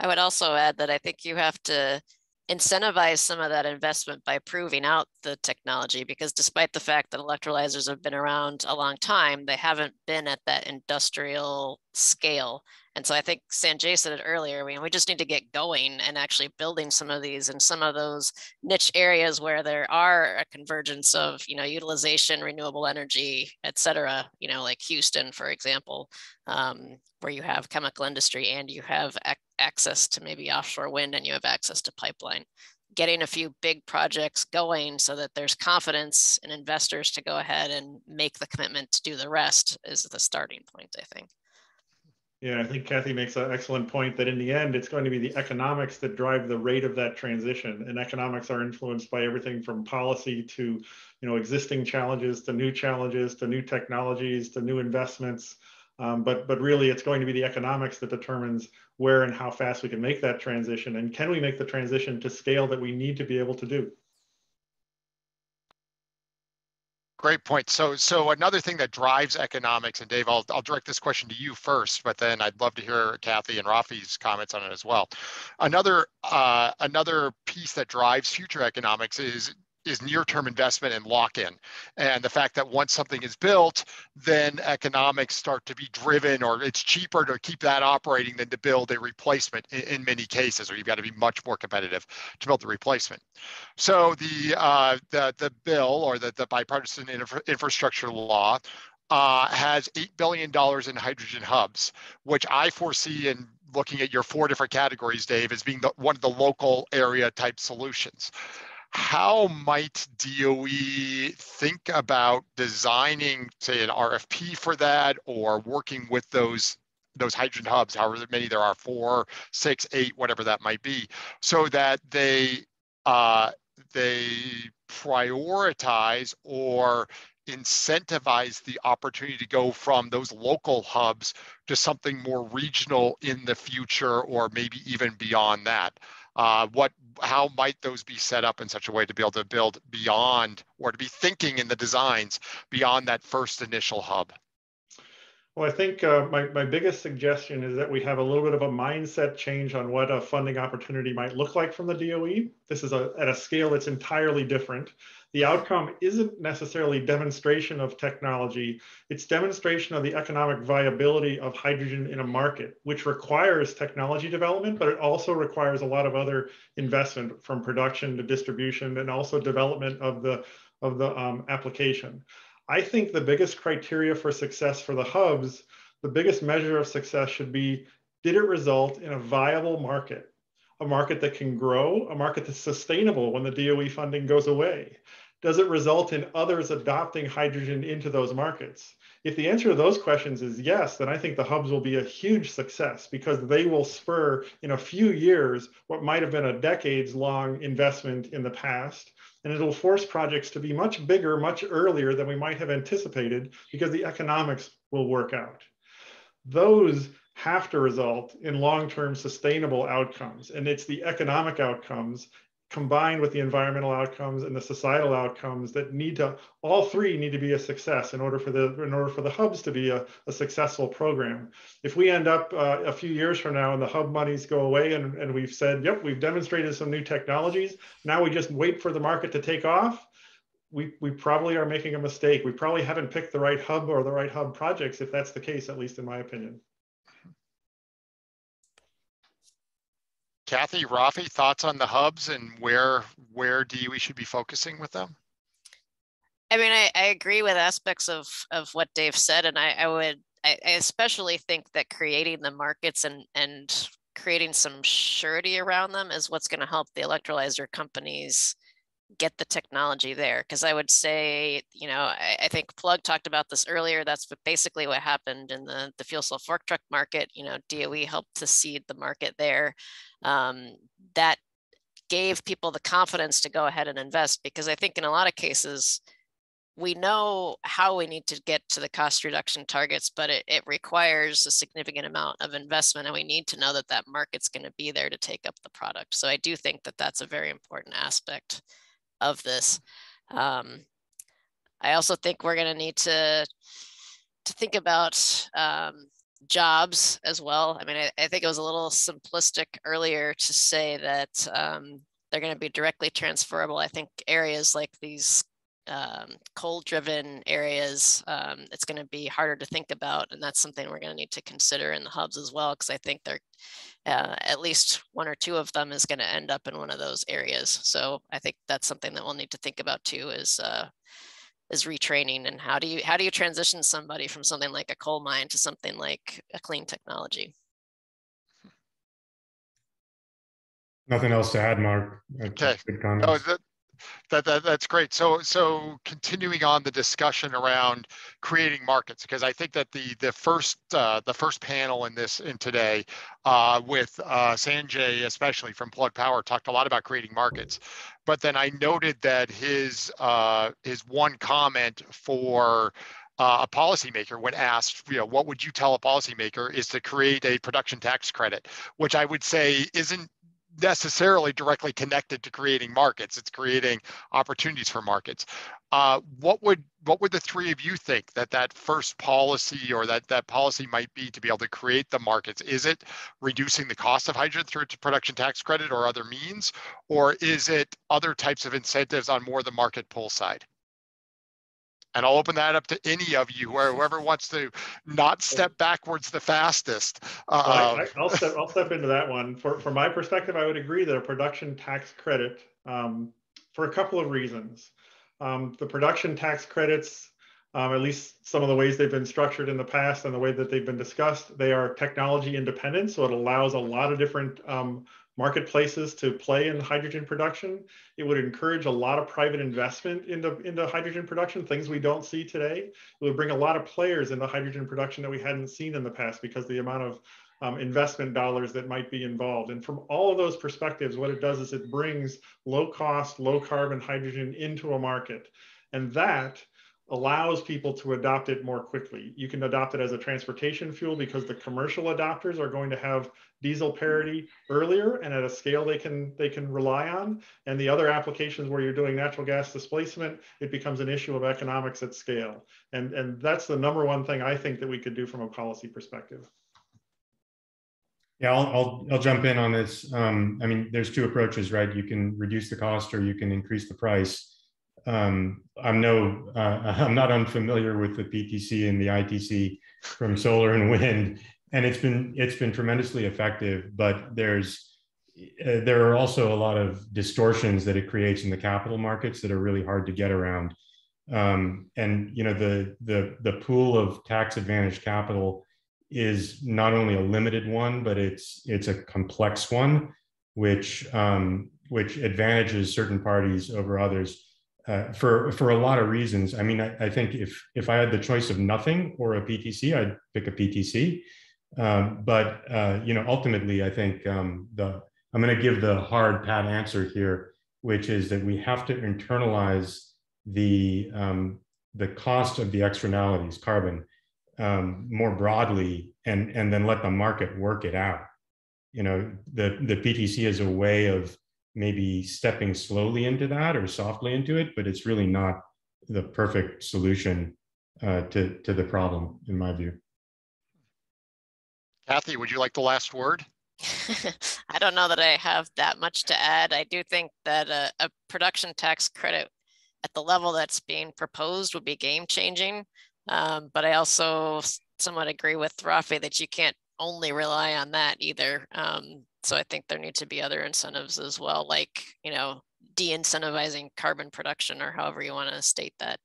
I would also add that I think you have to incentivize some of that investment by proving out the technology because despite the fact that electrolyzers have been around a long time, they haven't been at that industrial scale. And so I think Sanjay said it earlier, I mean, we just need to get going and actually building some of these in some of those niche areas where there are a convergence of, you know, utilization, renewable energy, et cetera, you know, like Houston, for example, um, where you have chemical industry and you have access to maybe offshore wind and you have access to pipeline getting a few big projects going so that there's confidence in investors to go ahead and make the commitment to do the rest is the starting point, I think. Yeah, I think Kathy makes an excellent point that in the end, it's going to be the economics that drive the rate of that transition. And economics are influenced by everything from policy to, you know, existing challenges to new challenges to new technologies to new investments. Um, but but really, it's going to be the economics that determines where and how fast we can make that transition, and can we make the transition to scale that we need to be able to do. Great point. So, so another thing that drives economics, and Dave, I'll, I'll direct this question to you first, but then I'd love to hear Kathy and Rafi's comments on it as well. Another, uh, another piece that drives future economics is is near-term investment and lock-in and the fact that once something is built then economics start to be driven or it's cheaper to keep that operating than to build a replacement in, in many cases or you've got to be much more competitive to build the replacement. So the uh, the, the bill or the, the bipartisan infra infrastructure law uh, has $8 billion in hydrogen hubs, which I foresee in looking at your four different categories, Dave, as being the, one of the local area type solutions how might DOE think about designing, say, an RFP for that or working with those those hydrogen hubs, however many there are, four, six, eight, whatever that might be, so that they uh, they prioritize or incentivize the opportunity to go from those local hubs to something more regional in the future or maybe even beyond that uh, what how might those be set up in such a way to be able to build beyond or to be thinking in the designs beyond that first initial hub well, I think uh, my, my biggest suggestion is that we have a little bit of a mindset change on what a funding opportunity might look like from the DOE. This is a, at a scale that's entirely different the outcome isn't necessarily demonstration of technology, it's demonstration of the economic viability of hydrogen in a market, which requires technology development, but it also requires a lot of other investment from production to distribution and also development of the, of the um, application. I think the biggest criteria for success for the hubs, the biggest measure of success should be, did it result in a viable market? A market that can grow, a market that's sustainable when the DOE funding goes away does it result in others adopting hydrogen into those markets? If the answer to those questions is yes, then I think the hubs will be a huge success because they will spur in a few years what might have been a decades long investment in the past. And it'll force projects to be much bigger, much earlier than we might have anticipated because the economics will work out. Those have to result in long term sustainable outcomes. And it's the economic outcomes combined with the environmental outcomes and the societal outcomes that need to all three need to be a success in order for the in order for the hubs to be a, a successful program. If we end up uh, a few years from now and the hub monies go away and, and we've said yep we've demonstrated some new technologies now we just wait for the market to take off we, we probably are making a mistake. We probably haven't picked the right hub or the right hub projects if that's the case at least in my opinion Kathy, Rafi, thoughts on the hubs and where where DOE should be focusing with them? I mean, I, I agree with aspects of of what Dave said, and I, I would I, I especially think that creating the markets and and creating some surety around them is what's going to help the electrolyzer companies get the technology there because i would say you know I, I, think plug talked about this earlier that's basically what happened in the, the fuel cell fork truck market you know doe helped to seed the market there um, that gave people the confidence to go ahead and invest because i think in a lot of cases we know how we need to get to the cost reduction targets, but it, it requires a significant amount of investment and we need to know that that market's gonna be there to take up the product. So I do think that that's a very important aspect of this. Um, I also think we're gonna need to, to think about um, jobs as well. I mean, I, I, think it was a little simplistic earlier to say that um, they're going to be directly transferable. I think areas like these um, coal driven areas, um, it's going to be harder to think about. And that's something we're going to need to consider in the hubs as well, because I think they're uh, at least one or two of them is going to end up in one of those areas. So I think that's something that we'll need to think about too is uh, is retraining and how do you how do you transition somebody from something like a coal mine to something like a clean technology nothing else to add mark okay good comments. No, that, that, that that's great. So so continuing on the discussion around creating markets, because I think that the the first uh, the first panel in this in today uh, with uh, Sanjay, especially from Plug Power, talked a lot about creating markets. But then I noted that his uh, his one comment for uh, a policymaker when asked, you know, what would you tell a policymaker is to create a production tax credit, which I would say isn't necessarily directly connected to creating markets. It's creating opportunities for markets. Uh, what would what would the three of you think that that first policy or that that policy might be to be able to create the markets? Is it reducing the cost of hydrogen through production tax credit or other means, or is it other types of incentives on more the market pull side? And I'll open that up to any of you, whoever wants to not step backwards the fastest. Uh, I, will step, I'll step into that one. For, from my perspective, I would agree that a production tax credit, um, for a couple of reasons. Um, the production tax credits, um, at least some of the ways they've been structured in the past and the way that they've been discussed, they are technology independent. So it allows a lot of different um, marketplaces to play in hydrogen production. It would encourage a lot of private investment into, into hydrogen production, things we don't see today. It would bring a lot of players into hydrogen production that we hadn't seen in the past because the amount of um, investment dollars that might be involved. And from all of those perspectives, what it does is it brings low cost, low carbon hydrogen into a market. And that allows people to adopt it more quickly. You can adopt it as a transportation fuel because the commercial adopters are going to have diesel parity earlier and at a scale they can they can rely on. And the other applications where you're doing natural gas displacement, it becomes an issue of economics at scale. And, and that's the number one thing I think that we could do from a policy perspective. Yeah, I'll, I'll, I'll jump in on this. Um, I mean, there's two approaches, right? You can reduce the cost or you can increase the price um, I'm no, uh, I'm not unfamiliar with the PTC and the ITC from solar and wind, and it's been it's been tremendously effective. But there's uh, there are also a lot of distortions that it creates in the capital markets that are really hard to get around. Um, and you know the the the pool of tax advantage capital is not only a limited one, but it's it's a complex one, which um, which advantages certain parties over others uh, for for a lot of reasons. I mean, I, I, think if if I had the choice of nothing or a PTC, I'd pick a PTC. Um, but uh, you know, ultimately, I think um, the I'm going to give the hard pat answer here, which is that we have to internalize the um, the cost of the externalities, carbon, um, more broadly, and and then let the market work it out. You know, the the PTC is a way of maybe stepping slowly into that or softly into it, but it's really not the perfect solution uh, to, to the problem, in my view. Kathy, would you like the last word? I don't know that I have that much to add. I do think that a, a production tax credit at the level that's being proposed would be game changing. Um, but I also somewhat agree with Rafi that you can't only rely on that either. Um, so I think there need to be other incentives as well, like, you know, de-incentivizing carbon production or however you want to state that.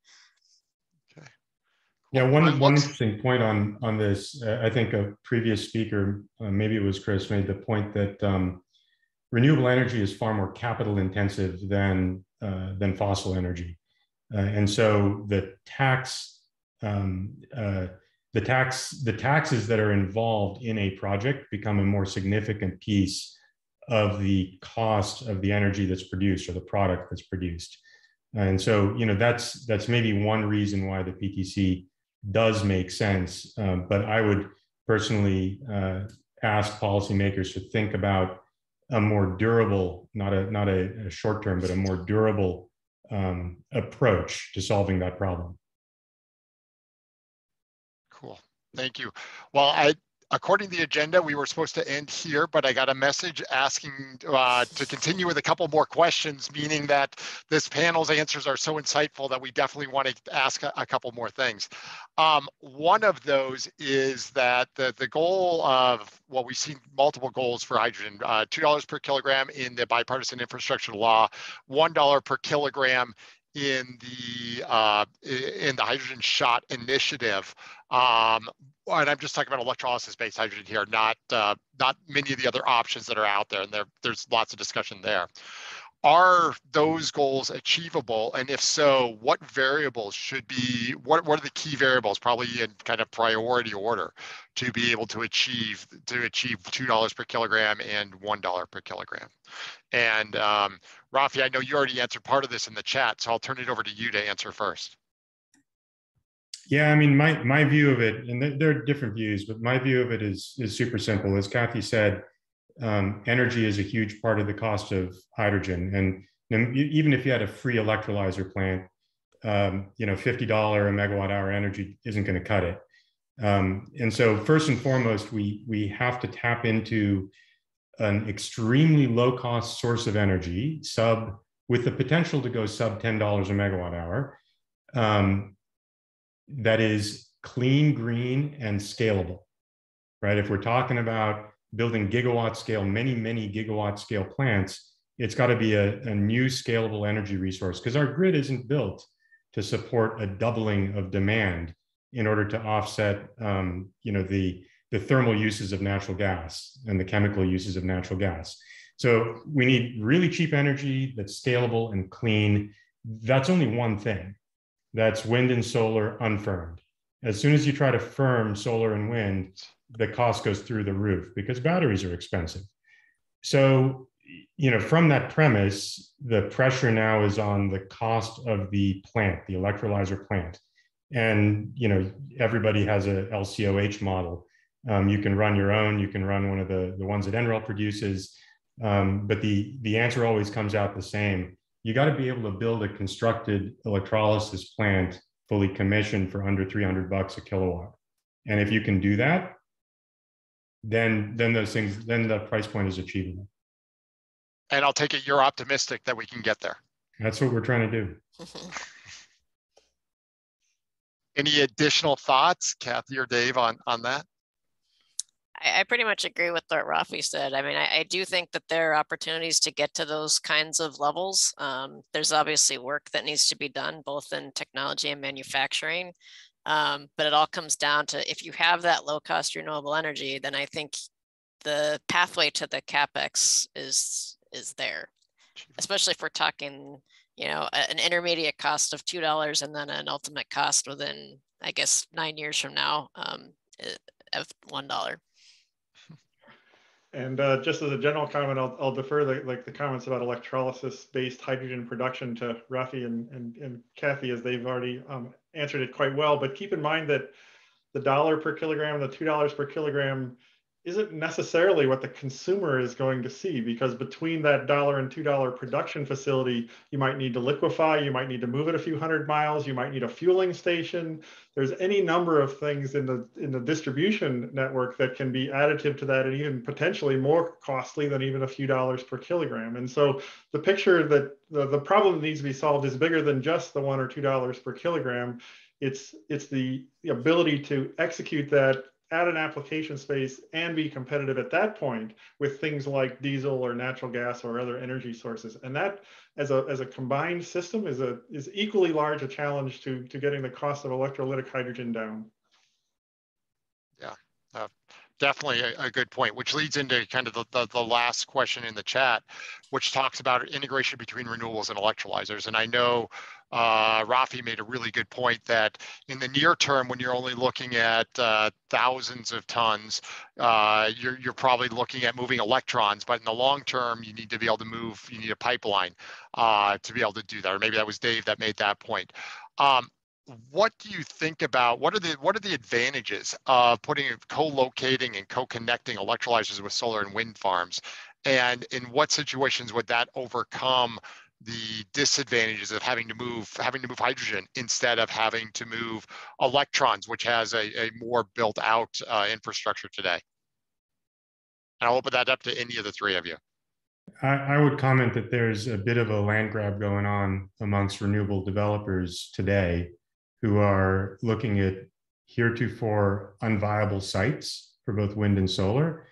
Okay. Yeah, one, one interesting point on, on this, uh, I think a previous speaker, uh, maybe it was Chris, made the point that um, renewable energy is far more capital intensive than, uh, than fossil energy. Uh, and so the tax um, uh, the tax the taxes that are involved in a project become a more significant piece of the cost of the energy that's produced or the product that's produced And so, you know, that's that's maybe one reason why the PTC does make sense. Um, but I would personally uh, ask policymakers to think about a more durable, not a not a, a short term, but a more durable um, approach to solving that problem. Thank you. Well, I according to the agenda, we were supposed to end here, but I got a message asking uh, to continue with a couple more questions, meaning that this panel's answers are so insightful that we definitely want to ask a, a couple more things. Um, one of those is that the, the goal of, well, we've seen multiple goals for hydrogen, uh, $2 per kilogram in the bipartisan infrastructure law, $1 per kilogram in the uh, in the hydrogen shot initiative. Um, and I'm just talking about electrolysis-based hydrogen here, not uh, not many of the other options that are out there, and there, there's lots of discussion there. Are those goals achievable? And if so, what variables should be, what, what are the key variables, probably in kind of priority order, to be able to achieve to achieve $2 per kilogram and $1 per kilogram? And um, Rafi, I know you already answered part of this in the chat, so I'll turn it over to you to answer first. Yeah, I mean, my my view of it, and there are different views, but my view of it is is super simple. As Kathy said, um, energy is a huge part of the cost of hydrogen, and, even if you had a free electrolyzer plant, um, you know, fifty dollar a megawatt hour energy isn't going to cut it. Um, and so, first and foremost, we we have to tap into an extremely low cost source of energy, sub with the potential to go sub ten dollars a megawatt hour. Um, that is clean, green, and scalable, right? If we're talking about building gigawatt scale, many, many gigawatt scale plants, it's got to be a, a new scalable energy resource because our grid isn't built to support a doubling of demand in order to offset, um, you know, the the thermal uses of natural gas and the chemical uses of natural gas. So we need really cheap energy that's scalable and clean. That's only one thing. That's wind and solar unfirmed. As soon as you try to firm solar and wind, the cost goes through the roof because batteries are expensive. So, you know, from that premise, the pressure now is on the cost of the plant, the electrolyzer plant. And, you know, everybody has a LCOH model. Um, you can run your own, you can run one of the, the ones that NREL produces. Um, but the, the answer always comes out the same you got to be able to build a constructed electrolysis plant fully commissioned for under 300 bucks a kilowatt. And if you can do that, then then those things then the price point is achievable. And I'll take it you're optimistic that we can get there. That's what we're trying to do. Any additional thoughts, Kathy or Dave, on on that? I, I pretty much agree with what Rafi said. I mean, I, I, do think that there are opportunities to get to those kinds of levels. Um, there's obviously work that needs to be done, both in technology and manufacturing. Um, but it all comes down to if you have that low cost renewable energy, then I think the pathway to the capex is is there, especially if we're talking, you know, an intermediate cost of two dollars and then an ultimate cost within, I guess, nine years from now um, eh, of one dollar. And uh, just as a general comment, I'll, I'll defer the, like the comments about electrolysis-based hydrogen production to Rafi and, and, and Kathy, as they've already um, answered it quite well. But keep in mind that the dollar per kilogram, the two dollars per kilogram isn't necessarily what the consumer is going to see because between that dollar and two dollar production facility you might need to liquefy you might need to move it a few hundred miles you might need a fueling station. There's any number of things in the in the distribution network that can be additive to that and even potentially more costly than even a few dollars per kilogram. And so the picture that the, the problem that needs to be solved is bigger than just the one or two dollars per kilogram. It's it's the, the ability to execute that add an application space and be competitive at that point with things like diesel or natural gas or other energy sources. And that as a, as a combined system is, a, is equally large a challenge to, to getting the cost of electrolytic hydrogen down. Definitely a, a, good point, which leads into kind of the, the, the, last question in the chat, which talks about integration between renewables and electrolyzers. And I know uh, Rafi made a really good point that in the near term, when you're only looking at uh, thousands of tons, uh, you're, you're probably looking at moving electrons, but in the long term, you need to be able to move, you need a pipeline uh, to be able to do that. Or maybe that was Dave that made that point. Um, what do you think about what are the what are the advantages of putting co-locating and co-connecting electrolyzers with solar and wind farms? And in what situations would that overcome the disadvantages of having to move having to move hydrogen instead of having to move electrons which has a, a more built out uh, infrastructure today? And i'll open that up to any of the three of you. I, I would comment that there's a bit of a land grab going on amongst renewable developers today who are looking at heretofore unviable sites for both wind and solar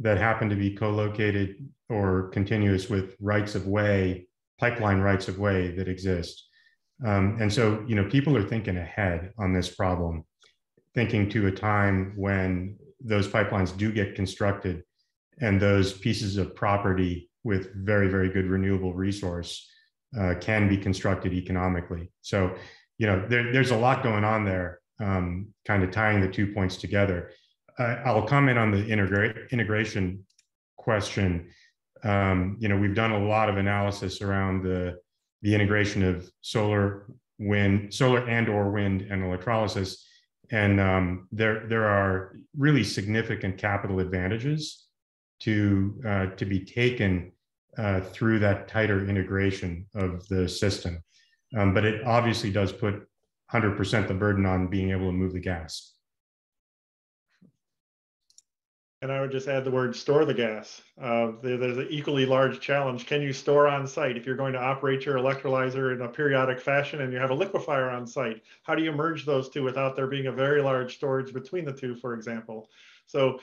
that happen to be co-located or continuous with rights of way, pipeline rights of way that exist. Um, and so, you know, people are thinking ahead on this problem, thinking to a time when those pipelines do get constructed and those pieces of property with very, very good renewable resource uh, can be constructed economically. So you know, there, there's a lot going on there, um, kind of tying the two points together. Uh, I'll comment on the integra- integration question. Um, you know, we've done a lot of analysis around the the integration of solar, wind, solar and or wind and electrolysis, and um, there there are really significant capital advantages to uh, to be taken uh, through that tighter integration of the system. Um, but it obviously does put 100% the burden on being able to move the gas. And I would just add the word store the gas. Uh, there, there's an equally large challenge. Can you store on site? If you're going to operate your electrolyzer in a periodic fashion and you have a liquefier on site, how do you merge those two without there being a very large storage between the two, for example? So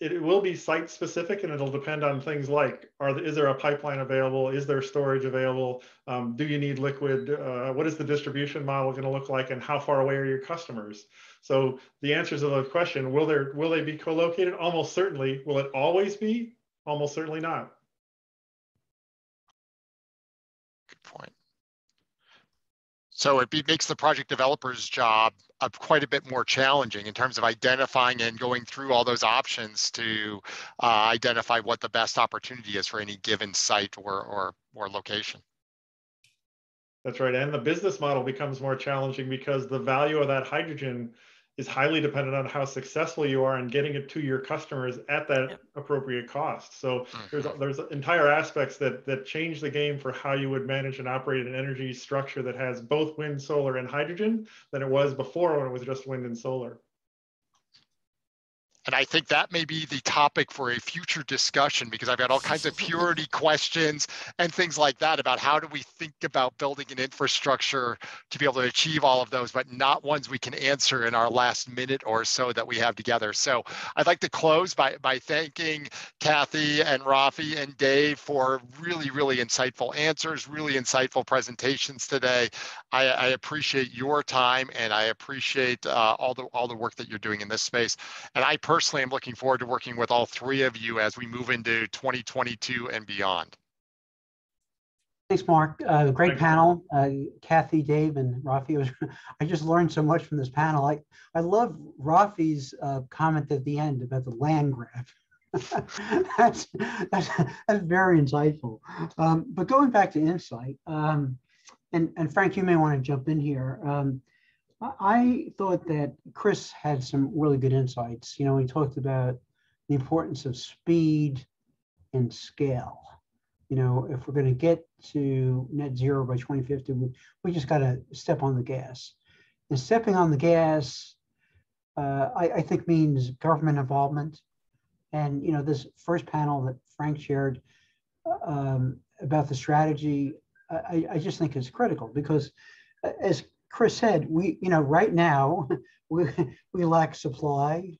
it will be site specific and it'll depend on things like are is there a pipeline available? Is there storage available? Um, do you need liquid? Uh, what is the distribution model going to look like and how far away are your customers? So the answers to the question will there will they be co-located? Almost certainly. Will it always be? Almost certainly not. Good point. So it be, makes the project developer's job uh, quite a bit more challenging in terms of identifying and going through all those options to uh, identify what the best opportunity is for any given site or, or, or location. That's right. And the business model becomes more challenging because the value of that hydrogen is highly dependent on how successful you are in getting it to your customers at that yep. appropriate cost. So mm-hmm. there's there's entire aspects that that change the game for how you would manage and operate an energy structure that has both wind, solar, and hydrogen than it was before when it was just wind and solar. And I think that may be the topic for a future discussion because I've got all kinds of purity questions and things like that about how do we think about building an infrastructure to be able to achieve all of those, but not ones we can answer in our last minute or so that we have together. So I'd like to close by, by thanking Kathy and Rafi and Dave for really, really insightful answers, really insightful presentations today. I, I appreciate your time and I appreciate uh, all the all the work that you're doing in this space. And I personally am looking forward to working with all three of you as we move into 2022 and beyond. Thanks, Mark. Uh, great Thanks. panel. Uh, Kathy, Dave, and Rafi. Was, I just learned so much from this panel. I, I love Rafi's uh, comment at the end about the land grab. that's, that's, that's very insightful. Um, but going back to Insight, um, and, and Frank, you may want to jump in here. Um, I thought that Chris had some really good insights. You know, he talked about the importance of speed and scale. You know, if we're going to get to net zero by 2050, we, we just got to step on the gas. And stepping on the gas, uh, I, I, think means government involvement. And, you know, this first panel that Frank shared um, about the strategy, I, I just think is critical because as Chris said, we, you know, right now we, we lack supply,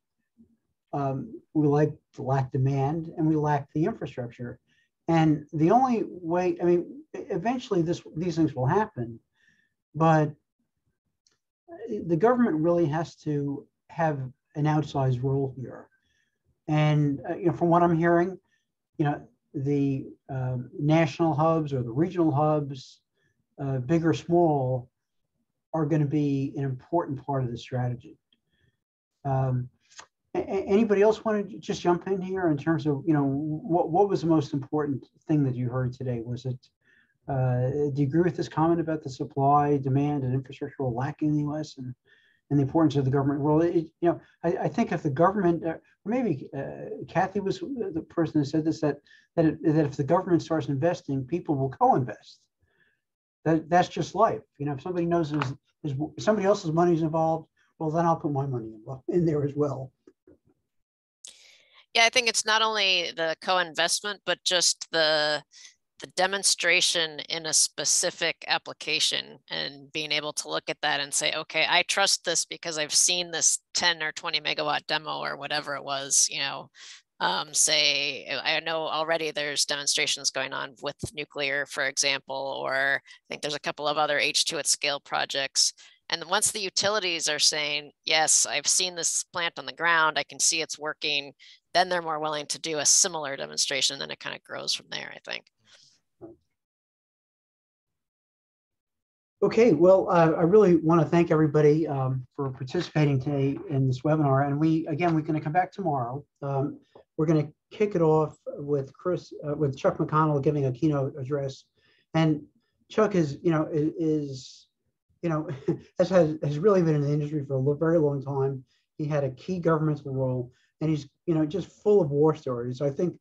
um, we like lack demand, and we lack the infrastructure. And the only way, I mean, eventually this these things will happen, but the government really has to have an outsized role here. and uh, you know, from what I'm hearing, you know, the uh, national hubs or the regional hubs, uh, big or small, are going to be an important part of the strategy. Um, anybody else want to just jump in here in terms of you know what what was the most important thing that you heard today? Was it uh, do you agree with this comment about the supply, demand, and infrastructure lacking in the U.S. and and the importance of the government role? It, you know, I, I, think if the government, uh, maybe uh, Kathy was the person that said this that that it, that if the government starts investing, people will co-invest. That that's just life. You know, if somebody knows there's, there's somebody else's money is involved, well, then I'll put my money in, there as well. Yeah, I think it's not only the co-investment, but just the the demonstration in a specific application and being able to look at that and say, okay, I trust this because I've seen this 10 or 20 megawatt demo or whatever it was, you know, um, say, I know already there's demonstrations going on with nuclear, for example, or I think there's a couple of other H2 at scale projects. And once the utilities are saying, yes, I've seen this plant on the ground, I can see it's working, then they're more willing to do a similar demonstration. Then it kind of grows from there, I think. Okay, well, uh, I really want to thank everybody um, for participating today in this webinar. And we, again, we're going to come back tomorrow. Um, we're going to kick it off with Chris, uh, with Chuck McConnell giving a keynote address. And Chuck is, you know, is, you know, has, has, really been in the industry for a very long time. He had a key governmental role and he's, you know, just full of war stories. So I think,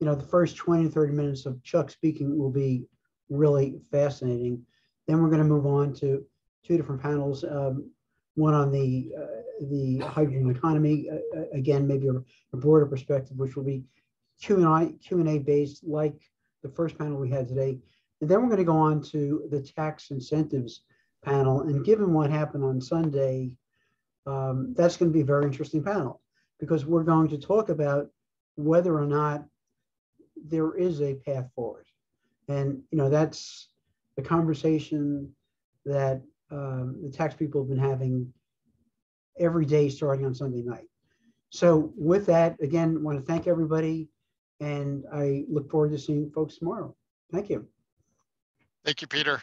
you know, the first 20 to 30 minutes of Chuck speaking will be really fascinating. Then we're going to move on to two different panels. Um, one on the uh, the hydrogen economy, uh, uh again, maybe a, a, broader perspective, which will be Q&A, Q&A based like the first panel we had today. And then we're going to go on to the tax incentives panel. And given what happened on Sunday, um, that's going to be a very interesting panel because we're going to talk about whether or not there is a path forward. And, you know, that's the conversation that um, the tax people have been having every day starting on Sunday night. So with that, again, want to thank everybody and I look forward to seeing folks tomorrow. Thank you. Thank you, Peter.